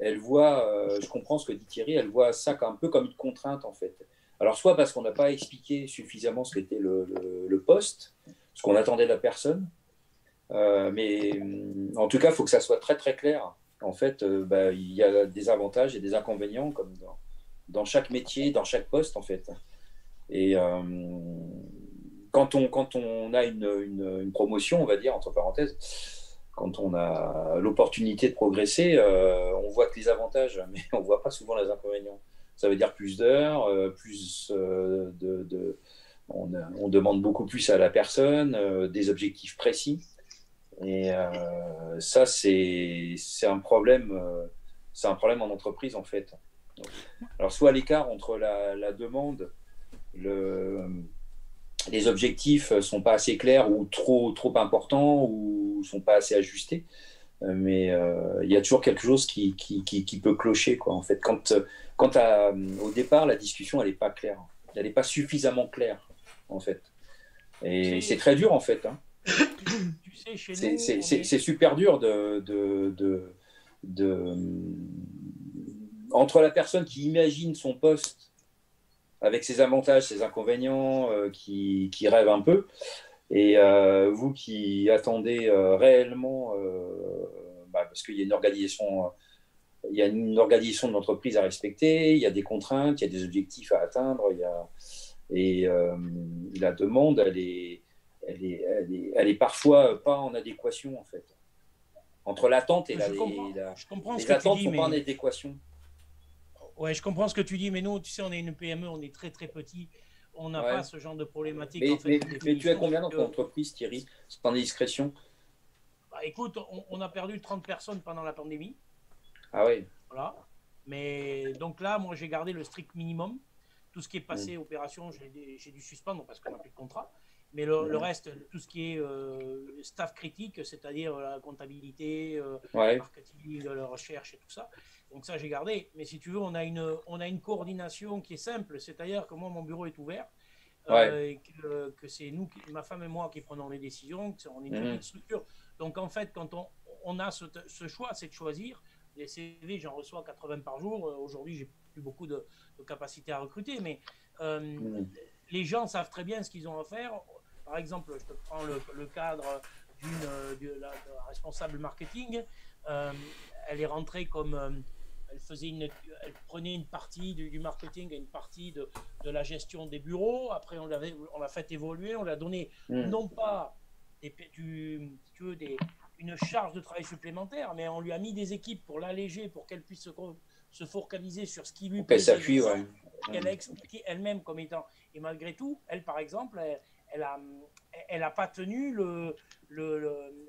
elle voit, euh, je comprends ce que dit Thierry, elle voit ça un peu comme une contrainte, en fait. Alors, soit parce qu'on n'a pas expliqué suffisamment ce qu'était le, poste, ce qu'on attendait de la personne, euh, mais en tout cas, il faut que ça soit très très clair. En fait, euh, bah, il y a des avantages et des inconvénients, comme dans, chaque métier, dans chaque poste, en fait. Et quand on, quand on a une, une, promotion, on va dire, entre parenthèses, quand on a l'opportunité de progresser, euh, on voit que les avantages, mais on ne voit pas souvent les inconvénients. Ça veut dire plus d'heures, euh, plus euh, de... on, demande beaucoup plus à la personne, des objectifs précis. Et ça, c'est un problème. un problème en entreprise, en fait. Alors, soit l'écart entre la, la demande, le, les objectifs ne sont pas assez clairs ou trop, trop importants ou ne sont pas assez ajustés. Euh, mais euh, il y a toujours quelque chose qui, qui, qui, peut clocher. Quoi, en fait. Quand, quand au départ, la discussion n'est pas claire. Elle n'est pas suffisamment claire, en fait. Et c'est très dur, en fait. Hein. tu sais, chez C'est est- super dur de, de, de, de- entre la personne qui imagine son poste avec ses avantages, ses inconvénients, euh, qui, qui rêve un peu, et euh, vous qui attendez euh, réellement, bah, parce qu'il y a une organisation, il y a une organisation de l'entreprise à respecter, il y a des contraintes, il y a des objectifs à atteindre, il y a, et euh, la demande, elle est, elle est, elle est, elle est parfois pas en adéquation en fait. Entre l'attente et la, Je comprends- et la- je comprends ce les que tu attentes sont pas en adéquation. Ouais, je comprends ce que tu dis, mais nous, tu sais, on est une PME, on est très très petit. On n'a Ouais. pas ce genre de problématique. Mais, en fait, mais- de mais tu as combien dans ton que- entreprise, Thierry C'est en discrétion? Bah, écoute, on, on a perdu 30 personnes pendant la pandémie. Ah oui. Voilà. Mais donc là, moi, j'ai gardé le strict minimum. Tout ce qui est passé, opération, j'ai dû suspendre parce qu'on n'a plus de contrat. Mais le, le Mhm. reste, tout ce qui est euh, staff critique, c'est-à-dire la comptabilité, euh, Ouais. le marketing, la recherche et tout ça. Donc ça, j'ai gardé. Mais si tu veux, on a une, on a une coordination qui est simple. C'est-à-dire que moi, mon bureau est ouvert. euh, et que, que c'est nous, qui- ma femme et moi, qui prenons les décisions. que c'est- On est une Mhm. petite structure. Donc en fait, quand on, on a ce, ce choix, c'est de choisir. Les CV, j'en reçois 80 par jour. Euh, Aujourd'hui, j'ai plus beaucoup de, de capacité à recruter, mais euh, Mhm. les gens savent très bien ce qu'ils ont à faire. Par exemple, je te prends le, le cadre d'une euh, responsable marketing. Elle est rentrée comme elle faisait une, elle prenait une partie du, du marketing et une partie de, de la gestion des bureaux. Après, on l'avait, on l'a fait évoluer, on l'a donné Mhm. non pas des, pa- du, si tu veux, des, une charge de travail supplémentaire, mais on lui a mis des équipes pour l'alléger, pour qu'elle puisse se, focaliser sur ce qui lui s'appuie, ouais. Qu'elle a expliqué elle-même comme étant. Et malgré tout, elle, par exemple, elle, elle a, elle a pas tenu le, le, le-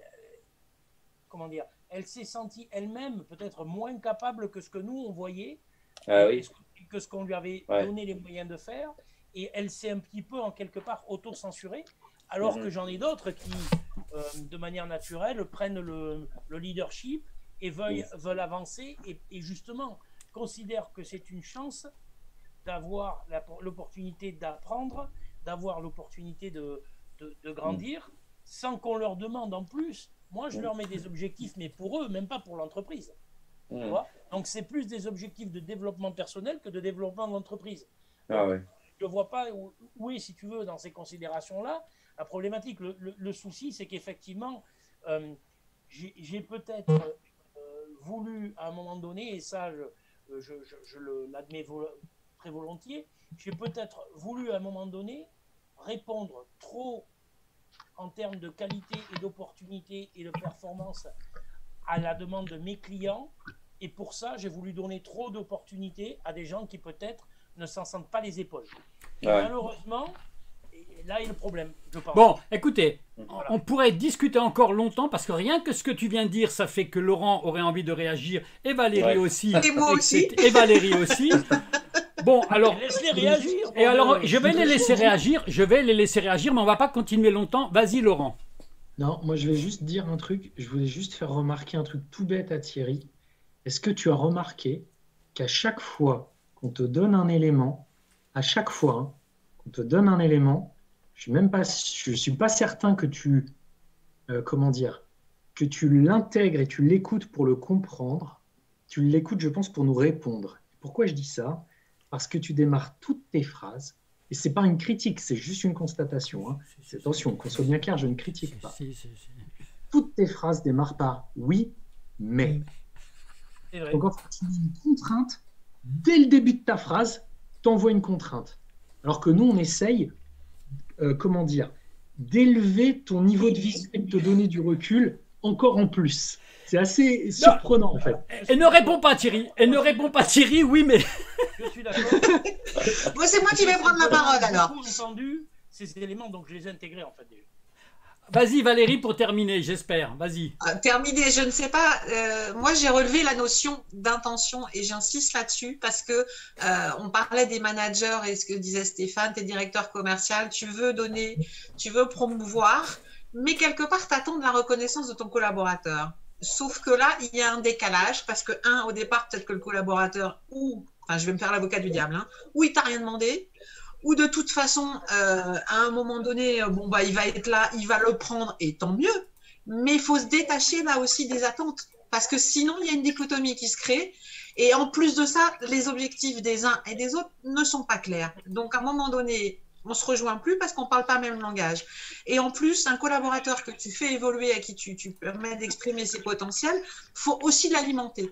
comment dire, elle s'est sentie elle-même peut-être moins capable que ce que nous on voyait, Ah oui. ce- que ce qu'on lui avait Ouais. donné les moyens de faire, et elle s'est un petit peu en quelque part auto-censurée, alors Mhm. que j'en ai d'autres qui, euh, de manière naturelle, prennent le, le leadership et veuillent, veulent avancer, et, et justement considèrent que c'est une chance d'avoir l'opportunité d'apprendre, d'avoir l'opportunité de, de, de grandir, sans qu'on leur demande en plus. Moi, je leur mets des objectifs, mais pour eux, même pas pour l'entreprise. Tu vois? Donc, c'est plus des objectifs de développement personnel que de développement de l'entreprise. Ah ouais. Je ne vois pas où, où est, si tu veux, dans ces considérations-là, la problématique. Le, le- le souci, c'est qu'effectivement, euh, j'ai peut-être euh, voulu à un moment donné, et ça, je, je, je- je le- l'admets très volontiers, j'ai peut-être voulu à un moment donné répondre trop en termes de qualité et d'opportunité et de performance à la demande de mes clients. Et pour ça, j'ai voulu donner trop d'opportunités à des gens qui peut-être ne s'en sentent pas les épaules. Et Ouais. malheureusement, là est le problème, je pense. Bon, écoutez, Voilà. on pourrait discuter encore longtemps parce que rien que ce que tu viens de dire, ça fait que Laurent aurait envie de réagir et Valérie Ouais. aussi. Et moi aussi. Et Valérie aussi. Bon, alors. Laisse-les réagir. Et alors, euh, je vais les laisser réagir. Je vais les laisser réagir, mais on va pas continuer longtemps. Vas-y, Laurent. Non, moi je vais juste dire un truc. Je voulais juste faire remarquer un truc tout bête à Thierry. Est-ce que tu as remarqué qu'à chaque fois qu'on te donne un élément, à chaque fois hein, qu'on te donne un élément, je suis même pas, je suis pas certain que tu, euh, comment dire, que tu l'intègres et tu l'écoutes pour le comprendre. Tu l'écoutes, je pense, pour nous répondre. Pourquoi je dis ça? Parce que tu démarres toutes tes phrases et c'est pas une critique, c'est juste une constatation. hein. Attention, qu'on soit bien clair, je ne critique pas. Toutes tes phrases démarrent par oui, mais. C'est vrai. Donc en fait, tu mets une contrainte dès le début de ta phrase, t'envoies une contrainte. Alors que nous, on essaye, euh, comment dire, d'élever ton niveau de vie et de te donner du recul encore en plus. C'est assez surprenant en fait. Et ne réponds pas, Thierry. Et ne réponds pas, Thierry. Oui, mais. Je suis d'accord. C'est moi qui vais prendre la parole alors. J'ai entendu ces éléments, donc je les ai intégrés en fait déjà. Vas-y, Valérie, pour terminer, j'espère. Vas-y. Euh, Terminé, je ne sais pas. euh, moi, j'ai relevé la notion d'intention et j'insiste là-dessus parce que euh, on parlait des managers et ce que disait Stéphane, tes directeurs commerciaux, tu veux donner, tu veux promouvoir, mais quelque part, tu attends de la reconnaissance de ton collaborateur. Sauf que là, il y a un décalage parce que, un, au départ, peut-être que le collaborateur, ou, enfin, je vais me faire l'avocat du diable, hein, ou il t'a rien demandé, ou de toute façon, euh, à un moment donné, euh, bon, bah, il va être là, il va le prendre, et tant mieux. Mais il faut se détacher là aussi des attentes, parce que sinon, il y a une dichotomie qui se crée. Et en plus de ça, les objectifs des uns et des autres ne sont pas clairs. Donc, à un moment donné, on se rejoint plus parce qu'on parle pas le même langage. Et en plus, un collaborateur que tu fais évoluer, à qui tu, tu permets d'exprimer ses potentiels, faut aussi l'alimenter.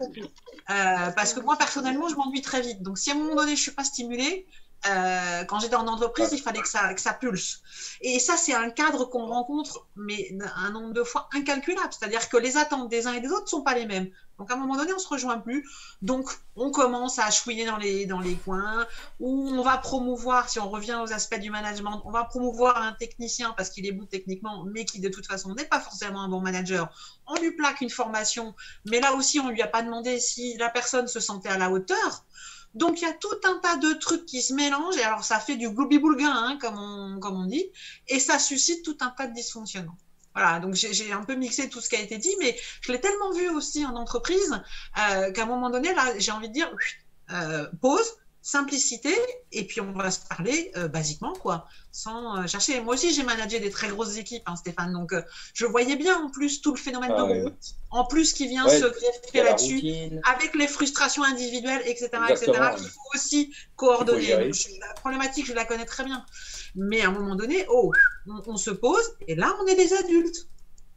Euh, parce que moi, personnellement, je m'ennuie très vite. Donc, si à un moment donné, je suis pas stimulée, euh, quand j'étais en entreprise, il fallait que ça, pulse. Et ça, c'est un cadre qu'on rencontre, mais un nombre de fois incalculable. C'est-à-dire que les attentes des uns et des autres ne sont pas les mêmes. Donc, à un moment donné, on se rejoint plus. Donc, on commence à chouiner dans les, dans les coins, où on va promouvoir, si on revient aux aspects du management, on va promouvoir un technicien parce qu'il est bon techniquement, mais qui de toute façon n'est pas forcément un bon manager. On lui plaque une formation, mais là aussi, on lui a pas demandé si la personne se sentait à la hauteur. Donc il y a tout un tas de trucs qui se mélangent, et alors ça fait du gloubi-boulga, hein, comme, on, comme on dit, et ça suscite tout un tas de dysfonctionnements. Voilà, donc j'ai un peu mixé tout ce qui a été dit, mais je l'ai tellement vu aussi en entreprise euh, qu'à un moment donné, là, j'ai envie de dire, euh, pause, simplicité, et puis on va se parler euh, basiquement, quoi, sans euh, chercher. Moi aussi, j'ai managé des très grosses équipes, hein, Stéphane, donc euh, je voyais bien en plus tout le phénomène Ah de ouais. route, en plus qui vient Ouais, se il greffer là-dessus, avec les frustrations individuelles, etc., etc., Exactement, ouais. faut aussi Il coordonner. Donc, je- la problématique, je la connais très bien. Mais à un moment donné, oh, on, on se pose, et là, on est des adultes.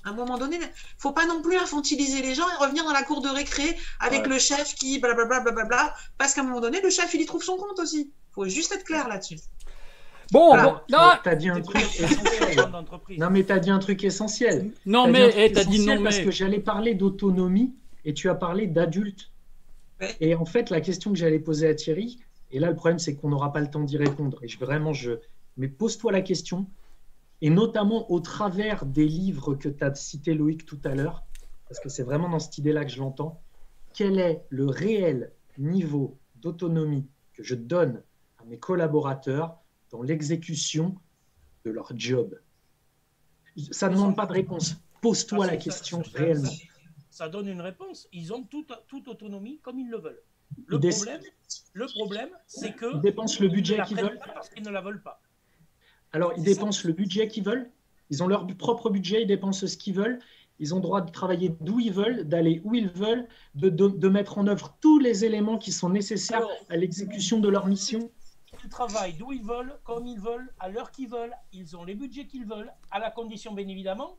À un moment donné, faut pas non plus infantiliser les gens et revenir dans la cour de récré avec Ouais. le chef qui blablabla, blablabla, parce qu'à un moment donné, le chef, il y trouve son compte aussi. faut juste être clair là-dessus. Bon, Voilà. bon, non, Tu as dit un truc essentiel. d'entreprise. Non, mais tu as dit un truc essentiel. non T'as dit un mais, eh, t'as dit essentiel non Parce mais. que j'allais parler d'autonomie et tu as parlé d'adulte. Ouais. Et en fait, la question que j'allais poser à Thierry, et là, le problème, c'est qu'on n'aura pas le temps d'y répondre. Et je, vraiment, je. Mais pose-toi la question, et notamment au travers des livres que tu as cité Loïc tout à l'heure, parce que c'est vraiment dans cette idée-là que je l'entends. Quel est le réel niveau d'autonomie que je donne à mes collaborateurs dans l'exécution de leur job? Ça ne demande pas de réponse. Pose-toi Ah, la question ça- réellement. Ça donne une réponse. Ils ont toute, toute autonomie comme ils le veulent. Le problème, le problème, c'est que Ils dépensent le budget qu'ils veulent. parce qu'ils ne la veulent pas. Alors, ils dépensent le budget qu'ils veulent. Ils ont leur propre budget, ils dépensent ce qu'ils veulent. Ils ont le droit de travailler d'où ils veulent, d'aller où ils veulent, de, de- de mettre en œuvre tous les éléments qui sont nécessaires Alors, à l'exécution de leur mission. Ils travaillent d'où ils veulent, comme ils veulent, à l'heure qu'ils veulent. Ils ont les budgets qu'ils veulent, à la condition, bien évidemment,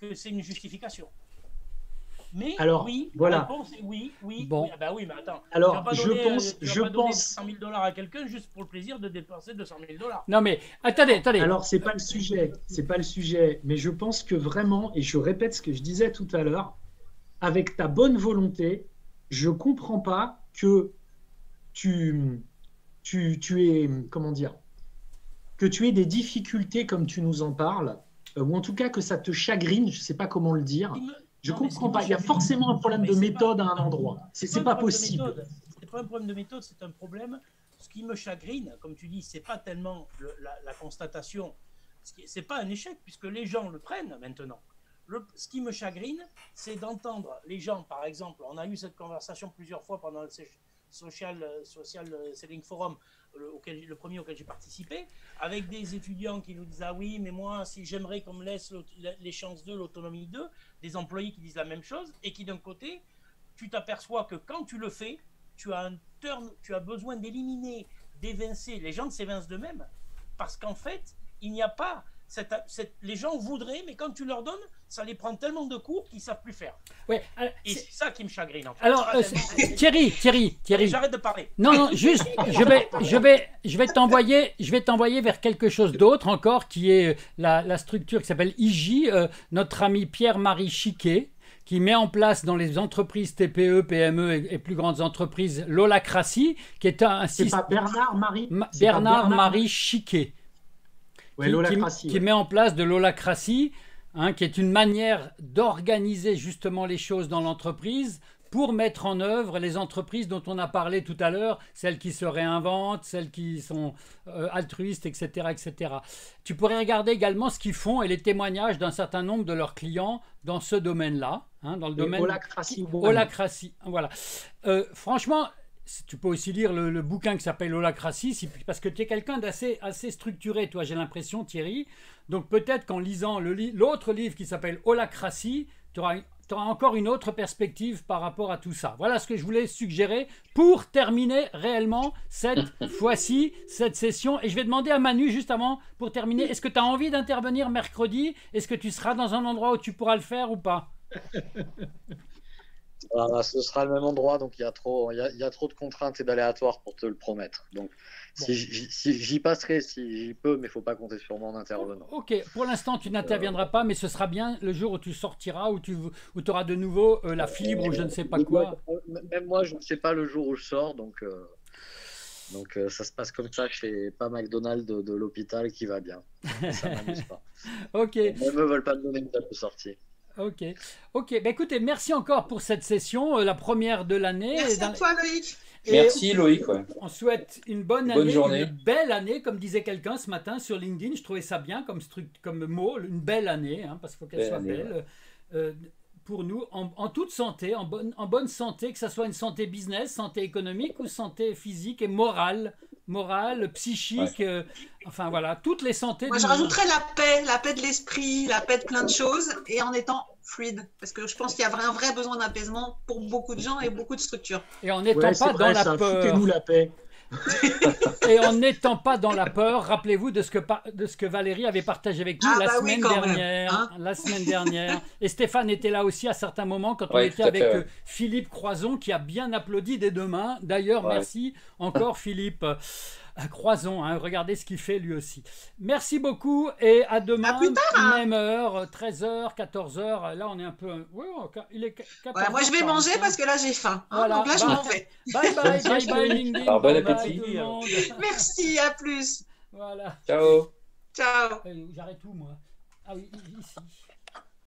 que c'est une justification. Mais Alors, oui, voilà. la réponse est oui, oui. Bon. oui. Ah bah oui, mais attends. Alors, tu vas pas je donner, euh, pense- tu vas je pas donner pense- 100 000 dollars à quelqu'un juste pour le plaisir de dépenser 200 000 dollars. Non mais, attendez, attendez. Alors, c'est pas le sujet, c'est pas le sujet, mais je pense que vraiment, et je répète ce que je disais tout à l'heure, avec ta bonne volonté, je comprends pas que tu, tu, tu es, comment dire, que tu aies des difficultés comme tu nous en parles, euh, ou en tout cas que ça te chagrine, je sais pas comment le dire. Il me- Je mais comprends pas. Il y a forcément un problème de méthode à un endroit. C'est un pas possible. C'est pas un problème de méthode, c'est un problème. Ce qui me chagrine, comme tu dis, c'est pas tellement le- la, la constatation. C'est pas un échec puisque les gens le prennent maintenant. Le- ce qui me chagrine, c'est d'entendre les gens, par exemple, on a eu cette conversation plusieurs fois pendant le social, euh, social euh, selling forum, le, auquel- le premier auquel j'ai participé, avec des étudiants qui nous disent ah oui, mais moi si j'aimerais qu'on me laisse les chances 2, l'autonomie 2, des employés qui disent la même chose et qui d'un côté tu t'aperçois que quand tu le fais, tu as un turn, tu as besoin d'éliminer, d'évincer. Les gens s'évincent d'eux-mêmes parce qu'en fait, il n'y a pas cette, cette- les gens voudraient, mais quand tu leur donnes, ça les prend tellement de cours qu'ils savent plus faire. Ouais, alors, Et c'est ça qui me chagrine. En fait. alors, euh, Thierry, Thierry, Thierry. J'arrête de parler. Non, non, juste, je vais, je vais, je vais t'envoyer, je vais t'envoyer vers quelque chose d'autre encore, qui est la, la structure qui s'appelle IJ, euh, notre ami Pierre-Marie Chiquet, qui met en place dans les entreprises TPE, PME et, et plus grandes entreprises l'holacratie, qui est un, un C'est système. pas Bernard Marie Ma- C'est pas Bernard-Marie Chiquet. Ouais, qui, qui- met en place de l'holacratie, hein, qui est une manière d'organiser justement les choses dans l'entreprise pour mettre en œuvre les entreprises dont on a parlé tout à l'heure, celles qui se réinventent, celles qui sont euh, altruistes, etc., etc. Tu pourrais regarder également ce qu'ils font et les témoignages d'un certain nombre de leurs clients dans ce domaine-là, hein, dans le Et domaine Holacracy One. Holacratie, voilà. Euh, franchement, tu peux aussi lire le, bouquin qui s'appelle Holacratie, parce que tu es quelqu'un d'assez assez structuré, toi, j'ai l'impression, Thierry. Donc peut-être qu'en lisant l'autre livre qui s'appelle Holacratie, tu auras, encore une autre perspective par rapport à tout ça. Voilà ce que je voulais suggérer pour terminer réellement cette fois-ci, cette session. Et je vais demander à Manu, juste avant, pour terminer, est-ce que tu as envie d'intervenir mercredi? Est-ce que tu seras dans un endroit où tu pourras le faire ou pas? ah, ce sera le même endroit, donc il y a trop, il y a, trop de contraintes et d'aléatoires pour te le promettre. Donc, si j'y passerai, si j'y peux, mais il faut pas compter sur mon intervenant. Ok, pour l'instant, tu n'interviendras pas, mais ce sera bien le jour où tu sortiras, où tu où auras de nouveau euh, la fibre ou je ne sais pas quoi. Même moi, je ne sais pas le jour où je sors, donc. Euh, donc euh, ça se passe comme ça chez pas McDonald's de, l'hôpital qui va bien. Ça m'amuse pas. ok. Ils ne veulent pas me donner une date de sortie. Ok, ok. Bah, écoutez, merci encore pour cette session, euh, la première de l'année. Merci à toi, Loïc. merci, Loïc. On souhaite une bonne, année, journée. une belle année, comme disait quelqu'un ce matin sur LinkedIn. Je trouvais ça bien comme, comme mot, une belle année, hein, parce qu'il faut qu'elle soit belle. Euh, pour nous, en, toute santé, en bonne, en bonne santé, que ce soit une santé business, santé économique ou santé physique et morale morale, psychique, euh, enfin voilà, toutes les santé. Moi, je rajouterais la paix, la paix de l'esprit, la paix de plein de choses, et en étant fluide, parce que je pense qu'il y a un vrai besoin d'apaisement pour beaucoup de gens et beaucoup de structures. Et en n'étant pas dans la peur. nous la paix. Et en n'étant pas dans la peur, rappelez-vous de ce que de ce que Valérie avait partagé avec nous ah la, bah semaine dernière, hein. la semaine dernière. Et Stéphane était là aussi à certains moments quand on était avec euh, Philippe Croison qui a bien applaudi des deux mains. D'ailleurs, merci encore Philippe. Croison, hein, regardez ce qu'il fait lui aussi. Merci beaucoup et à demain, hein. même heure, 13h, 14h. Là, on est un peu. Oui, il est 14 moi, je vais manger parce que là, j'ai faim. Hein, donc là, je m'en vais. Bye bye, bye bye, LinkedIn. Alors, bon appétit. Merci, à plus. Voilà. Ciao. Ciao. J'arrête tout, moi. Ah oui, ici.